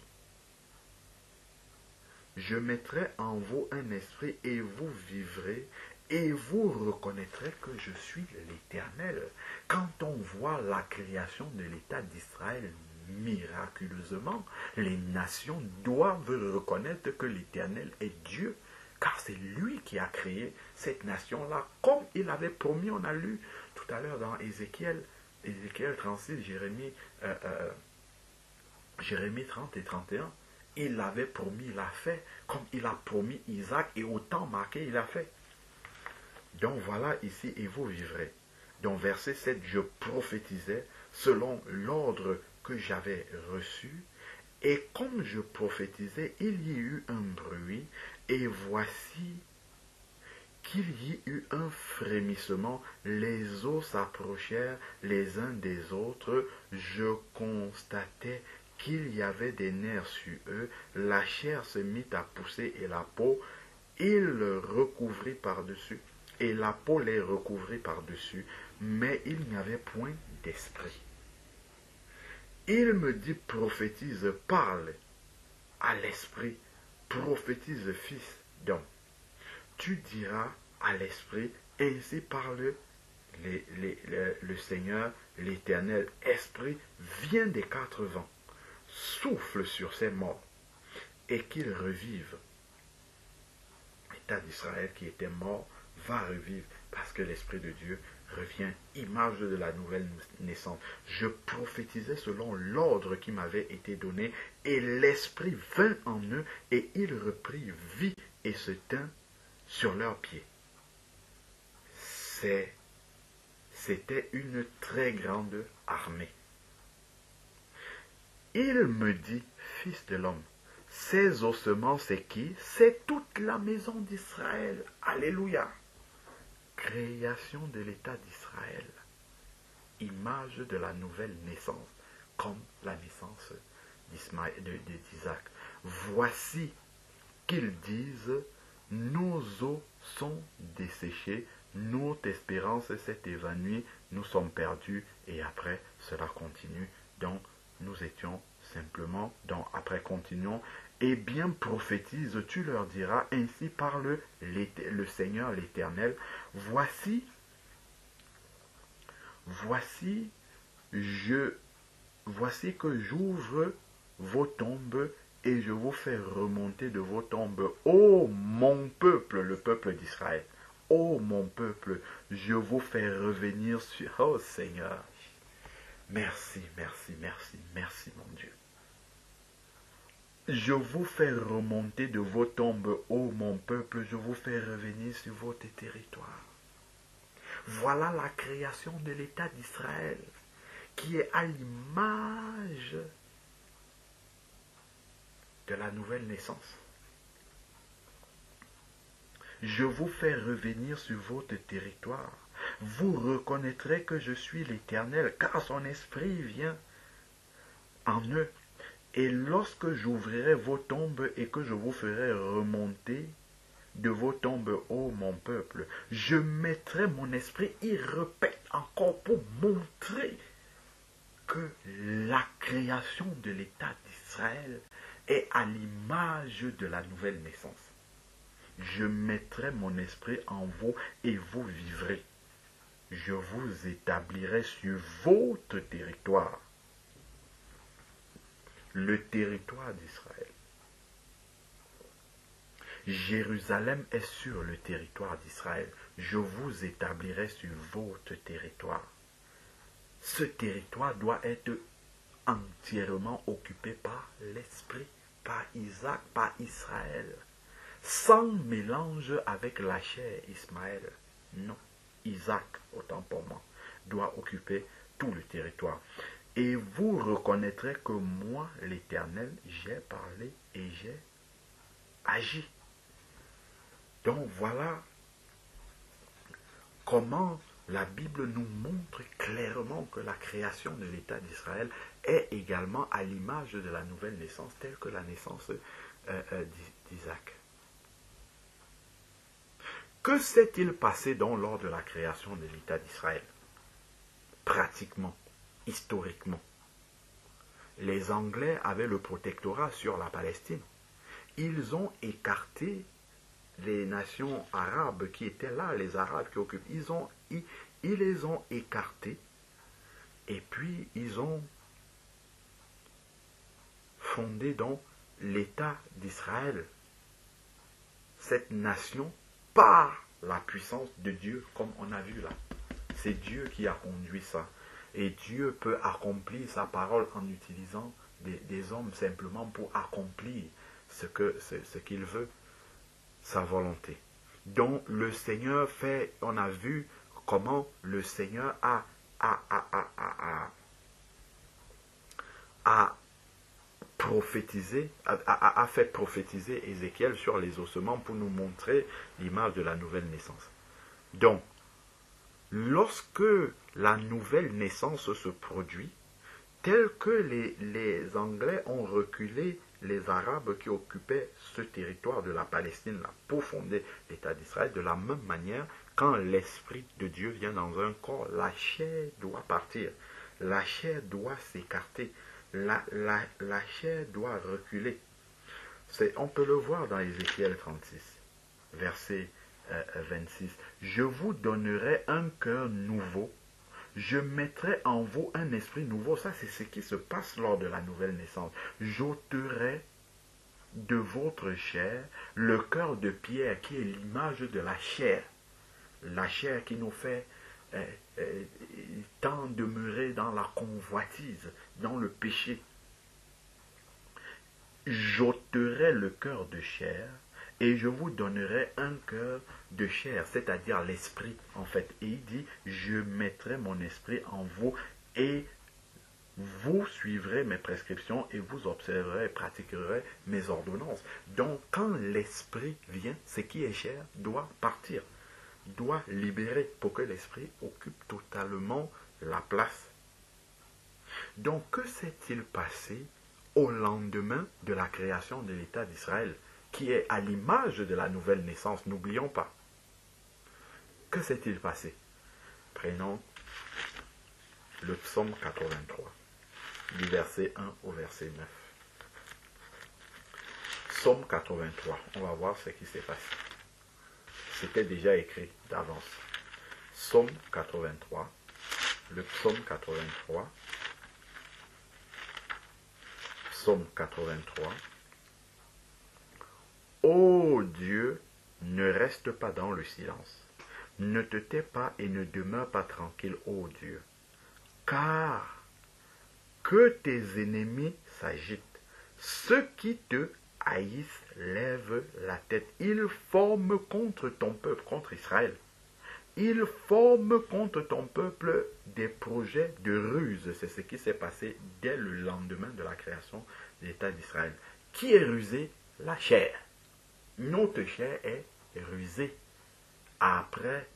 Je mettrai en vous un esprit et vous vivrez et vous reconnaîtrez que je suis l'Éternel. Quand on voit la création de l'État d'Israël miraculeusement, les nations doivent reconnaître que l'Éternel est Dieu, car c'est lui qui a créé cette nation-là, comme il avait promis, on a lu tout à l'heure dans Ézéchiel, Ézéchiel 36, Jérémie, euh, euh, Jérémie 30 et 31, il avait promis, il a fait, comme il a promis Isaac, et autant marqué, il a fait. Donc voilà ici, et vous vivrez. Donc verset 7, je prophétisais selon l'ordre que j'avais reçu, et comme je prophétisais, il y eut un bruit, et voici qu'il y eut un frémissement, les eaux s'approchèrent les uns des autres, je constatais qu'il y avait des nerfs sur eux, la chair se mit à pousser et la peau, il le recouvrit par-dessus, et la peau les recouvrit par-dessus, mais il n'y avait point d'esprit. Il me dit, prophétise, parle à l'esprit, prophétise, fils d'homme. Tu diras à l'esprit, ainsi parle le Seigneur, l'Éternel, Esprit, vient des quatre vents, souffle sur ces morts, et qu'ils revivent. L'État d'Israël qui était mort va revivre parce que l'Esprit de Dieu revient, image de la nouvelle naissance. Je prophétisais selon l'ordre qui m'avait été donné, et l'Esprit vint en eux, et il reprit vie et se tint sur leurs pieds. C'était une très grande armée. Il me dit, Fils de l'homme, ces ossements, c'est qui? C'est toute la maison d'Israël. Alléluia création de l'État d'Israël, image de la nouvelle naissance, comme la naissance d'Isaac. Voici qu'ils disent, nos os sont desséchés, notre espérance s'est évanouie, nous sommes perdus, et après cela continue. Donc nous étions simplement, donc après continuons, et bien prophétise, tu leur diras, ainsi parle le Seigneur l'Éternel, voici, voici, je, voici que j'ouvre vos tombes et je vous fais remonter de vos tombes, ô mon peuple, le peuple d'Israël, ô mon peuple, je vous fais revenir sur, oh Seigneur, merci, merci, merci, merci mon Dieu. Je vous fais remonter de vos tombes, ô mon peuple, je vous fais revenir sur votre territoire. Voilà la création de l'État d'Israël, qui est à l'image de la nouvelle naissance. Je vous fais revenir sur votre territoire. Vous reconnaîtrez que je suis l'Éternel, car son esprit vient en eux et lorsque j'ouvrirai vos tombes et que je vous ferai remonter de vos tombes, ô mon peuple, je mettrai mon esprit, il répète encore pour montrer que la création de l'État d'Israël est à l'image de la nouvelle naissance. Je mettrai mon esprit en vous et vous vivrez. Je vous établirai sur votre territoire le territoire d'Israël. Jérusalem est sur le territoire d'Israël. Je vous établirai sur votre territoire. Ce territoire doit être entièrement occupé par l'Esprit, par Isaac, par Israël, sans mélange avec la chair Ismaël. Non, Isaac, autant pour moi, doit occuper tout le territoire. Et vous reconnaîtrez que moi, l'Éternel, j'ai parlé et j'ai agi. Donc voilà comment la Bible nous montre clairement que la création de l'État d'Israël est également à l'image de la nouvelle naissance, telle que la naissance euh, euh, d'Isaac. Que s'est-il passé donc lors de la création de l'État d'Israël? Pratiquement historiquement. Les Anglais avaient le protectorat sur la Palestine. Ils ont écarté les nations arabes qui étaient là, les Arabes qui occupent. Ils, ils, les ont écartés et puis ils ont fondé donc l'État d'Israël, cette nation, par la puissance de Dieu, comme on a vu là. C'est Dieu qui a conduit ça. Et Dieu peut accomplir sa parole en utilisant des, hommes simplement pour accomplir ce qu'il veut, sa volonté. Donc le Seigneur fait, on a vu comment le Seigneur a, a, a, a, prophétisé, a, fait prophétiser Ézéchiel sur les ossements pour nous montrer l'image de la nouvelle naissance. Donc, lorsque la nouvelle naissance se produit, tel que les, Anglais ont reculé les Arabes qui occupaient ce territoire de la Palestine là, pour fonder l'État d'Israël, de la même manière, quand l'Esprit de Dieu vient dans un corps, la chair doit partir, la chair doit s'écarter, la, la, la, chair doit reculer. On peut le voir dans Ézéchiel 36, verset 26. Je vous donnerai un cœur nouveau je mettrai en vous un esprit nouveau. Ça, c'est ce qui se passe lors de la nouvelle naissance. J'ôterai de votre chair le cœur de pierre qui est l'image de la chair. La chair qui nous fait euh, euh, tant demeurer dans la convoitise, dans le péché. J'ôterai le cœur de chair et je vous donnerai un cœur de chair, c'est-à-dire l'esprit, en fait. Et il dit, je mettrai mon esprit en vous et vous suivrez mes prescriptions et vous observerez et pratiquerez mes ordonnances. Donc, quand l'esprit vient, ce qui est chair doit partir, doit libérer pour que l'esprit occupe totalement la place. Donc, que s'est-il passé au lendemain de la création de l'État d'Israël? Qui est à l'image de la nouvelle naissance, n'oublions pas. Que s'est-il passé? Prenons le psaume 83, du verset 1 au verset 9. Psaume 83, on va voir ce qui s'est passé. C'était déjà écrit d'avance. Psaume 83, le psaume 83, psaume 83, Ô Dieu, ne reste pas dans le silence. Ne te tais pas et ne demeure pas tranquille, ô Dieu. Car que tes ennemis s'agitent. Ceux qui te haïssent lèvent la tête. Ils forment contre ton peuple, contre Israël. Ils forment contre ton peuple des projets de ruse. C'est ce qui s'est passé dès le lendemain de la création de l'État d'Israël. Qui est rusé? La chair notre chair est rusée. Après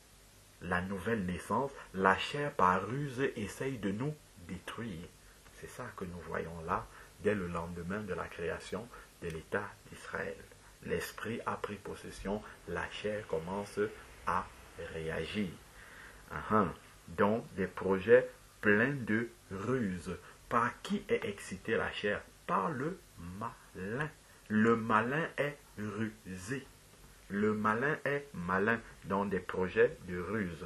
la nouvelle naissance, la chair par ruse essaye de nous détruire. C'est ça que nous voyons là dès le lendemain de la création de l'État d'Israël. L'esprit a pris possession, la chair commence à réagir. Donc des projets pleins de ruses. Par qui est excitée la chair? Par le malin. Le malin est rusé. Le malin est malin dans des projets de ruse.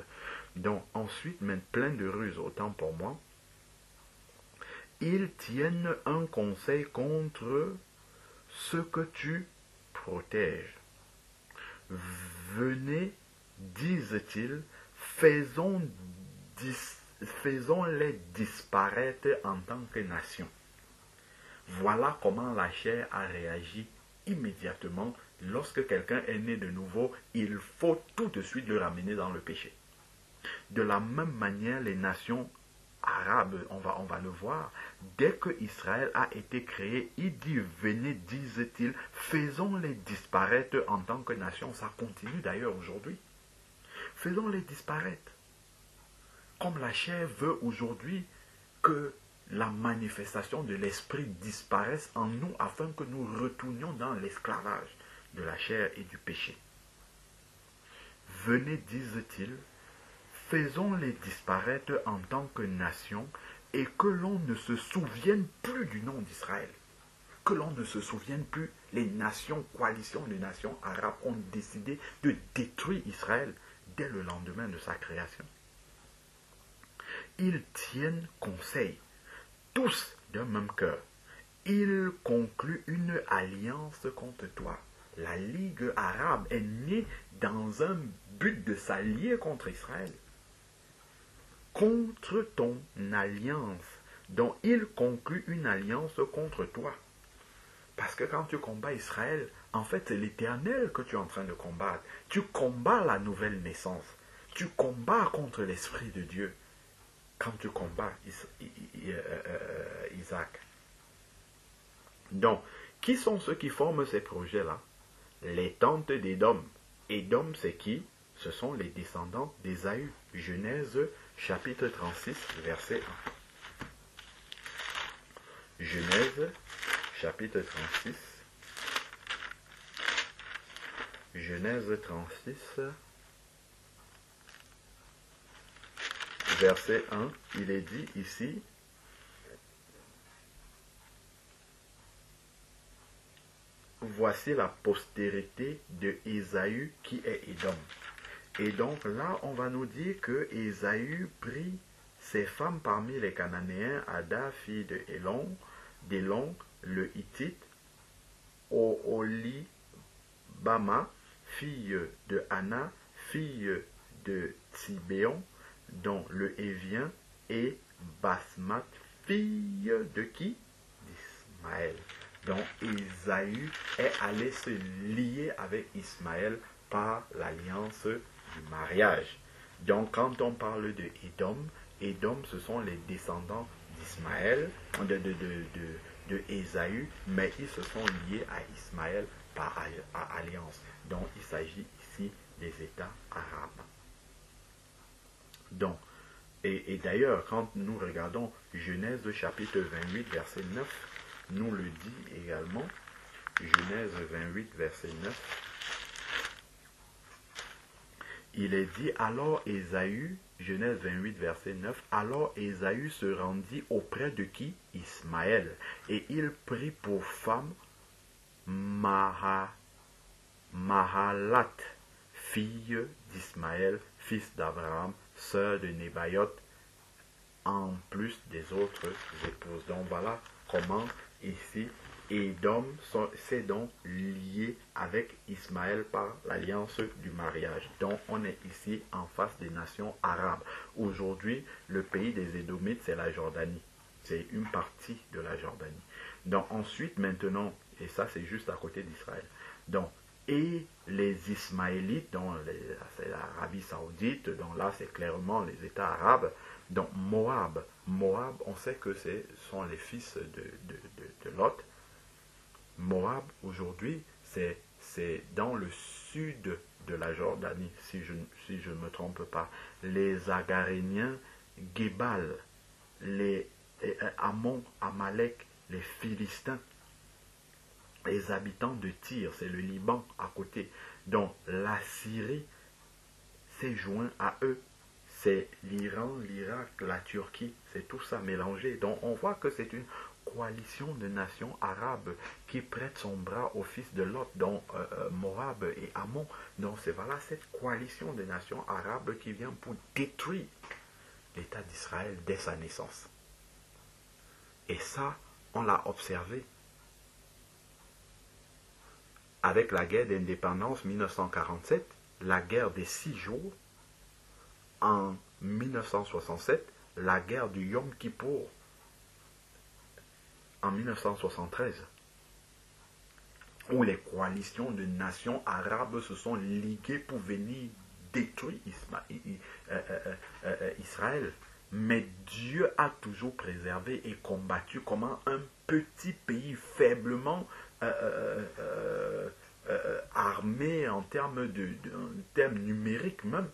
Donc ensuite, même plein de ruses, autant pour moi. Ils tiennent un conseil contre ce que tu protèges. Venez, disent-ils, faisons, faisons-les disparaître en tant que nation. Voilà comment la chair a réagi immédiatement lorsque quelqu'un est né de nouveau, il faut tout de suite le ramener dans le péché. De la même manière, les nations arabes, on va, le voir, dès que Israël a été créé, il dit, venez, disent-ils, faisons-les disparaître en tant que nation. Ça continue d'ailleurs aujourd'hui. Faisons-les disparaître. Comme la chair veut aujourd'hui que la manifestation de l'esprit disparaisse en nous afin que nous retournions dans l'esclavage de la chair et du péché. Venez, disent-ils, faisons-les disparaître en tant que nation et que l'on ne se souvienne plus du nom d'Israël. Que l'on ne se souvienne plus, les nations, coalitions de nations arabes ont décidé de détruire Israël dès le lendemain de sa création. Ils tiennent conseil tous d'un même cœur. Ils concluent une alliance contre toi. La Ligue arabe est née dans un but de s'allier contre Israël. Contre ton alliance, dont ils concluent une alliance contre toi. Parce que quand tu combats Israël, en fait, c'est l'éternel que tu es en train de combattre. Tu combats la nouvelle naissance. Tu combats contre l'Esprit de Dieu quand tu combats euh, euh, Isaac. Donc, qui sont ceux qui forment ces projets-là? Les tentes d'Édom. Édom, c'est qui? Ce sont les descendants d'Ésaü. Genèse chapitre 36, verset Genèse, chapitre 36. Genèse 36, verset 1, il est dit ici, voici la postérité de Ésaü qui est Édom. Et donc là, on va nous dire que Ésaü prit ses femmes parmi les Cananéens, Ada, fille de Élon, d'Élon, le Hittite, Bama, fille de Anna, fille de Tibéon, dont le Hévien, et Basmat, fille de qui? D'Ismaël. Donc Isaïe est allé se lier avec Ismaël par l'alliance du mariage. Donc quand on parle de Édom, Édom ce sont les descendants d'Ismaël, de, de, Ésaü, mais ils se sont liés à Ismaël par alliance. Donc il s'agit ici des États arabes. Donc, et, et d'ailleurs, quand nous regardons Genèse chapitre 28, verset 9, nous le dit également, Genèse 28, verset 9. Il est dit, alors Ésaü, Genèse 28, verset 9, alors Ésaü se rendit auprès de qui? Ismaël, et il prit pour femme Maha, Mahalat, fille d'Ismaël, fils d'Abraham, sœur de Nébaïot, en plus des autres épouses. Donc voilà comment ici, Edom s'est donc lié avec Ismaël par l'alliance du mariage. Donc on est ici en face des nations arabes. Aujourd'hui, le pays des Édomites, c'est la Jordanie. C'est une partie de la Jordanie. Donc ensuite, maintenant, et ça c'est juste à côté d'Israël. Donc, et les Ismaélites, dont c'est l'Arabie Saoudite, donc là c'est clairement les États arabes, donc Moab, Moab, on sait que ce sont les fils de, de, Lot. Moab, aujourd'hui, c'est dans le sud de la Jordanie, si je si je ne me trompe pas. Les Agaréniens, Gébal, les Amon, Amalek, les Philistins, les habitants de Tyr, c'est le Liban à côté. Donc la Syrie s'est joint à eux c'est l'Iran, l'Irak, la Turquie, c'est tout ça mélangé. Donc on voit que c'est une coalition de nations arabes qui prête son bras au fils de Lot, dont euh, euh, Moab et Ammon. Donc c'est voilà cette coalition de nations arabes qui vient pour détruire l'État d'Israël dès sa naissance. Et ça, on l'a observé avec la guerre d'indépendance 1947, la guerre des six jours, en 1967 la guerre du Yom Kippour en 1973, où les coalitions de nations arabes se sont liguées pour venir détruire euh, euh, euh, Israël. Mais Dieu a toujours préservé et combattu comment un petit pays faiblement armé en termes, de, en termes numériques même,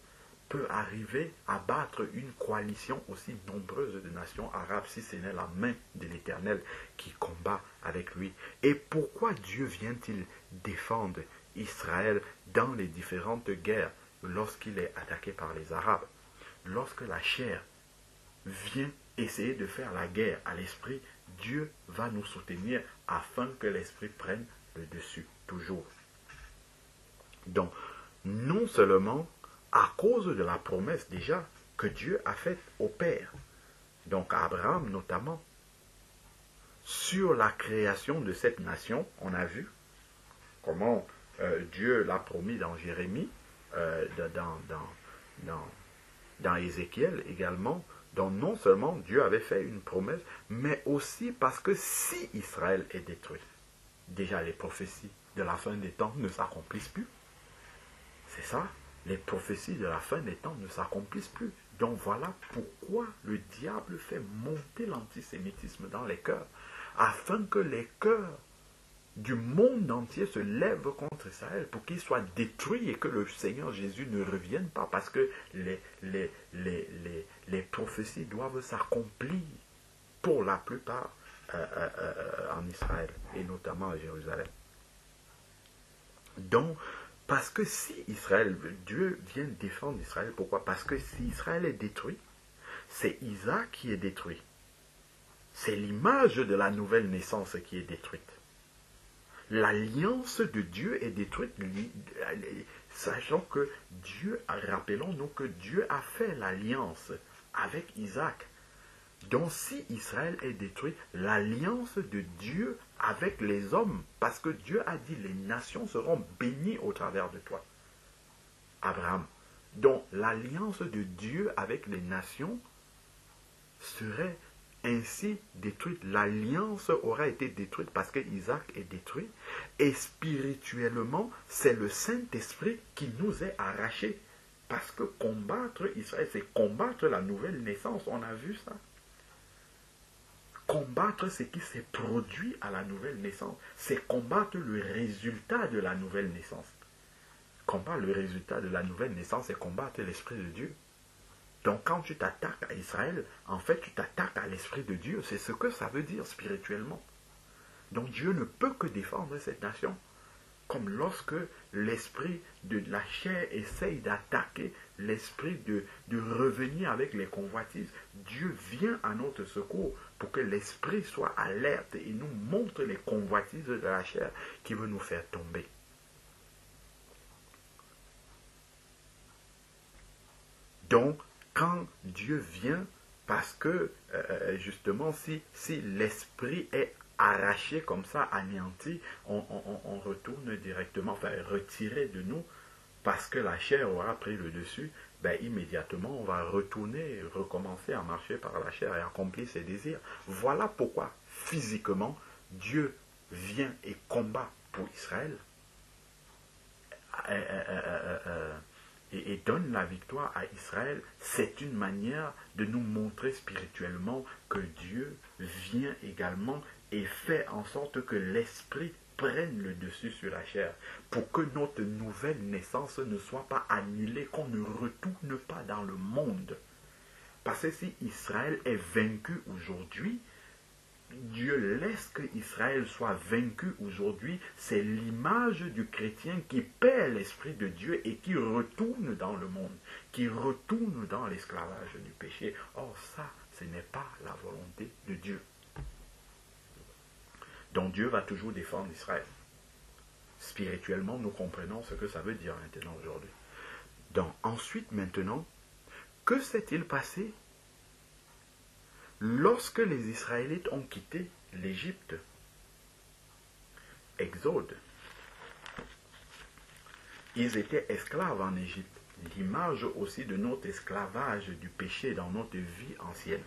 peut arriver à battre une coalition aussi nombreuse de nations arabes si ce n'est la main de l'Éternel qui combat avec lui. Et pourquoi Dieu vient-il défendre Israël dans les différentes guerres lorsqu'il est attaqué par les Arabes? Lorsque la chair vient essayer de faire la guerre à l'esprit, Dieu va nous soutenir afin que l'esprit prenne le dessus, toujours. Donc, non seulement à cause de la promesse déjà que Dieu a faite au Père, donc à Abraham notamment, sur la création de cette nation, on a vu comment euh, Dieu l'a promis dans Jérémie, euh, dans, dans, dans, Ézéchiel également, dont non seulement Dieu avait fait une promesse, mais aussi parce que si Israël est détruit, déjà les prophéties de la fin des temps ne s'accomplissent plus. C'est ça les prophéties de la fin des temps ne s'accomplissent plus. Donc voilà pourquoi le diable fait monter l'antisémitisme dans les cœurs, afin que les cœurs du monde entier se lèvent contre Israël pour qu'il soit détruit et que le Seigneur Jésus ne revienne pas parce que les, prophéties doivent s'accomplir pour la plupart en Israël, et notamment à Jérusalem. Donc, parce que si Israël, Dieu vient défendre Israël, pourquoi? Parce que si Israël est détruit, c'est Isaac qui est détruit. C'est l'image de la nouvelle naissance qui est détruite. L'alliance de Dieu est détruite, sachant que Dieu, rappelons-nous que Dieu a fait l'alliance avec Isaac. Donc si Israël est détruit, l'alliance de Dieu avec les hommes, parce que Dieu a dit les nations seront bénies au travers de toi. Abraham. Donc l'alliance de Dieu avec les nations serait ainsi détruite. L'alliance aura été détruite parce que Isaac est détruit. Et spirituellement, c'est le Saint-Esprit qui nous est arraché. Parce que combattre Israël, c'est combattre la nouvelle naissance. On a vu ça combattre ce qui s'est produit à la nouvelle naissance. C'est combattre le résultat de la nouvelle naissance. Combattre le résultat de la nouvelle naissance, c'est combattre l'Esprit de Dieu. Donc quand tu t'attaques à Israël, en fait, tu t'attaques à l'Esprit de Dieu. C'est ce que ça veut dire spirituellement. Donc Dieu ne peut que défendre cette nation. Comme lorsque l'esprit de la chair essaye d'attaquer l'esprit de, revenir avec les convoitises, Dieu vient à notre secours pour que l'esprit soit alerte et nous montre les convoitises de la chair qui veut nous faire tomber. Donc, quand Dieu vient, parce que euh, justement, si, l'esprit est arraché comme ça, anéanti, on, retourne directement, enfin retiré de nous, parce que la chair aura pris le dessus, ben, immédiatement, on va retourner, recommencer à marcher par la chair et accomplir ses désirs. Voilà pourquoi, physiquement, Dieu vient et combat pour Israël euh, euh, euh, et, donne la victoire à Israël. C'est une manière de nous montrer spirituellement que Dieu vient également et fait en sorte que l'Esprit prenne le dessus sur la chair, pour que notre nouvelle naissance ne soit pas annulée, qu'on ne retourne pas dans le monde. Parce que si Israël est vaincu aujourd'hui, Dieu laisse que Israël soit vaincu aujourd'hui, c'est l'image du chrétien qui perd l'Esprit de Dieu et qui retourne dans le monde, qui retourne dans l'esclavage du péché. Or ça, ce n'est pas la volonté de Dieu. Donc Dieu va toujours défendre Israël. Spirituellement, nous comprenons ce que ça veut dire maintenant aujourd'hui. Donc ensuite, maintenant, que s'est-il passé lorsque les Israélites ont quitté l'Égypte Exode. Ils étaient esclaves en Égypte. L'image aussi de notre esclavage du péché dans notre vie ancienne.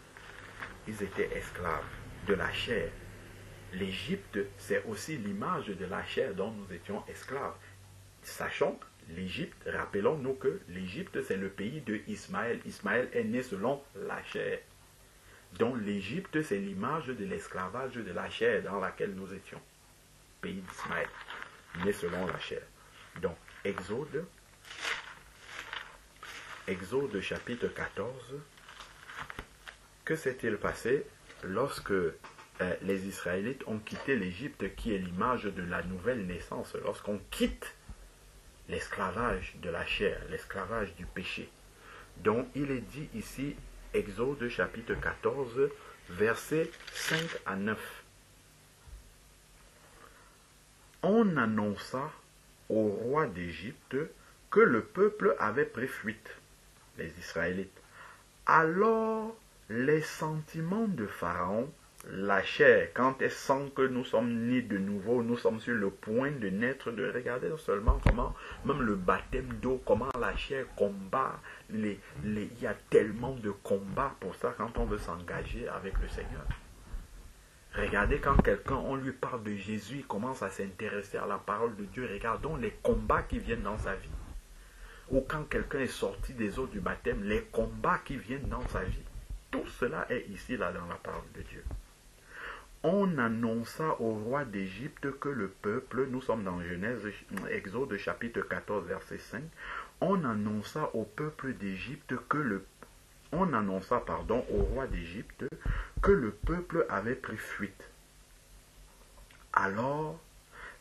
Ils étaient esclaves de la chair, l'Égypte, c'est aussi l'image de la chair dont nous étions esclaves. Sachons l'Égypte, rappelons-nous que l'Égypte, c'est le pays de Ismaël. Ismaël est né selon la chair. Donc l'Égypte, c'est l'image de l'esclavage de la chair dans laquelle nous étions. Pays d'Ismaël, né selon la chair. Donc, Exode, Exode chapitre 14, que s'est-il passé lorsque euh, les Israélites ont quitté l'Égypte qui est l'image de la nouvelle naissance. Lorsqu'on quitte l'esclavage de la chair, l'esclavage du péché? Donc il est dit ici, Exode chapitre 14, versets 5 à 9. On annonça au roi d'Égypte que le peuple avait pris fuite, les Israélites. Alors les sentiments de Pharaon la chair, quand elle sent que nous sommes nés de nouveau, nous sommes sur le point de naître, de? Regarder seulement comment, même le baptême d'eau, comment la chair combat. Les, les, il y a tellement de combats pour ça quand on veut s'engager avec le Seigneur. Regardez quand quelqu'un, on lui parle de Jésus, il commence à s'intéresser à la parole de Dieu. Regardons les combats qui viennent dans sa vie. Ou quand quelqu'un est sorti des eaux du baptême, les combats qui viennent dans sa vie. Tout cela est ici, là, dans la parole de Dieu on annonça au roi d'Égypte que le peuple, nous sommes dans Genèse, Exode chapitre 14, verset 5, on annonça au peuple d'Égypte que le on annonça pardon au roi d'Égypte que le peuple avait pris fuite. Alors,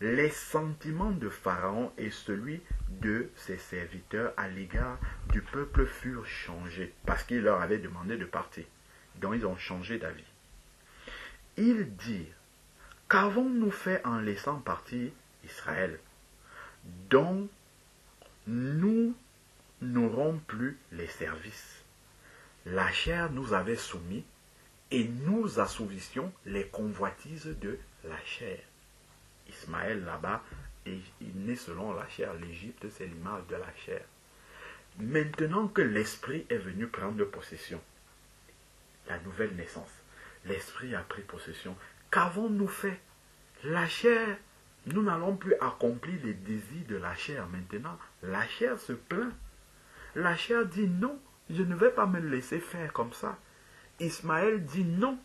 les sentiments de Pharaon et celui de ses serviteurs à l'égard du peuple furent changés parce qu'il leur avait demandé de partir. Donc ils ont changé d'avis. Ils dirent, qu'avons-nous fait en laissant partir Israël? Dont nous n'aurons plus les services. La chair nous avait soumis et nous assouvissions les convoitises de la chair. Ismaël là-bas est né selon la chair. L'Égypte, c'est l'image de la chair. Maintenant que l'Esprit est venu prendre possession, la nouvelle naissance, l'Esprit a pris possession. Qu'avons-nous fait? La chair, nous n'allons plus accomplir les désirs de la chair maintenant. La chair se plaint. La chair dit non, je ne vais pas me laisser faire comme ça. Ismaël dit non.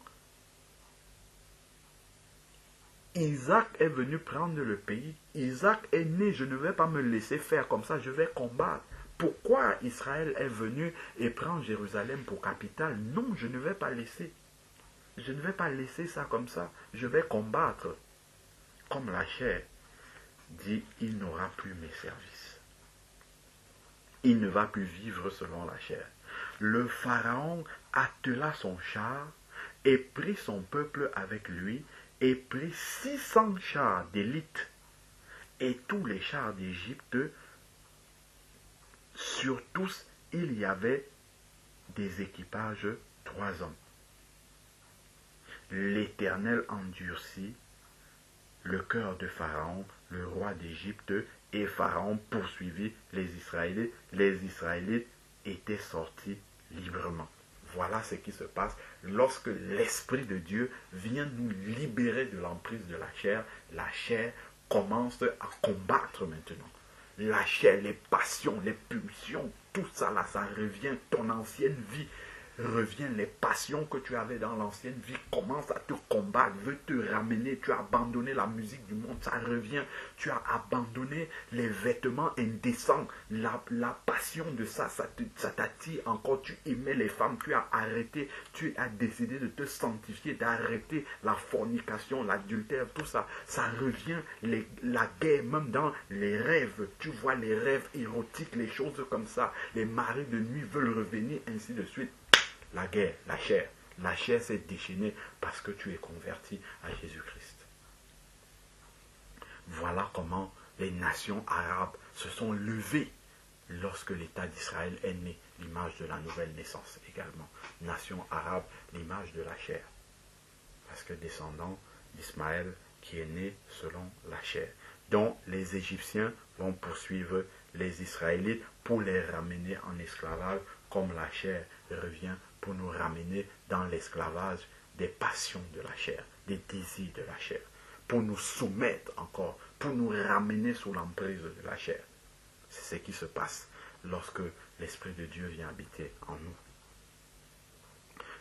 Isaac est venu prendre le pays. Isaac est né, je ne vais pas me laisser faire comme ça, je vais combattre. Pourquoi Israël est venu et prend Jérusalem pour capitale? Non, je ne vais pas laisser. Je ne vais pas laisser ça comme ça. Je vais combattre. Comme la chair dit, il n'aura plus mes services. Il ne va plus vivre selon la chair. Le Pharaon attela son char et prit son peuple avec lui et prit six cents chars d'élite et tous les chars d'Égypte sur tous, il y avait des équipages trois ans. L'Éternel endurcit le cœur de Pharaon, le roi d'Égypte, et Pharaon poursuivit les Israélites. Les Israélites étaient sortis librement. Voilà ce qui se passe lorsque l'Esprit de Dieu vient nous libérer de l'emprise de la chair. La chair commence à combattre maintenant la chair, les passions, les pulsions, tout ça là, ça revient, ton ancienne vie revient, les passions que tu avais dans l'ancienne vie commencent à te combattre, veut te ramener, tu as abandonné la musique du monde, ça revient, tu as abandonné les vêtements indécents, la, passion de ça, ça t'attire encore, tu aimais les femmes, tu as arrêté, tu as décidé de te sanctifier, d'arrêter la fornication, l'adultère, tout ça, ça revient, la guerre, même dans les rêves, tu vois les rêves érotiques, les choses comme ça, les maris de nuit veulent revenir, ainsi de suite la guerre, la chair. La chair s'est déchaînée parce que tu es converti à Jésus-Christ. Voilà comment les nations arabes se sont levées lorsque l'État d'Israël est né, l'image de la nouvelle naissance également. Nation arabe, l'image de la chair. Parce que descendant d'Ismaël qui est né selon la chair, dont les Égyptiens vont poursuivre les Israélites pour les ramener en esclavage comme la chair revient pour nous ramener dans l'esclavage des passions de la chair, des désirs de la chair, pour nous soumettre encore, pour nous ramener sous l'emprise de la chair. C'est ce qui se passe lorsque l'Esprit de Dieu vient habiter en nous.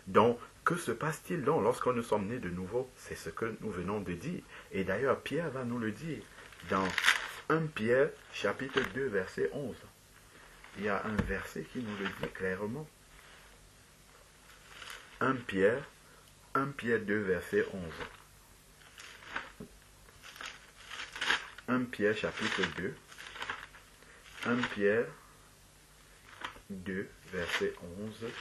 Donc, que se passe-t-il donc lorsque nous sommes nés de nouveau? C'est ce que nous venons de dire. Et d'ailleurs, Pierre va nous le dire dans 1 Pierre chapitre 2 verset 11. Il y a un verset qui nous le dit clairement. 1 Pierre, 1 Pierre 2, verset 11. 1 Pierre chapitre 2. 1 Pierre 2, verset 11.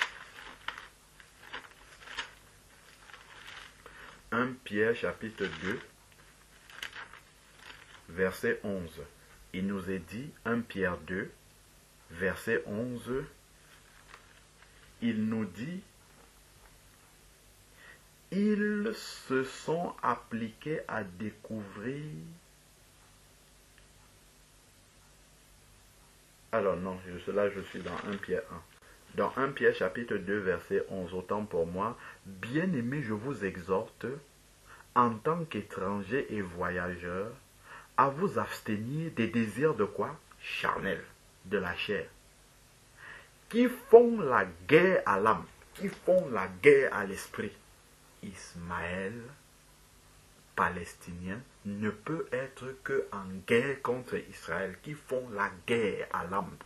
1 Pierre chapitre 2, verset 11. Il nous est dit, 1 Pierre 2, verset 11, il nous dit, ils se sont appliqués à découvrir. Alors non, là je suis dans 1 Pierre 1. Dans 1 Pierre chapitre 2 verset 11, autant pour moi, bien aimé, je vous exhorte, en tant qu'étranger et voyageur, à vous abstenir des désirs de quoi? Charnel, de la chair, qui font la guerre à l'âme, qui font la guerre à l'esprit. Ismaël, palestinien, ne peut être que en guerre contre Israël, qui font la guerre à l'âme.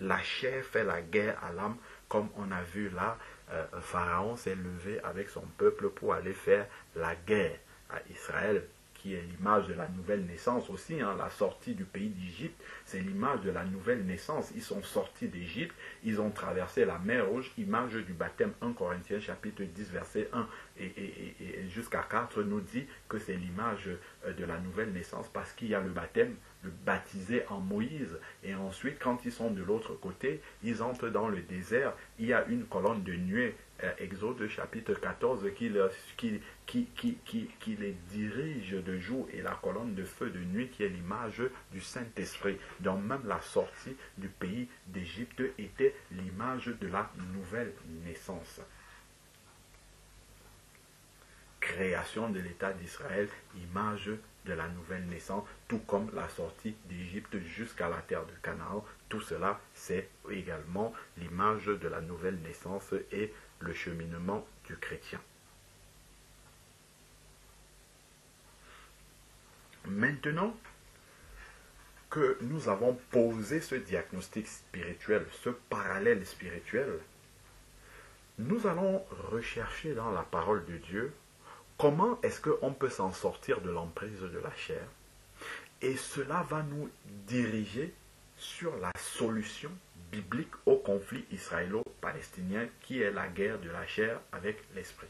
La chair fait la guerre à l'âme, comme on a vu là, euh, Pharaon s'est levé avec son peuple pour aller faire la guerre à Israël, qui est l'image de la nouvelle naissance aussi. Hein. La sortie du pays d'Égypte, c'est l'image de la nouvelle naissance. Ils sont sortis d'Égypte, ils ont traversé la mer Rouge, image du baptême. 1 Corinthiens chapitre 10 verset 1 et, jusqu'à 4 nous dit que c'est l'image euh, de la nouvelle naissance parce qu'il y a le baptême, le baptisé en Moïse. Et ensuite, quand ils sont de l'autre côté, ils entrent dans le désert, il y a une colonne de nuée Exode chapitre 14 qui, qui, qui, qui, les dirige de jour et la colonne de feu de nuit qui est l'image du Saint-Esprit. Donc même la sortie du pays d'Égypte était l'image de la nouvelle naissance. Création de l'État d'Israël, image de la nouvelle naissance, tout comme la sortie d'Égypte jusqu'à la terre de Canaan. Tout cela, c'est également l'image de la nouvelle naissance et le cheminement du chrétien. Maintenant que nous avons posé ce diagnostic spirituel, ce parallèle spirituel, nous allons rechercher dans la parole de Dieu comment est-ce qu'on peut s'en sortir de l'emprise de la chair. Et cela va nous diriger sur la solution biblique au conflit israélo-palestinien qui est la guerre de la chair avec l'esprit.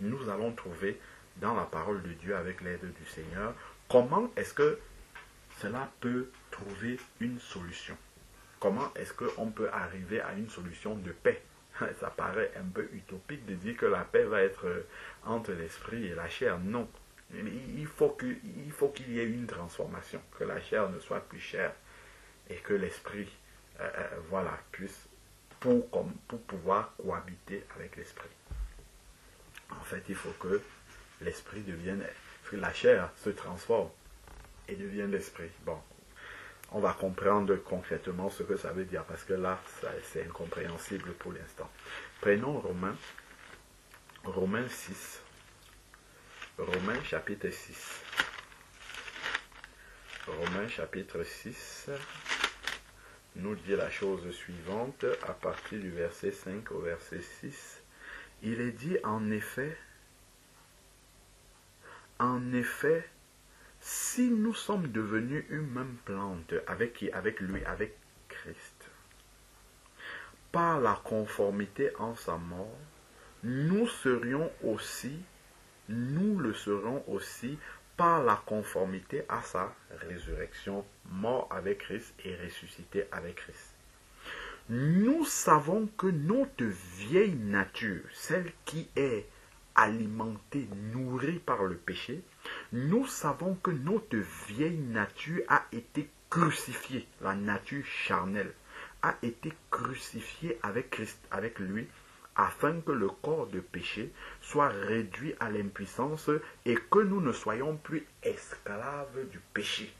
Nous allons trouver dans la parole de Dieu avec l'aide du Seigneur comment est-ce que cela peut trouver une solution. Comment est-ce qu'on peut arriver à une solution de paix? Ça paraît un peu utopique de dire que la paix va être entre l'esprit et la chair. Non. Il faut qu'il y ait une transformation, que la chair ne soit plus chère et que l'esprit euh, euh, voilà, puisse, pour, pour pouvoir cohabiter avec l'esprit. En fait, il faut que l'esprit devienne, que la chair se transforme et devienne l'esprit. Bon, on va comprendre concrètement ce que ça veut dire, parce que là, c'est incompréhensible pour l'instant. Prenons Romains, Romains 6. Romains chapitre 6. Romains chapitre 6 nous dit la chose suivante à partir du verset 5 au verset 6. Il est dit en effet, en effet, si nous sommes devenus une même plante avec qui? Avec lui, avec Christ, par la conformité en sa mort, nous serions aussi, nous le serons aussi par la conformité à sa résurrection, mort avec Christ et ressuscité avec Christ. Nous savons que notre vieille nature, celle qui est alimentée, nourrie par le péché, nous savons que notre vieille nature a été crucifiée, la nature charnelle a été crucifiée avec Christ, avec lui, afin que le corps de péché soit réduit à l'impuissance et que nous ne soyons plus esclaves du péché.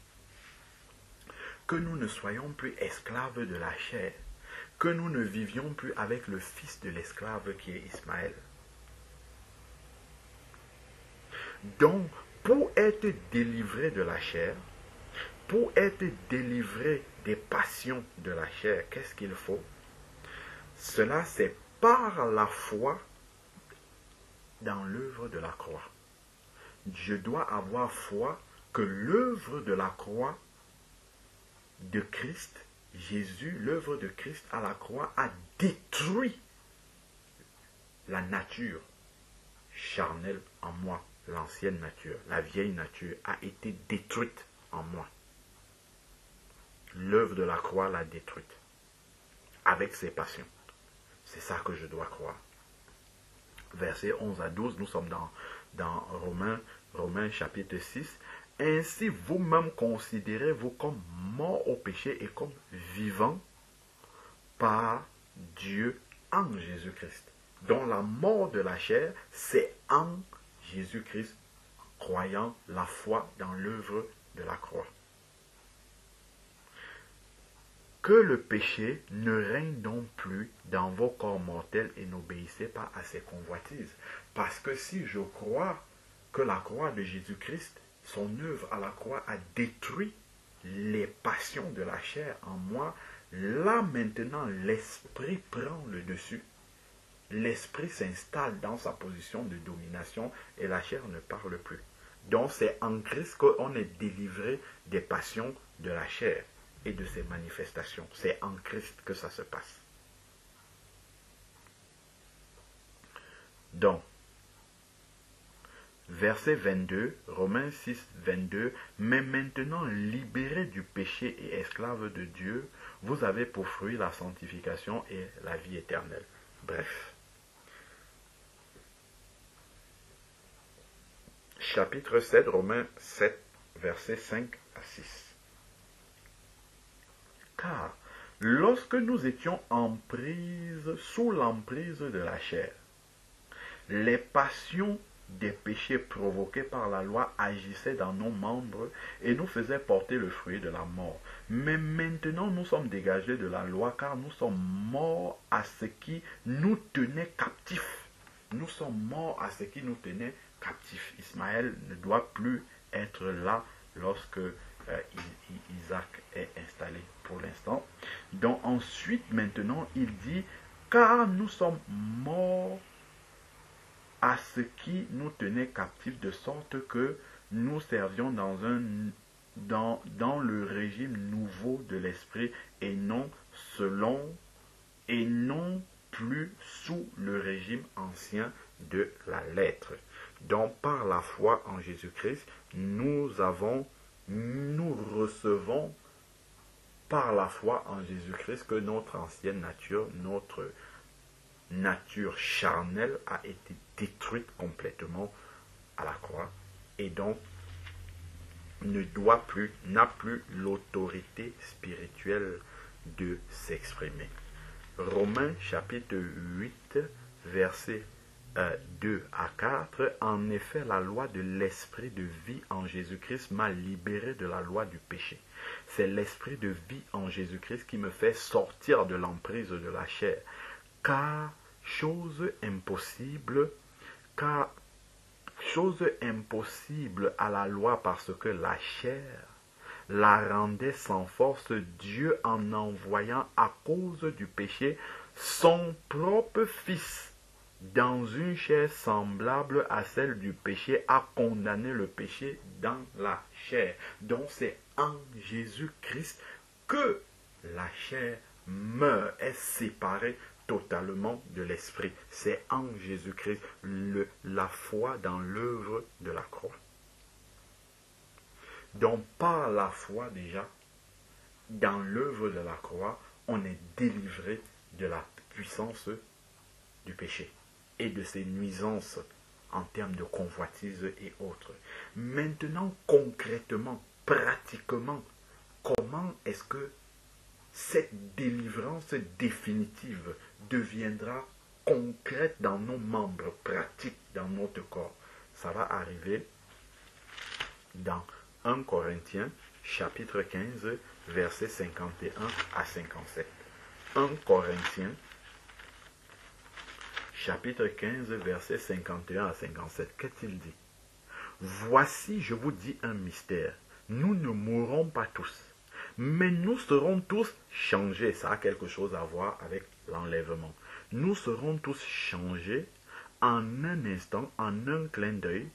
Que nous ne soyons plus esclaves de la chair. Que nous ne vivions plus avec le fils de l'esclave qui est Ismaël. Donc, pour être délivré de la chair, pour être délivré des passions de la chair, qu'est-ce qu'il faut? Cela, c'est par la foi dans l'œuvre de la croix. Je dois avoir foi que l'œuvre de la croix de Christ, Jésus, l'œuvre de Christ à la croix a détruit la nature charnelle en moi, l'ancienne nature, la vieille nature a été détruite en moi. L'œuvre de la croix l'a détruite avec ses passions. C'est ça que je dois croire. Versets 11 à 12, nous sommes dans, dans Romains, Romains chapitre 6. Ainsi vous-même considérez-vous comme mort au péché et comme vivant par Dieu en Jésus-Christ. Dont la mort de la chair, c'est en Jésus-Christ, croyant la foi dans l'œuvre de la croix que le péché ne règne donc plus dans vos corps mortels et n'obéissez pas à ses convoitises. Parce que si je crois que la croix de Jésus-Christ, son œuvre à la croix a détruit les passions de la chair en moi, là maintenant l'esprit prend le dessus. L'esprit s'installe dans sa position de domination et la chair ne parle plus. Donc c'est en Christ qu'on est délivré des passions de la chair et de ses manifestations. C'est en Christ que ça se passe. Donc, verset 22, Romains 6, 22, mais maintenant libérés du péché et esclaves de Dieu, vous avez pour fruit la sanctification et la vie éternelle. Bref. Chapitre 7, Romains 7, versets 5 à 6. Car lorsque nous étions en prise, sous l'emprise de la chair, les passions des péchés provoqués par la loi agissaient dans nos membres et nous faisaient porter le fruit de la mort. Mais maintenant nous sommes dégagés de la loi car nous sommes morts à ce qui nous tenait captifs. Nous sommes morts à ce qui nous tenait captifs. Ismaël ne doit plus être là lorsque Isaac est installé pour l'instant. Donc ensuite, maintenant, il dit, car nous sommes morts à ce qui nous tenait captifs, de sorte que nous servions dans, un, dans, dans le régime nouveau de l'esprit et non selon et non plus sous le régime ancien de la lettre. Donc par la foi en Jésus-Christ, nous avons, nous recevons par la foi en Jésus-Christ que notre ancienne nature, notre nature charnelle a été détruite complètement à la croix et donc ne doit plus, n'a plus l'autorité spirituelle de s'exprimer. Romains chapitre 8, versets 2 euh, à 4, en effet, la loi de l'esprit de vie en Jésus-Christ m'a libéré de la loi du péché. C'est l'esprit de vie en Jésus-Christ qui me fait sortir de l'emprise de la chair. Car chose impossible, car chose impossible à la loi parce que la chair la rendait sans force, Dieu en envoyant à cause du péché son propre Fils dans une chair semblable à celle du péché, a condamné le péché dans la chair. Donc c'est en Jésus-Christ que la chair meurt, est séparée totalement de l'esprit. C'est en Jésus-Christ la foi dans l'œuvre de la croix. Donc par la foi déjà, dans l'œuvre de la croix, on est délivré de la puissance du péché et de ses nuisances en termes de convoitise et autres. Maintenant, concrètement, pratiquement, comment est-ce que cette délivrance définitive deviendra concrète dans nos membres, pratique dans notre corps? Ça va arriver dans 1 Corinthiens chapitre 15 versets 51 à 57. 1 Corinthiens chapitre 15 versets 51 à 57. Qu'est-il dit? Voici, je vous dis un mystère. Nous ne mourrons pas tous, mais nous serons tous changés. Ça a quelque chose à voir avec l'enlèvement nous serons tous changés en un instant, en un clin d'œil,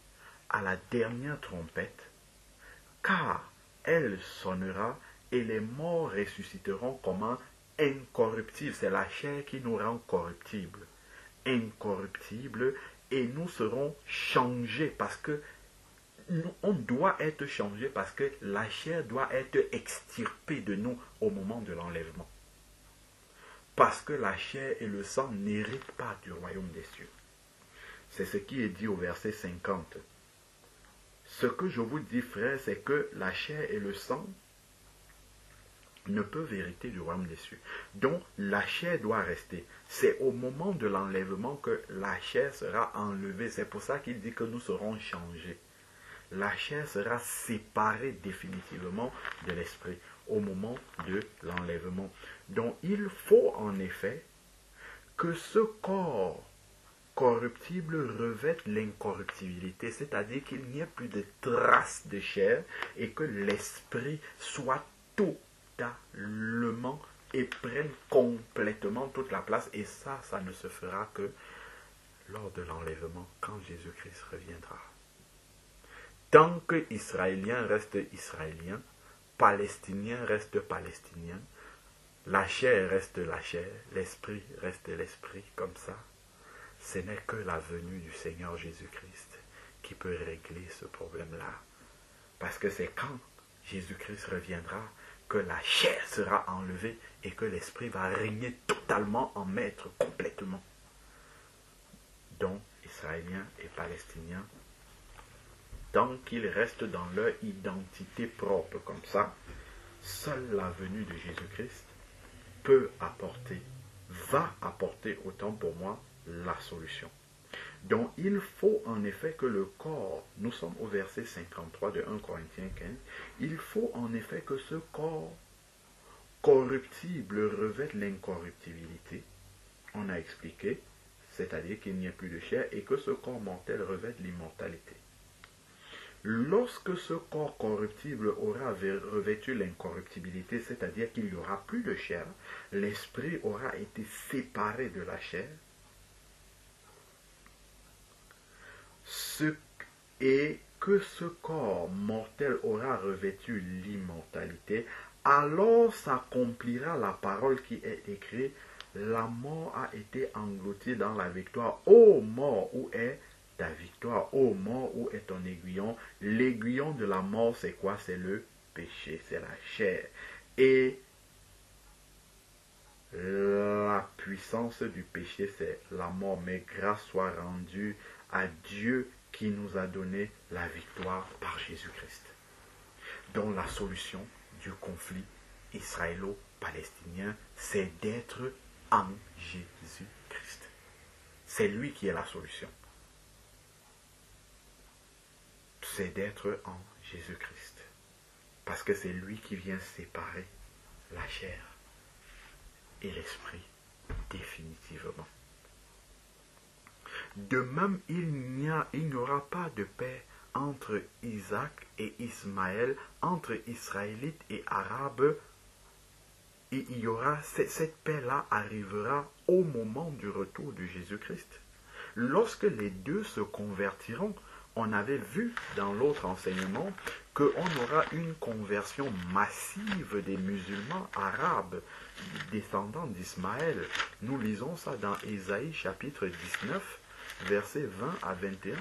à la dernière trompette, car elle sonnera et les morts ressusciteront comme incorruptibles. C'est la chair qui nous rend corruptibles. Incorruptibles et nous serons changés parce que on doit être changé parce que la chair doit être extirpée de nous au moment de l'enlèvement. Parce que la chair et le sang n'héritent pas du royaume des cieux. C'est ce qui est dit au verset 50. Ce que je vous dis, frère, c'est que la chair et le sang ne peuvent hériter du royaume des cieux. Donc la chair doit rester. C'est au moment de l'enlèvement que la chair sera enlevée. C'est pour ça qu'il dit que nous serons changés. La chair sera séparée définitivement de l'esprit au moment de l'enlèvement. Donc il faut en effet que ce corps corruptible revête l'incorruptibilité, c'est-à-dire qu'il n'y ait plus de traces de chair et que l'esprit soit et prenne complètement toute la place. Et ça, ça ne se fera que lors de l'enlèvement, quand Jésus-Christ reviendra. Tant que Israélien reste Israélien, Palestinien reste Palestinien, la chair reste la chair, l'esprit reste l'esprit, comme ça. Ce n'est que la venue du Seigneur Jésus-Christ qui peut régler ce problème-là. Parce que c'est quand Jésus-Christ reviendra que la chair sera enlevée et que l'esprit va régner totalement en maître complètement. Donc, Israéliens et Palestiniens, tant qu'ils restent dans leur identité propre comme ça, seule la venue de Jésus-Christ peut apporter, va apporter autant pour moi la solution. Donc il faut en effet que le corps, nous sommes au verset 53 de 1 Corinthiens 15, il faut en effet que ce corps corruptible revête l'incorruptibilité. On a expliqué, c'est-à-dire qu'il n'y a plus de chair et que ce corps mortel revête l'immortalité. Lorsque ce corps corruptible aura revêtu l'incorruptibilité, c'est-à-dire qu'il n'y aura plus de chair, l'esprit aura été séparé de la chair, ce, et que ce corps mortel aura revêtu l'immortalité, alors s'accomplira la parole qui est écrite, la mort a été engloutie dans la victoire. Ô mort, où est ta victoire? Ô mort, où est ton aiguillon? L'aiguillon de la mort, c'est quoi? C'est le péché, c'est la chair. Et la puissance du péché, c'est la mort. Mais grâce soit rendue à Dieu qui nous a donné la victoire par Jésus-Christ. Donc la solution du conflit israélo-palestinien, c'est d'être en Jésus-Christ. C'est lui qui est la solution. C'est d'être en Jésus-Christ. Parce que c'est lui qui vient séparer la chair et l'esprit définitivement. De même, il n'y aura pas de paix entre Isaac et Ismaël, entre Israélites et Arabes. Et il y aura, cette paix-là arrivera au moment du retour de Jésus-Christ. Lorsque les deux se convertiront, on avait vu dans l'autre enseignement qu'on aura une conversion massive des musulmans arabes, descendants d'Ismaël. Nous lisons ça dans Ésaïe chapitre 19, versets 20 à 21.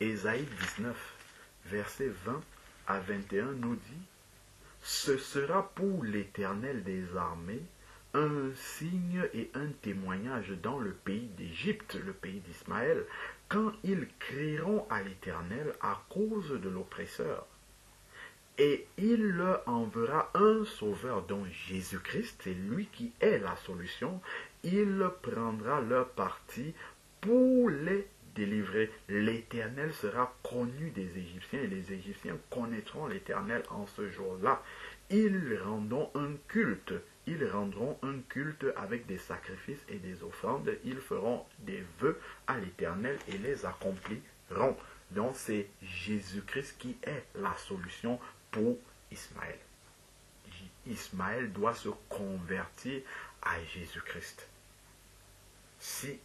Ésaïe 19, versets 20 à 21 nous dit, Ce sera pour l'Éternel des armées un signe et un témoignage dans le pays d'Égypte, le pays d'Ismaël, quand ils crieront à l'Éternel à cause de l'oppresseur. Et il leur enverra un sauveur dont Jésus-Christ, c'est lui qui est la solution, il prendra leur parti pour les délivrer. L'Éternel sera connu des Égyptiens et les Égyptiens connaîtront l'Éternel en ce jour-là. Ils rendront un culte. Ils rendront un culte avec des sacrifices et des offrandes. Ils feront des vœux à l'Éternel et les accompliront. Donc c'est Jésus-Christ qui est la solution pour Ismaël. Ismaël doit se convertir à Jésus-Christ si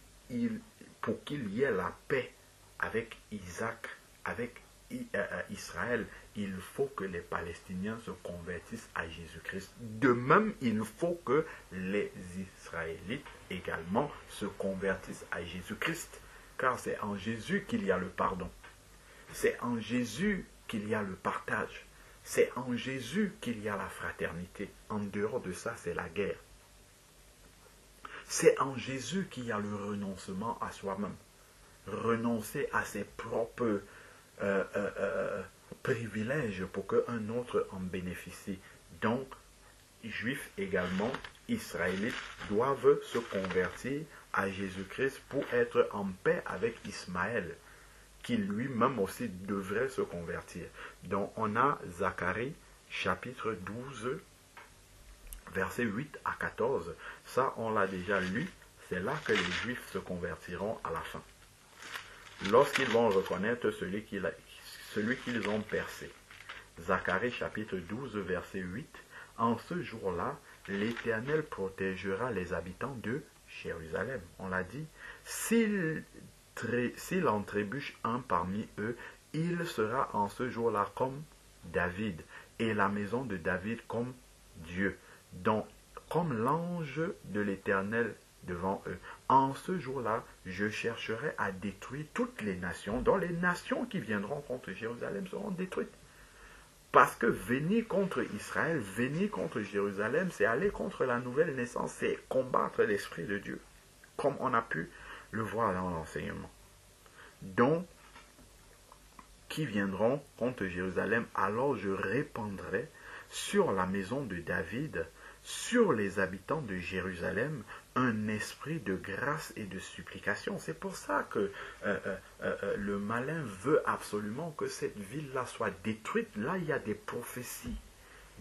pour qu'il y ait la paix avec Isaac, avec euh, euh, Israël, il faut que les Palestiniens se convertissent à Jésus-Christ. De même, il faut que les Israélites également se convertissent à Jésus-Christ. Car c'est en Jésus qu'il y a le pardon. C'est en Jésus qu'il y a le partage. C'est en Jésus qu'il y a la fraternité. En dehors de ça, c'est la guerre. C'est en Jésus qu'il y a le renoncement à soi-même. Renoncer à ses propres euh, euh, euh, privilèges pour qu'un autre en bénéficie. Donc, juifs également, israélites, doivent se convertir à Jésus-Christ pour être en paix avec Ismaël, qui lui-même aussi devrait se convertir. Donc, on a Zacharie chapitre 12, versets 8 à 14. Ça, on l'a déjà lu. C'est là que les Juifs se convertiront à la fin. Lorsqu'ils vont reconnaître celui qu'ils ont percé. Zacharie chapitre 12, verset 8. En ce jour-là, l'Éternel protégera les habitants de Jérusalem. On l'a dit, s'ils s'il en trébuche un parmi eux, il sera en ce jour-là comme David, et la maison de David comme Dieu, donc comme l'ange de l'Éternel devant eux. En ce jour-là, je chercherai à détruire toutes les nations, dont les nations qui viendront contre Jérusalem seront détruites. Parce que venir contre Israël, venir contre Jérusalem, c'est aller contre la nouvelle naissance, c'est combattre l'Esprit de Dieu, comme on a pu le voir dans l'enseignement. Donc, qui viendront contre Jérusalem, alors je répandrai sur la maison de David, sur les habitants de Jérusalem, un esprit de grâce et de supplication. C'est pour ça que euh, euh, euh, le malin veut absolument que cette ville-là soit détruite. Là, il y a des prophéties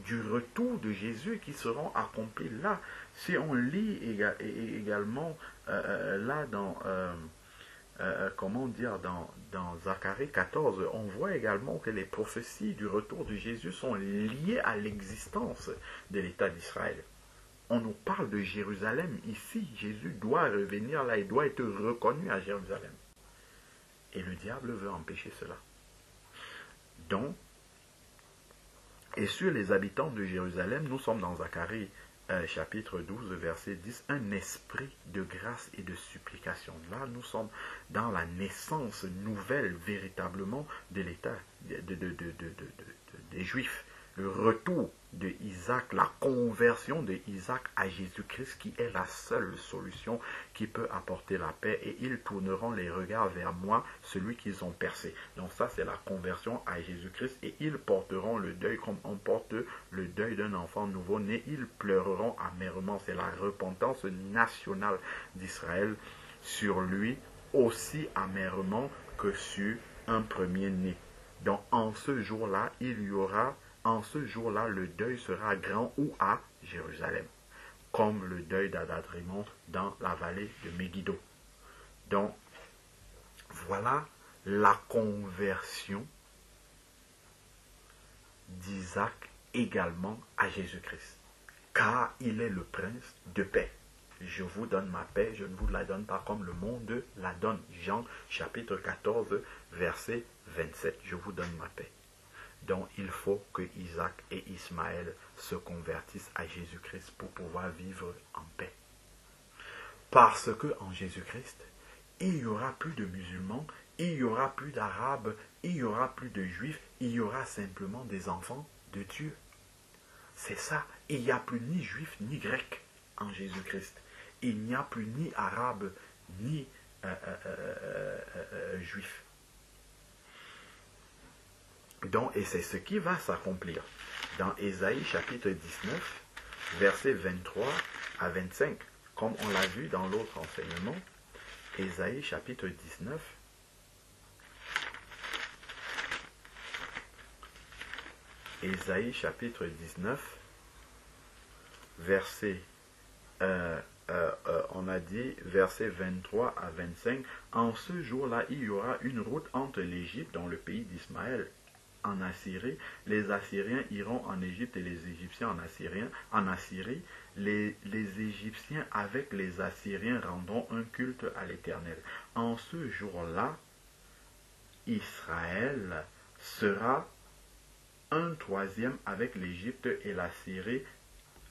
du retour de Jésus qui seront accomplies là. Si on lit également là dans, comment dire, dans, dans Zacharie 14, on voit également que les prophéties du retour de Jésus sont liées à l'existence de l'État d'Israël on nous parle de Jérusalem ici. Jésus doit revenir là, il doit être reconnu à Jérusalem. Et le diable veut empêcher cela. Donc, et sur les habitants de Jérusalem, nous sommes dans Zacharie euh, chapitre 12, verset 10, un esprit de grâce et de supplication. Là, nous sommes dans la naissance nouvelle véritablement de l'État des Juifs le retour de Isaac, la conversion de Isaac à Jésus-Christ qui est la seule solution qui peut apporter la paix et ils tourneront les regards vers moi, celui qu'ils ont percé. Donc ça c'est la conversion à Jésus-Christ et ils porteront le deuil comme on porte le deuil d'un enfant nouveau-né. Ils pleureront amèrement. C'est la repentance nationale d'Israël sur lui aussi amèrement que sur un premier-né. Donc en ce jour-là, il y aura en ce jour-là, le deuil sera grand ou à Jérusalem, comme le deuil d'Adadrimon dans la vallée de Megiddo. Donc, voilà la conversion d'Isaac également à Jésus-Christ, car il est le prince de paix. Je vous donne ma paix, je ne vous la donne pas comme le monde la donne. Jean chapitre 14, verset 27. Je vous donne ma paix. Donc il faut que Isaac et Ismaël se convertissent à Jésus-Christ pour pouvoir vivre en paix. Parce que en Jésus-Christ, il n'y aura plus de musulmans, il n'y aura plus d'arabes, il n'y aura plus de juifs, il y aura simplement des enfants de Dieu. C'est ça. Il n'y a plus ni juifs ni grecs en Jésus-Christ. Il n'y a plus ni arabes ni euh, euh, euh, juifs. Donc, et c'est ce qui va s'accomplir dans Ésaïe chapitre 19, versets 23 à 25, comme on l'a vu dans l'autre enseignement. Ésaïe chapitre 19, Ésaïe chapitre 19, verset, euh, euh, euh, on a dit verset 23 à 25, en ce jour-là, il y aura une route entre l'Égypte dans le pays d'Ismaël en Assyrie, les Assyriens iront en Égypte et les Égyptiens en, Assyrie. Les, les Égyptiens avec les Assyriens rendront un culte à l'Éternel. En ce jour-là, Israël sera un troisième avec l'Égypte et la Syrie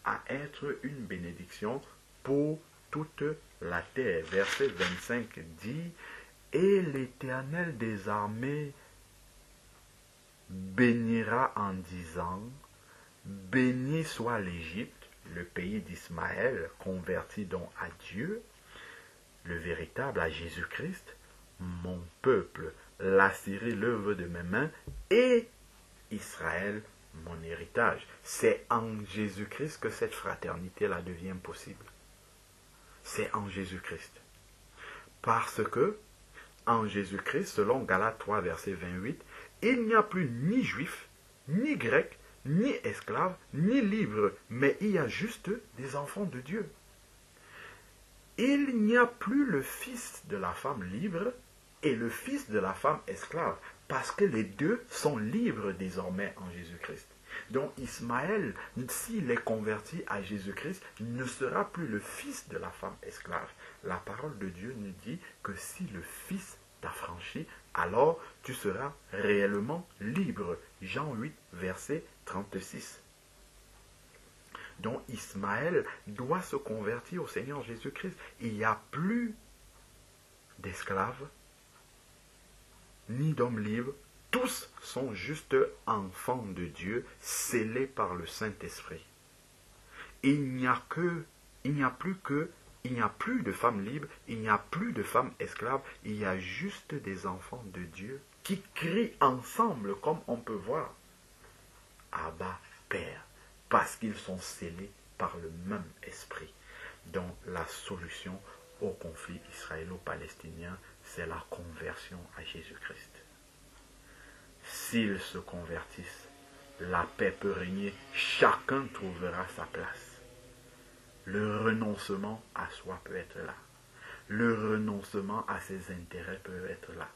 à être une bénédiction pour toute la terre. Verset 25 dit, Et l'Éternel des armées bénira en disant, Béni soit l'Égypte, le pays d'Ismaël, converti donc à Dieu, le véritable à Jésus-Christ, mon peuple, la Syrie, l'œuvre de mes mains, et Israël, mon héritage. C'est en Jésus-Christ que cette fraternité-là devient possible. C'est en Jésus-Christ. Parce que, en Jésus-Christ, selon Galates 3, verset 28, il n'y a plus ni juif, ni grec, ni esclave, ni libre, mais il y a juste des enfants de Dieu. Il n'y a plus le fils de la femme libre et le fils de la femme esclave, parce que les deux sont libres désormais en Jésus-Christ. Donc Ismaël, s'il est converti à Jésus-Christ, ne sera plus le fils de la femme esclave. La parole de Dieu nous dit que si le fils t'affranchit, alors tu seras réellement libre. Jean 8, verset 36. Donc Ismaël doit se convertir au Seigneur Jésus-Christ. Il n'y a plus d'esclaves, ni d'hommes libres. Tous sont juste enfants de Dieu, scellés par le Saint-Esprit. Il n'y a que, il n'y a plus que, il n'y a plus de femmes libres, il n'y a plus de femmes esclaves, il y a juste des enfants de Dieu qui crient ensemble, comme on peut voir. Abba, Père parce qu'ils sont scellés par le même esprit. Donc la solution au conflit israélo-palestinien, c'est la conversion à Jésus-Christ. S'ils se convertissent, la paix peut régner, chacun trouvera sa place. Le renoncement à soi peut être là. Le renoncement à ses intérêts peut être là.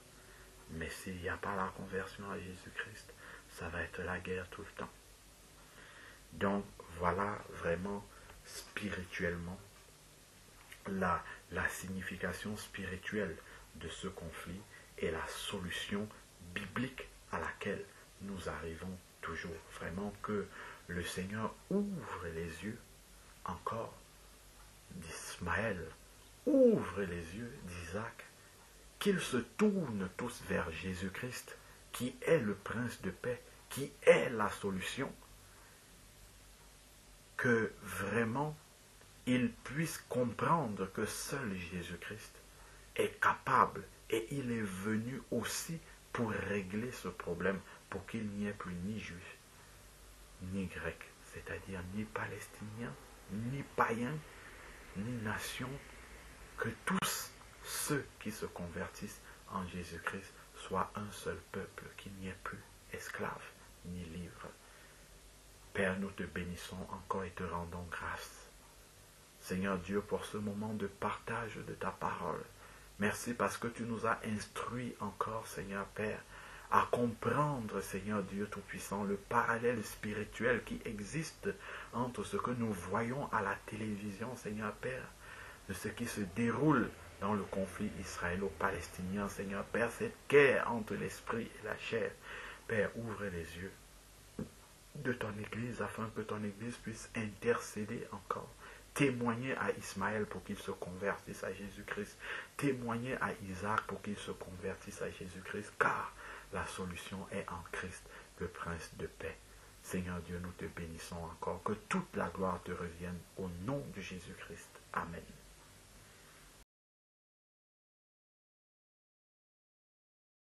Mais s'il n'y a pas la conversion à Jésus-Christ, ça va être la guerre tout le temps. Donc voilà vraiment spirituellement la, la signification spirituelle de ce conflit et la solution biblique à laquelle nous arrivons toujours. Vraiment que le Seigneur ouvre les yeux encore d'Ismaël, ouvre les yeux d'Isaac, qu'ils se tournent tous vers Jésus-Christ, qui est le prince de paix, qui est la solution, que vraiment ils puissent comprendre que seul Jésus-Christ est capable et il est venu aussi pour régler ce problème, pour qu'il n'y ait plus ni juif, ni grec, c'est-à-dire ni palestinien, ni païen, ni nation, que tous ceux qui se convertissent en Jésus-Christ soient un seul peuple, qu'il n'y ait plus esclaves ni livres. Père, nous te bénissons encore et te rendons grâce. Seigneur Dieu, pour ce moment de partage de ta parole. Merci parce que tu nous as instruits encore, Seigneur Père, à comprendre, Seigneur Dieu Tout-Puissant, le parallèle spirituel qui existe entre ce que nous voyons à la télévision, Seigneur Père, de ce qui se déroule dans le conflit israélo-palestinien, Seigneur Père, cette guerre entre l'esprit et la chair. Père, ouvre les yeux de ton Église afin que ton Église puisse intercéder encore. Témoigner à Ismaël pour qu'il se convertisse à Jésus-Christ. Témoigner à Isaac pour qu'il se convertisse à Jésus-Christ. Car la solution est en Christ, le Prince de paix. Seigneur Dieu, nous te bénissons encore. Que toute la gloire te revienne au nom de Jésus-Christ. Amen.